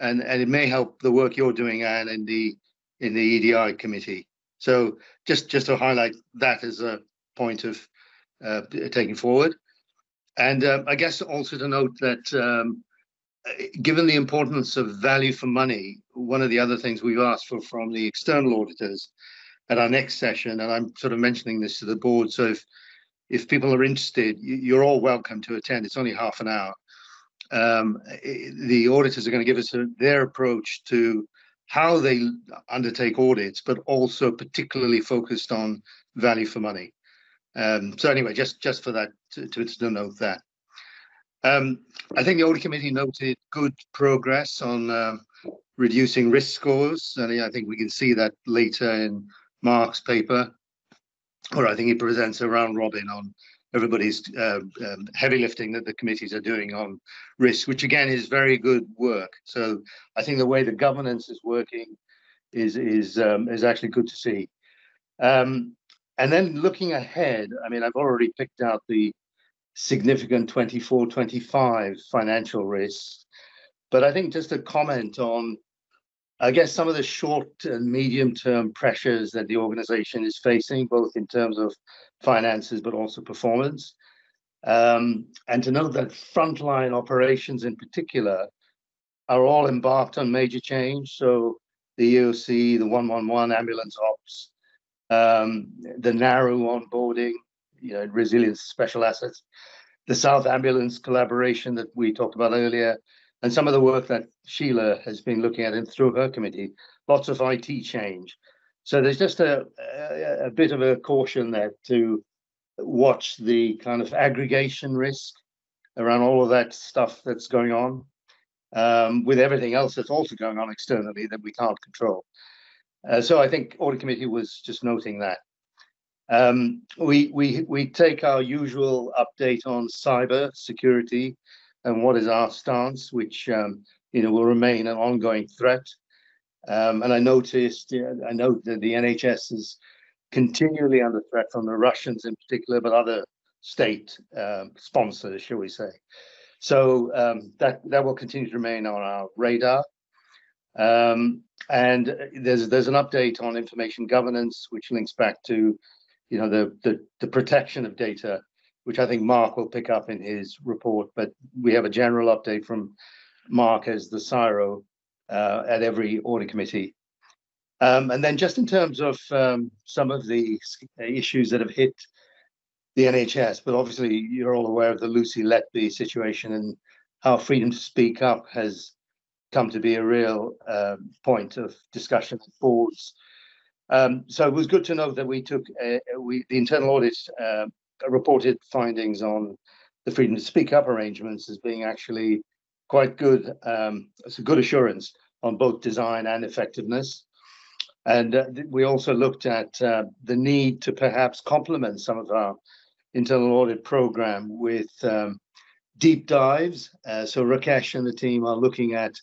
S14: and and it may help the work you're doing, Anne, in the in the EDI committee. So just just to highlight that as a point of uh, taking forward. And um, I guess also to note that um, given the importance of value for money, one of the other things we've asked for from the external auditors at our next session, and I'm sort of mentioning this to the board, so if if people are interested, you- you're all welcome to attend. It's only half an hour. Um, the auditors are going to give us a, their approach to how they undertake audits, but also particularly focused on value for money. Um, so anyway, just just for that to, to, to note that. Um, I think the audit committee noted good progress on um, reducing risk scores, and I think we can see that later in Mark's paper, or I think he presents a round robin on everybody's uh, um, heavy lifting that the committees are doing on risk, which again is very good work. So I think the way the governance is working is is um, is actually good to see. Um, and then looking ahead, I mean, I've already picked out the significant 24, 25 financial risks, but I think just a comment on, I guess, some of the short and medium term pressures that the organization is facing, both in terms of finances, but also performance. Um, and to note that frontline operations in particular are all embarked on major change. So the EOC, the 111 ambulance ops, um, the narrow onboarding, you know, resilience special assets, the South Ambulance collaboration that we talked about earlier, and some of the work that Sheila has been looking at and through her committee, lots of IT change. So there's just a, a, a bit of a caution there to watch the kind of aggregation risk around all of that stuff that's going on um, with everything else that's also going on externally that we can't control. Uh, so I think audit committee was just noting that. Um, we, we, we take our usual update on cyber security and what is our stance, which um, you know will remain an ongoing threat. Um, and I noticed, I note that the NHS is continually under threat from the Russians in particular, but other state um, sponsors, shall we say. So um, that that will continue to remain on our radar. Um, and there's there's an update on information governance, which links back to, you know, the the, the protection of data, which I think Mark will pick up in his report. But we have a general update from Mark as the CSIRO uh, at every audit committee. Um, and then just in terms of um, some of the issues that have hit the NHS, but obviously you're all aware of the Lucy Letby situation and how freedom to speak up has come to be a real uh, point of discussion at boards. Um, so it was good to know that we took uh, we the internal audit uh, reported findings on the freedom to speak up arrangements as being actually quite good. Um, it's a good assurance on both design and effectiveness. And uh, we also looked at uh, the need to perhaps complement some of our internal audit program with um, deep dives. Uh, so Rakesh and the team are looking at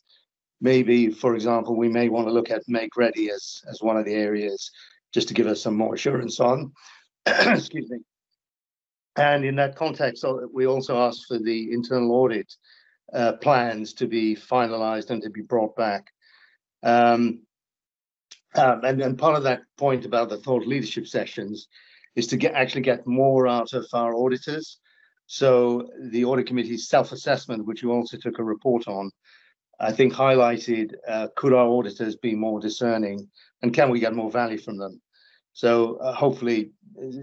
S14: maybe, for example, we may want to look at make ready as, as one of the areas just to give us some more assurance on. Excuse me. And in that context, uh, we also asked for the internal audit uh, plans to be finalized and to be brought back. Um, um, and, and part of that point about the thought leadership sessions is to get actually get more out of our auditors. So the audit committee's self-assessment, which you also took a report on, I think highlighted uh, could our auditors be more discerning and can we get more value from them? So uh, hopefully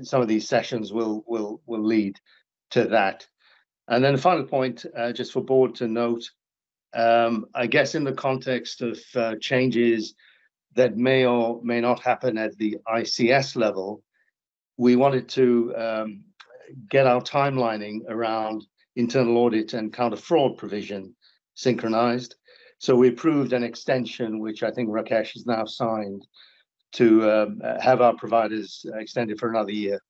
S14: some of these sessions will will will lead to that. And then the final point, uh, just for board to note, um, I guess in the context of uh, changes that may or may not happen at the ICS level, we wanted to um, get our timelining around internal audit and counter fraud provision synchronized. So we approved an extension, which I think Rakesh has now signed, to um, have our providers extended for another year.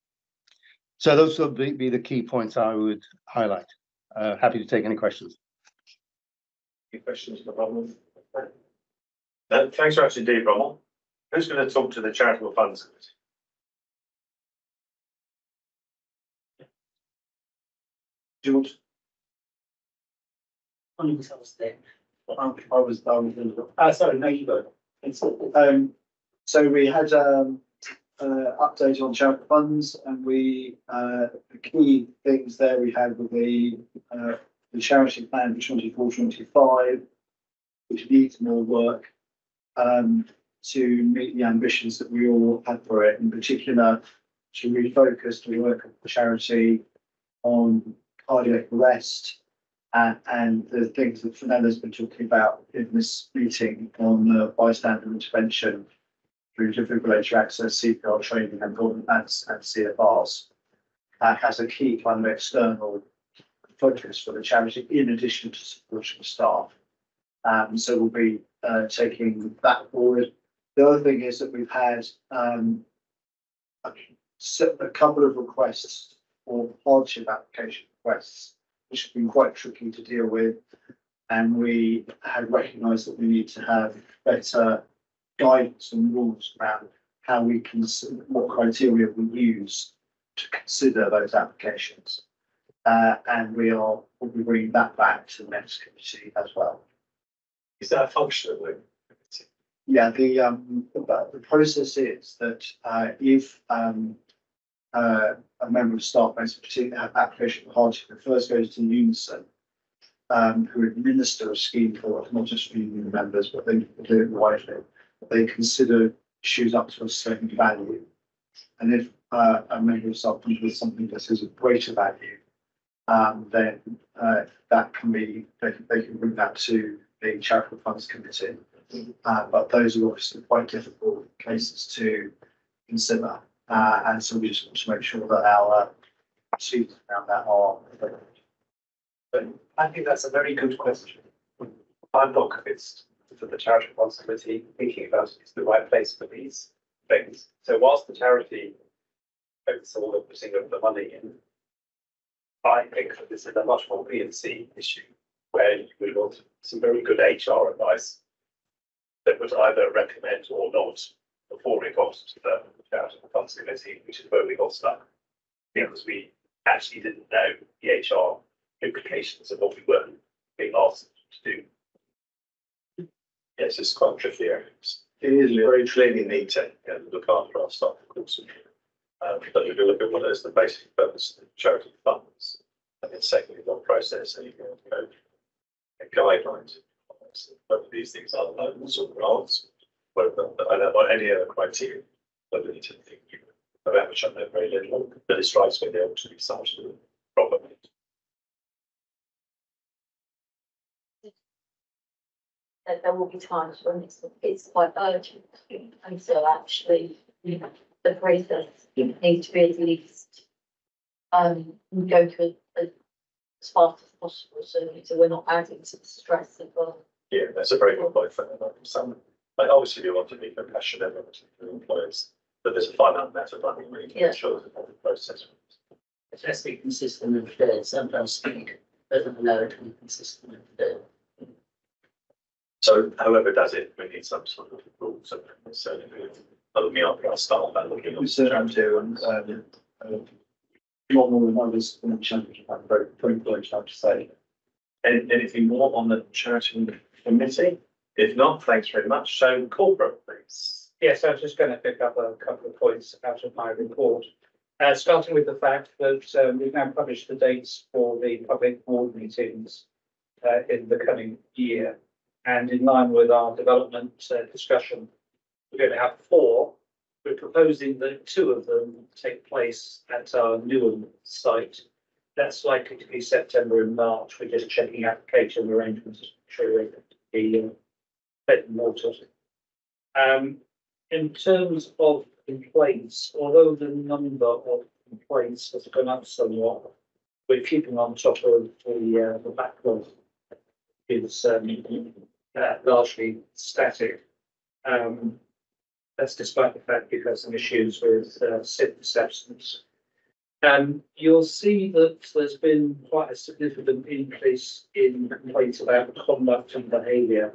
S14: So those would be, be the key points I would highlight. Uh, happy to take any questions.
S1: Any questions, no problem. Uh, thanks very much indeed, Rommel. Who's going to talk to the charitable funds?
S13: Do you want?
S12: Only because I was there.
S13: I I was, I was,
S12: Ah, sorry, no, you go.
S13: Um, so we had, um, uh, update on charitable funds and we, uh, the key things there we had were the, uh, the charity plan for 24, 25, which needs more work, um, to meet the ambitions that we all had for it, in particular, to refocus the work of the charity on cardiac arrest and, and the things that Fenella's been talking about in this meeting on uh, bystander intervention through defibrillator access, CPR training and and, and CFRs. That has a key kind of external focus for the charity in addition to supporting staff. Um, so we'll be uh, taking that forward. The other thing is that we've had um, a, a couple of requests or hardship application requests, which have been quite tricky to deal with. And we had recognised that we need to have better guidance and rules around how we can, what criteria we use to consider those applications. Uh, and we are, we'll be bringing that back to the next committee as well.
S1: Is that a function of it?
S13: Yeah, the, um, the process is that, uh, if, um, uh, a member of staff makes a particular application for hardship, it first goes to Unison, um, who administer a scheme for, not just union members, but they do it widely. They consider issues up to a certain value. And if, uh, a member of staff comes with something that is of greater value, um, then, uh, that can be, they, can- they can bring that to the charitable funds committee. Uh, but those are obviously quite difficult cases to consider. Uh, and so we just want to make sure that our uh, procedures around that are.
S1: But I think that's a very good question. I'm not convinced that the charity committee thinking about it is the right place for these things. So whilst the charity focuses all of putting of the money in, I think that this is a much more B and C issue where you would want some very good HR advice that would either recommend or not before it got to the charity funds committee, which is where we got stuck. Because we actually didn't know the HR implications of what we were being asked to do. Yes, it's quite tricky areas. It is very clearly need to look after our staff, of course. Um, but if you look at what is the basic purpose of the charity funds, and then secondly, what process and you can go and guidelines. Whether these things are loans or grants, I don't any other criteria, but we need to think about which I know very little, but it strikes me there ought to be of properly.
S6: There, there will be times when it's, it's quite urgent, and so actually, you know, the process needs to be at least. Um, go through as as fast as possible, so, so we're not adding to the stress of, uh,
S1: Yeah, that's a very good point for some, but obviously we want to be compassionate with employers, but there's a finite method, I think, we need to
S6: Yeah.
S1: ensure that the process.
S12: Let's be consistent and fair, sometimes speed doesn't allow it to be consistent and fair.
S1: So however does it, we need some sort of rules and so looking after our staff and looking.
S13: We certainly do, and, um, um, not more than one is in the championship, I'm very, very pleased, I have to say.
S1: Any, anything more on the charity committee? If not, thanks very much. So corporate, please.
S16: Yes, I was just going to pick up a couple of points out of my report. Uh, starting with the fact that um, we've now published the dates for the public board meetings uh, in the coming year. And in line with our development uh, discussion, we're going to have four. We're proposing that two of them take place at our Newham site. That's likely to be September and March. We're just checking application arrangements, ensuring the and. Um, in terms of complaints, although the number of complaints has gone up somewhat, we're keeping on top of the, uh, the backlog. It's, um, uh, largely static. Um, that's despite the fact we've had some issues with, uh, sickness. Um, you'll see that there's been quite a significant increase in complaints about conduct and behaviour.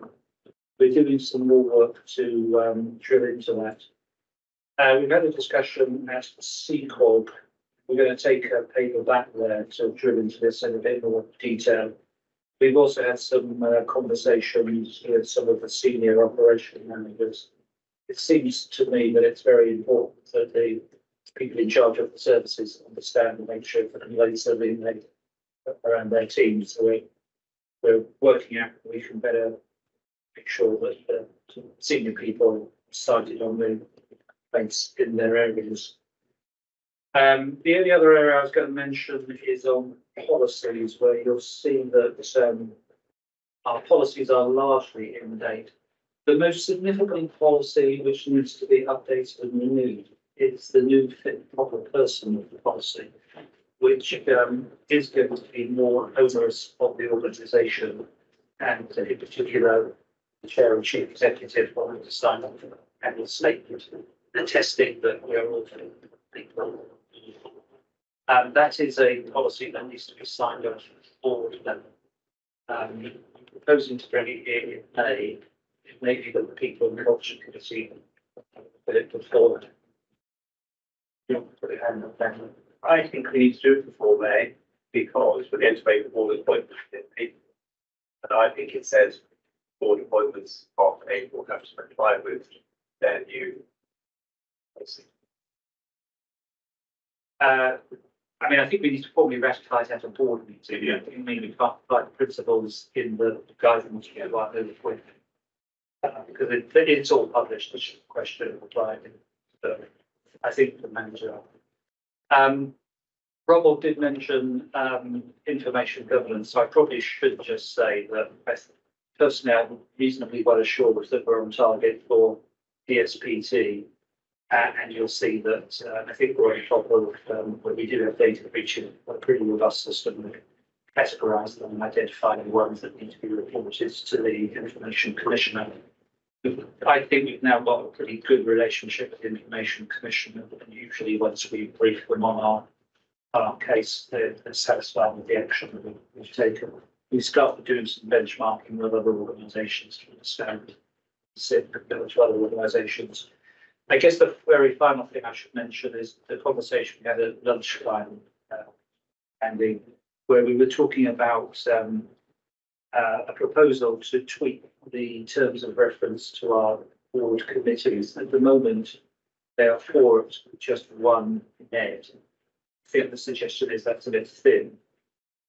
S16: We're doing some more work to, um, drill into that. Uh, we've had a discussion at CCOG. We're going to take a paper back there to drill into this in a bit more detail. We've also had some uh, conversations with some of the senior operation managers. It seems to me that it's very important that the people in charge of the services understand and make sure that complaints are being made around their teams. So we, we're working out, we can better make sure that uh, senior people started on the complaints in their areas. Um, the only other area I was going to mention is on policies, where you'll see that um, our policies are largely in date. The most significant policy which needs to be updated and renewed is the new fit proper person of the policy, which um, is going to be more onerous of the organisation and in particular the chair and chief executive will have to sign off on an annual statement attesting that we are all people. Um, that is a policy that needs to be signed off at the board level. Um, proposing to bring it in in May, maybe that the people in the culture could seen that it before. You know, put it hand up down.
S8: I think we need to do it before May, because we're going to make the board appointment in. And I think it says board appointments of April have to comply with their new. policy.
S16: Uh, I mean, I think we need to formally ratify it at a board meeting.
S8: Yeah.
S16: I mean, we can't apply the principles in the guidance you like, over the Uh, because it, it's all published, it's a question of applying. So I think the manager. Um, Rob did mention, um, information governance, so I probably should just say that I personally reasonably well assured that we're on target for DSPT. Uh, and you'll see that, uh, I think we're on top of, um, when we do have data breaches, a pretty robust system. We Categorize them and identify the ones that need to be reported to the information commissioner. I think we've now got a pretty good relationship with the information commissioner, and usually once we brief them on our, our case, they're they're satisfied with the action that we've taken. We started doing some benchmarking with other organisations to understand the to other organisations. I guess the very final thing I should mention is the conversation we had at lunchtime, uh, Andy, where we were talking about, um, uh, a proposal to tweak the terms of reference to our board committees. At the moment, there are four, just one NED. I think the suggestion is that's a bit thin.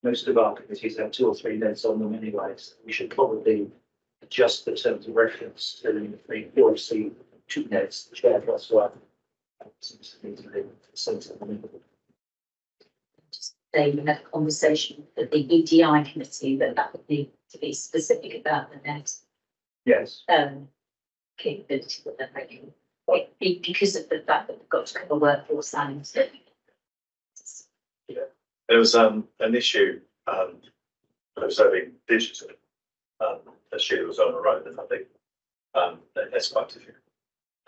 S16: Most of our committees have two or three NEDs on them anyways. We should probably adjust the terms of reference to the four C two NEDs, the chair plus one. Seems to me to be sensible.
S6: They had a conversation at the EDI committee that that would need to be specific about the next
S16: Yes.
S6: um capability that they're be- because of the fact that we've got to cover workforce and
S1: There was um an issue um observing digital. Um, as she was on the road, and I think. Um, that- that's quite difficult.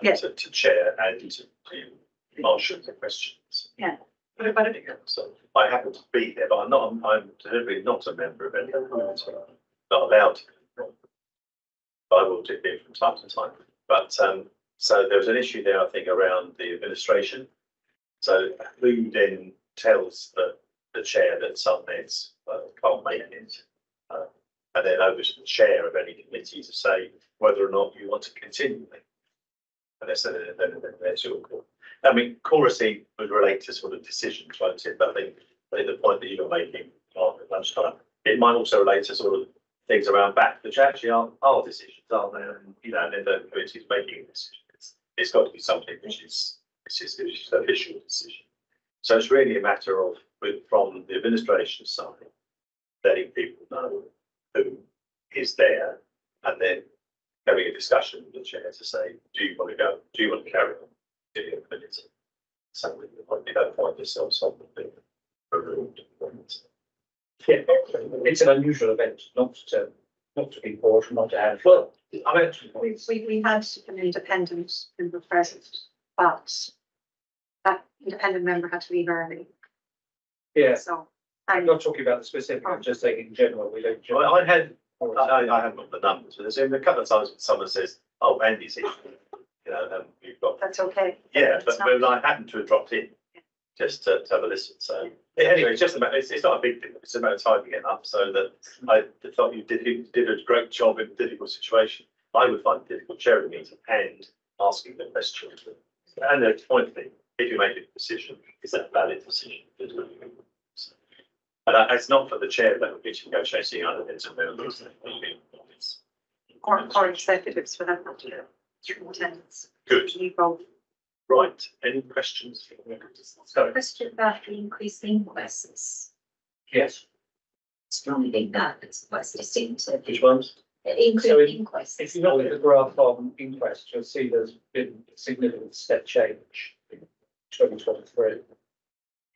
S9: Yeah.
S1: To to chair and to to marshal the questions.
S9: Yeah.
S1: But if anything else, so I happen to be there, but I'm not, I'm deliberately not a member of any, of the I'm not allowed to. But I will do it from time to time. But um, so there was an issue there, I think, around the administration. So who then tells the the chair that heads uh, can't make it? Uh, And then over to the chair of any committee to say whether or not you want to continue. And that's, then, then, then that's your call. I mean, chorusing would relate to sort of decisions, won't it? But I think, I think the point that you're making at lunchtime, it might also relate to sort of things around back, which actually aren't our decisions, aren't they? And, you know, and then the committee's making a decision. It's, it's got to be something which is, which is, which is an official decision. So it's really a matter of, with, from the administration side, letting people know who is there and then having a discussion with the chair to say, do you want to go? Do you want to carry on? Do you want to? Something that might be don't find yourself something removed.
S16: Yeah, it's an unusual event not to, not to be bought, not to have, well, I mean,
S9: We, we, we had an independent member present, but that independent member had to leave early,
S16: yeah,
S9: so.
S16: I'm not talking about the specific, I'm oh. just saying in general, we don't.
S1: I, I had, I, I haven't got the numbers, but there's been a couple of times when someone says, oh, Andy's here. You know, and we've got,
S9: That's okay.
S1: yeah,
S9: It's
S1: but
S9: not-
S1: we I happened to have dropped in just to, to have a listen, so. Anyway, it's just about, it's, it's not a big thing, it's about timing it up so that I thought you did, you did a great job in a difficult situation. I would find it difficult chairing meeting and asking the questions. And the point being, if you make a decision, is that a valid decision? And that- uh, it's not for the chair that would be negotiating other things and members.
S9: Or, or executives for that matter, through attendance.
S1: Good,
S9: You both.
S1: right, any questions? Sorry.
S6: question about the increased inquests.
S16: Yes,
S6: Strongly think that it's quite distinctive.
S1: Which ones?
S16: So
S6: Increased inquests.
S16: if you look at the graph on inquest, you'll see there's been significant step change in twenty twenty-three.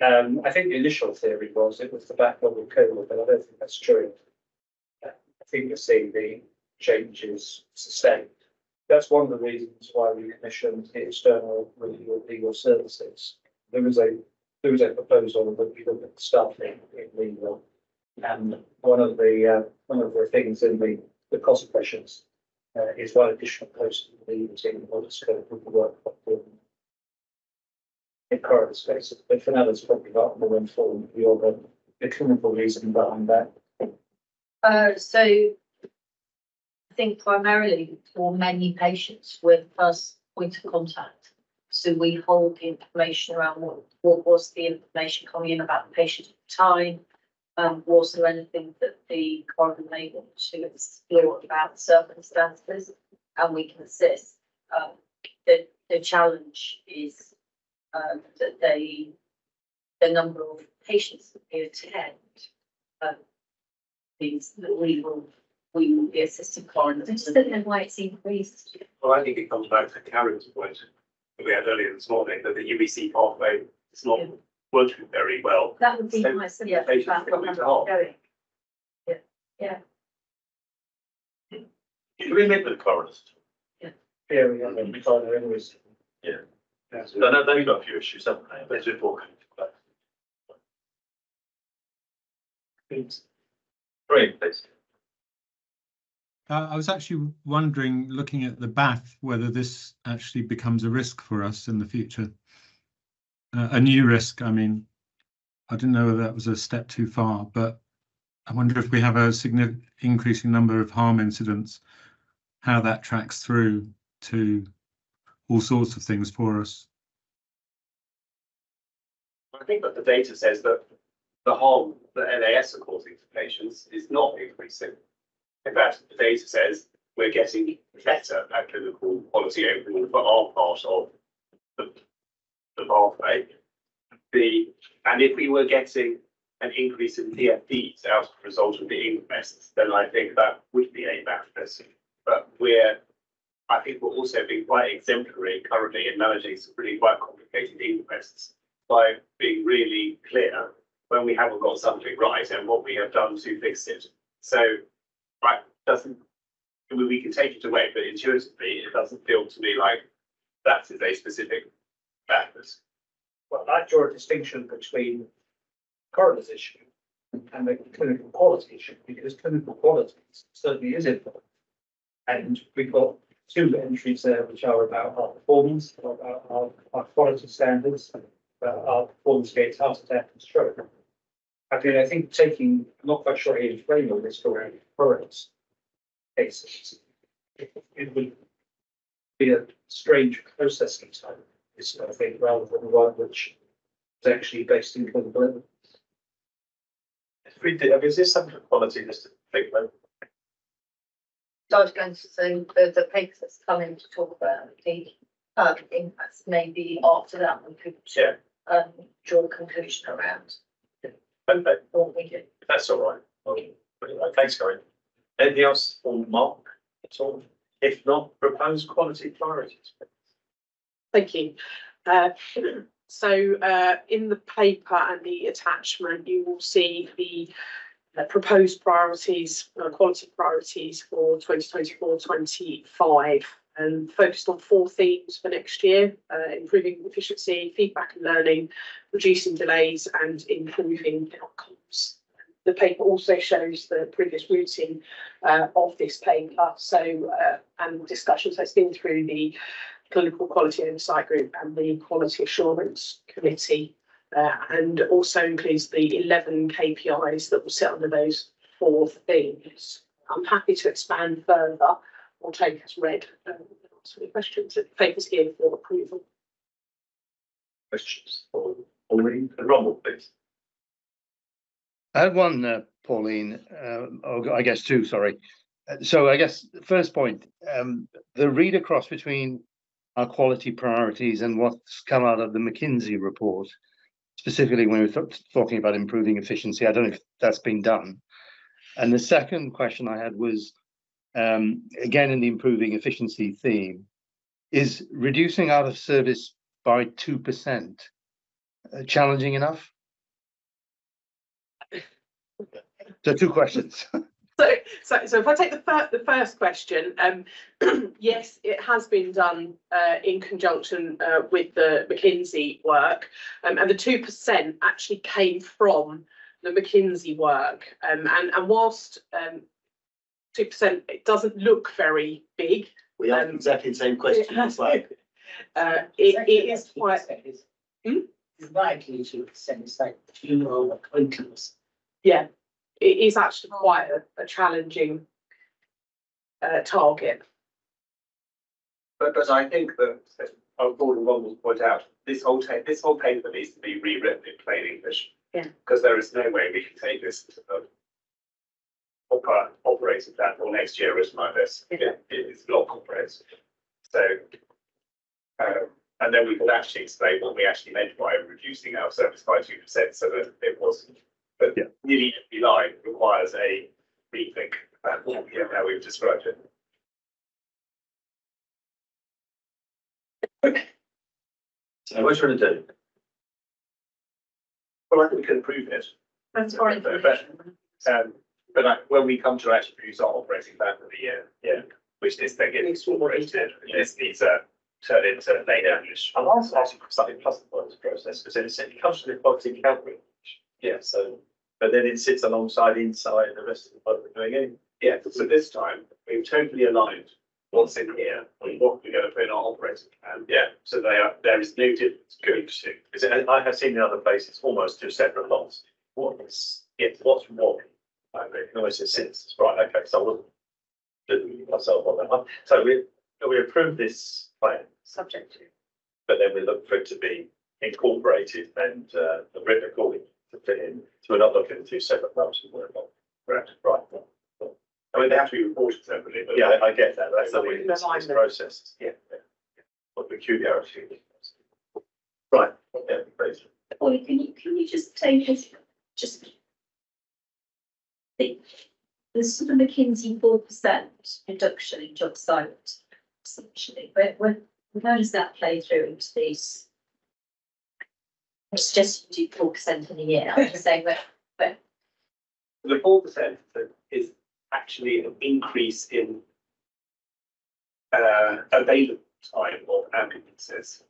S16: Um, I think the initial theory was it was the backlog of COVID, but I don't think that's true. I think you're seeing the changes sustained. That's one of the reasons why we commissioned the external legal services. There was a, there was a proposal that we look at staffing in legal. And one of the, uh, one of the things in the, the cost pressures uh, is one additional post in the team, of the work. Of the- In corridor spaces, but Fenella's probably got more informed, the clinical reason behind that.
S6: Uh, so I think primarily for many patients, we're the first point of contact. So we hold the information around what, what was the information coming in about the patient at the time? Um, was there anything that the coroner may want to explore about circumstances? And we can assist. Um, the, the challenge is, um, that they, the number of patients that we attend, um, means that we will, we will be assisting coroners.
S2: I just don't know why it's increased.
S8: Well, I think it comes back to Karen's point that we had earlier this morning, that the UEC pathway is not working very well.
S2: That would be
S8: So
S2: my
S8: the
S2: suggestion
S8: patients
S2: about
S8: coming
S2: what
S8: to
S2: I'm going. Yeah, yeah.
S1: We meet with the coroners?
S16: Yeah, we have a coroner anyways.
S1: Yeah. No, no, they've got a few issues, haven't they? There's before coming to play. Three, please.
S11: Uh, I was actually wondering, looking at the BAF, whether this actually becomes a risk for us in the future. Uh, a new risk, I mean, I didn't know whether that was a step too far, but I wonder if we have a significant increasing number of harm incidents, how that tracks through to all sorts of things for us.
S8: I think that the data says that the harm that LAS are causing to patients is not increasing. In fact, the data says we're getting better at clinical quality overall for our part of the, the pathway. The, and if we were getting an increase in PFDs as a result of the inquests, then I think that would be a bad benefit. But we're, I think we're also being quite exemplary currently in managing some really quite complicated inquests by being really clear when we haven't got something right and what we have done to fix it. So, right, doesn't, I mean, we can take it away, but intuitively, it doesn't feel to me like that is a specific factor.
S16: Well, I draw a distinction between coroner's issue and the clinical quality issue, because clinical quality certainly is important. And we've got two entries there which are about our performance, about our, our quality standards, about our performance against heart attack and stroke. I mean, I think taking, I'm not quite sure how you frame all this for coroners cases. It would be a strange processing time, this I think, rather than one which is actually based in clinical evidence.
S1: If we did, I mean, is this something quality, just to think about?
S6: So I was going to say, the, the papers that's coming to talk about the, um, impacts, maybe after that, we could,
S1: Yeah.
S6: um, draw a conclusion around
S1: Okay,
S6: what we do.
S1: if that's all right. Okay, brilliant. Thanks, Corinne. Anything else for Mark at all? If not, proposed quality priorities.
S10: Thank you. Uh, so uh, in the paper and the attachment, you will see the proposed priorities, uh, quality priorities for 2024-25 and focused on four themes for next year, uh, improving efficiency, feedback and learning, reducing delays and improving outcomes. The paper also shows the previous routing uh, of this paper, so and discussions that's been through the clinical quality oversight group and the quality assurance committee. Uh, and also includes the eleven KPIs that will sit under those four themes. I'm happy to expand further or take as read. Um, answer any questions. The paper's here for approval.
S1: Questions for Pauline and Ronald, please.
S14: I had one, uh, Pauline, uh, or I guess two, sorry. Uh, So I guess first point, um, the read across between our quality priorities and what's come out of the McKinsey report, specifically when we're th- talking about improving efficiency, I don't know if that's been done. And the second question I had was, um, again, in the improving efficiency theme, is reducing out of service by two percent uh, challenging enough? So two questions.
S10: So, so, so if I take the first, the first question, um, yes, it has been done, uh, in conjunction, uh, with the McKinsey work. Um, and the two percent actually came from the McKinsey work. Um, and, and whilst, um, two percent, it doesn't look very big.
S7: We asked exactly the same question, it's like,
S10: Uh, it, it is quite, Hmm?
S12: It's likely to extend, it's like two over twenty.
S10: yeah, it is actually quite a, a challenging uh, target.
S8: But, but I think that, oh, Gordon Ron will point out, this whole ta, this whole paper needs to be rewritten in plain English.
S10: Yeah.
S8: Because there is no way we can take this to the opera, operating platform next year written like this. It, it is not comprehensive. So, um, and then we could actually explain what we actually meant by reducing our service by two percent so that it wasn't. But nearly every line requires a rethink, and yeah, how we've described it.
S1: So what you want to do?
S8: Well, I think we can improve it.
S9: That's
S8: But, but, um, but like, when we come to actually produce our operating plan for the year, yeah, which this then gets incorporated, this needs to turn into plain English.
S1: I'm also asking for something plus the points process, because then it's- it comes from the quality calculation. Yeah, so, but then it sits alongside inside the rest of the budget going in.
S8: Yeah, so this time, we've totally aligned what's in here and what we're gonna put in our operating plan. Yeah, so they are, there is no difference.
S1: Good, because I I have seen in other places almost two separate lots. What is, yeah, what's what? I recognise it since, right, okay, so I wasn't. doing myself on that one, so we, we approve this plan,
S9: Subject to.
S1: but then we look for it to be incorporated and uh written according to fit in. So we're looking at separate notes and work on. Correct, right.
S8: I mean, they have to be reported separately, but.
S1: Yeah, I I get that, that's the way
S10: Within
S1: it's it's processed, yeah. yeah. What peculiarity. Right, yeah, great.
S6: Ollie, can you, can you just take us, just the, the sort of McKinsey four percent reduction in job site, essentially, where, where, how does that play through into these? I suggest you do four percent in a year, I'm just saying that, but
S8: The four percent is actually an increase in uh, available time of ambulances.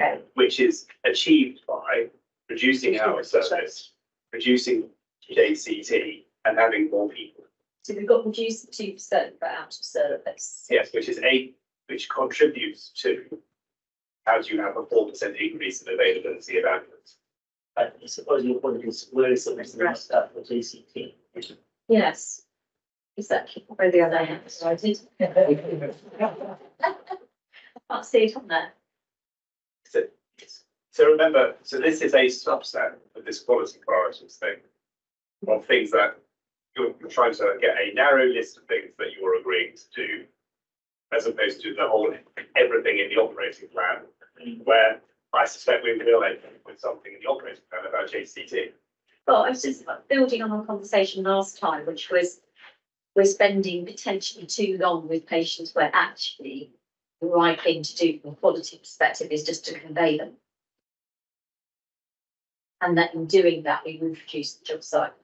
S6: Okay.
S8: Which is achieved by reducing our service, reducing JCT and having more people.
S6: so we've got reduced two percent for out of service.
S8: Yes, which is a, which contributes to how do you have a four percent increase in availability of ambulance?
S12: I suppose your point is, where is the missing stuff for JCT?
S6: Yes. Exactly.
S9: Where the other
S6: hand. I can't see it on there.
S8: So, so remember, so this is a subset of this quality priorities thing. Of things that you're you're trying to get a narrow list of things that you are agreeing to do. As opposed to the whole, everything in the operating plan, where I suspect we will end up with something in the operating plan about JCT.
S6: Well, I was just building on our conversation last time, which was we're spending potentially too long with patients where actually the right thing to do from a quality perspective is just to convey them. And that in doing that, we would reduce the job cycle.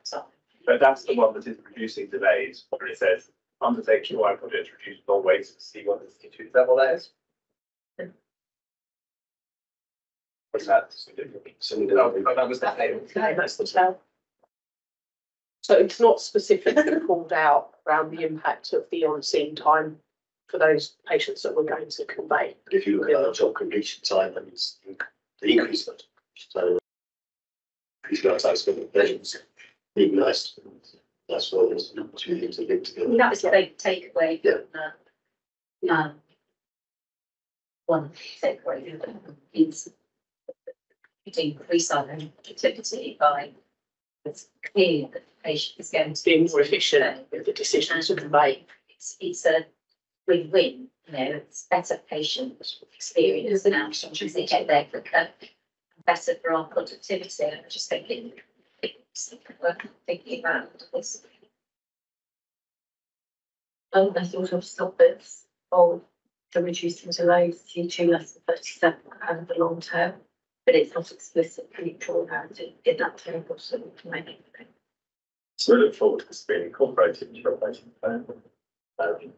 S8: But that's the one that is producing delays, where it says undertake QI project reduce long waits to see what the institute level that is. What's that? Oh, oh, that was the name.
S10: That's the tell. So it's not specifically called out around the impact of the on-scene time for those patients that we're going to convey.
S7: if you look at our job completion time, and it's the increase of so. Increase our time spent patients, being nice, that's what it's, two things are linked
S6: I
S7: together.
S6: that was the big takeaway.
S7: Yeah.
S6: from, uh, Um. One takeaway is. To increase our productivity by. It's clear that the patient is going to.
S10: be more efficient with the decisions to convey.
S6: It's, it's a win-win, you know, it's better patient experience and outcomes as they get there quicker. Better for our productivity, I'm just thinking. It's worth thinking about this.
S3: Um, I thought of stop it, or the reducing delays to two less than thirty-seven and the long term. But it's not explicitly drawn out in, in that table, so we can make it.
S1: So we look forward to this being incorporated into your operating plan. Um,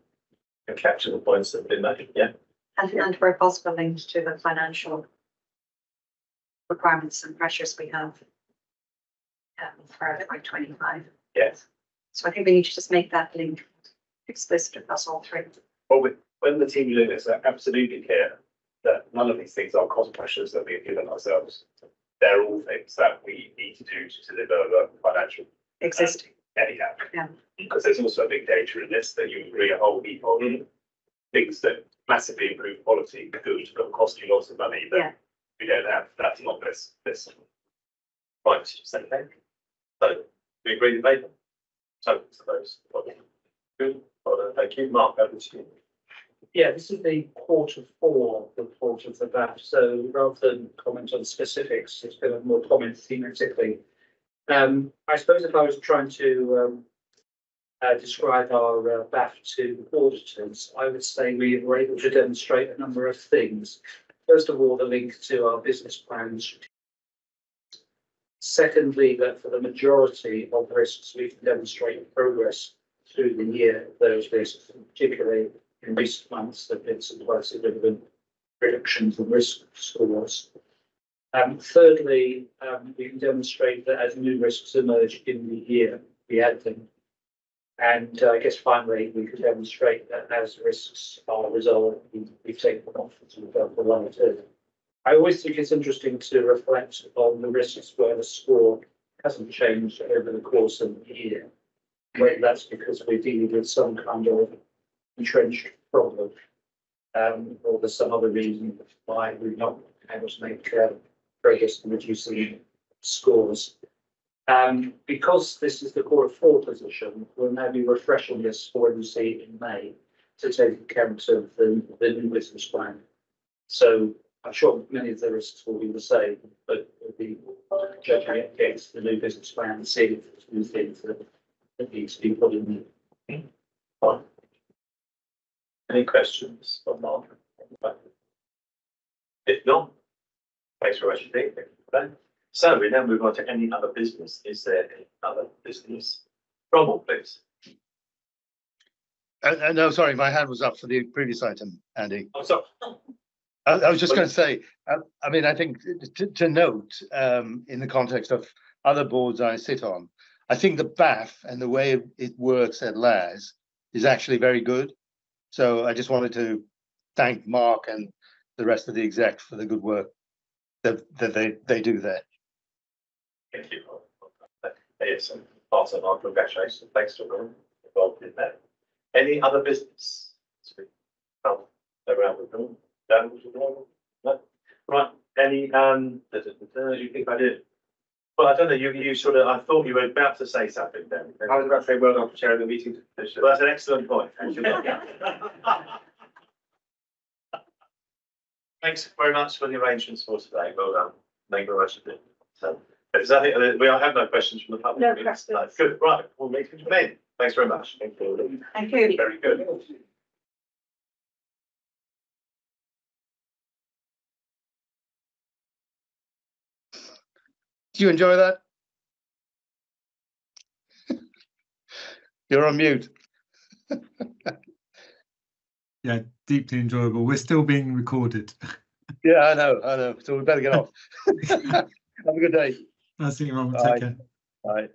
S1: and capture the points that have been made, yeah.
S9: And, and where possible linked to the financial requirements and pressures we have um, for FY twenty-five.
S8: Yes.
S9: So I think we need to just make that link explicit across all three.
S8: Well, with, when the team doing this, they're absolutely clear that none of these things are cost pressures that we have given ourselves. They're all things that we need to do to deliver the financial
S9: Existing,
S8: anyhow.
S9: yeah.
S8: Because there's also a big data in this that you agree a whole heap on. Mm-hmm. things that massively improve quality, good, but cost you lots of money,
S9: Yeah.
S8: we don't have, that's not this, this. Right, so, so, we agree with paper? So, suppose. Good, well, done. thank you, Mark, over to you.
S16: Yeah, this is the quarter four report of the BAF, so rather than comment on specifics, it's to more comment thematically. Um, I suppose if I was trying to um, uh, describe our uh, BAF to auditors, I would say we were able to demonstrate a number of things. First of all, the link to our business plans. Secondly, that for the majority of risks, we can demonstrate progress through the year, of those risks, particularly in recent months, have been some quite significant reductions in risk scores. Um, thirdly, um, we can demonstrate that as new risks emerge in the year, we add them. And uh, I guess finally, we could demonstrate that as risks are resolved, we- we've them off as one or two. I always think it's interesting to reflect on the risks where the score hasn't changed over the course of the year. Whether that's because we're dealing with some kind of entrenched problem. Um, or there's some other reason why we've not been able to make uh, progress in reducing scores. Um, because this is the core of four position, we'll now be refreshing this for see in May to take account of the, the new business plan. So I'm sure many of the risks will be the same, but we'll be judging it against the new business plan and seeing if there's new things that, that need to be put in. Fine.
S1: Any questions for Mark? If not, thanks very much indeed. Thank you for that. So we now move on to any other business. Is there any other business? Rommel, please.
S14: Uh, uh, no, sorry, my hand was up for the previous item, Andy.
S1: I'm sorry.
S14: I, I was just going to say, uh, I mean, I think to, to note, um, in the context of other boards I sit on, I think the BAF and the way it works at LAS is actually very good. So I just wanted to thank Mark and the rest of the exec for the good work that, that they, they do there.
S1: Thank you. Yes, and also our congratulations. Thanks to everyone involved in that. Any other business? Around the room. Right, any, um, da, you think I did? Well, I don't know, you, you sort of, I thought you were about to say something then.
S8: I was about to say, well done for chairing the meeting.
S1: Well, that's an excellent point. Thank you. Thanks very much for the arrangements for today. Well done. Thank you very much. indeed. So, if there's nothing, we have no questions from the public.
S9: No questions.
S1: Good, right, we'll meet you then. Thanks very much. Thank you.
S9: Thank you.
S1: Very good.
S14: Did you enjoy that? You're on mute.
S11: Yeah, deeply enjoyable. We're still being recorded.
S14: Yeah, I know, I know. So we better get off. Have a good day.
S11: That's it, Robert.
S14: Bye.
S11: Take care.
S14: Bye.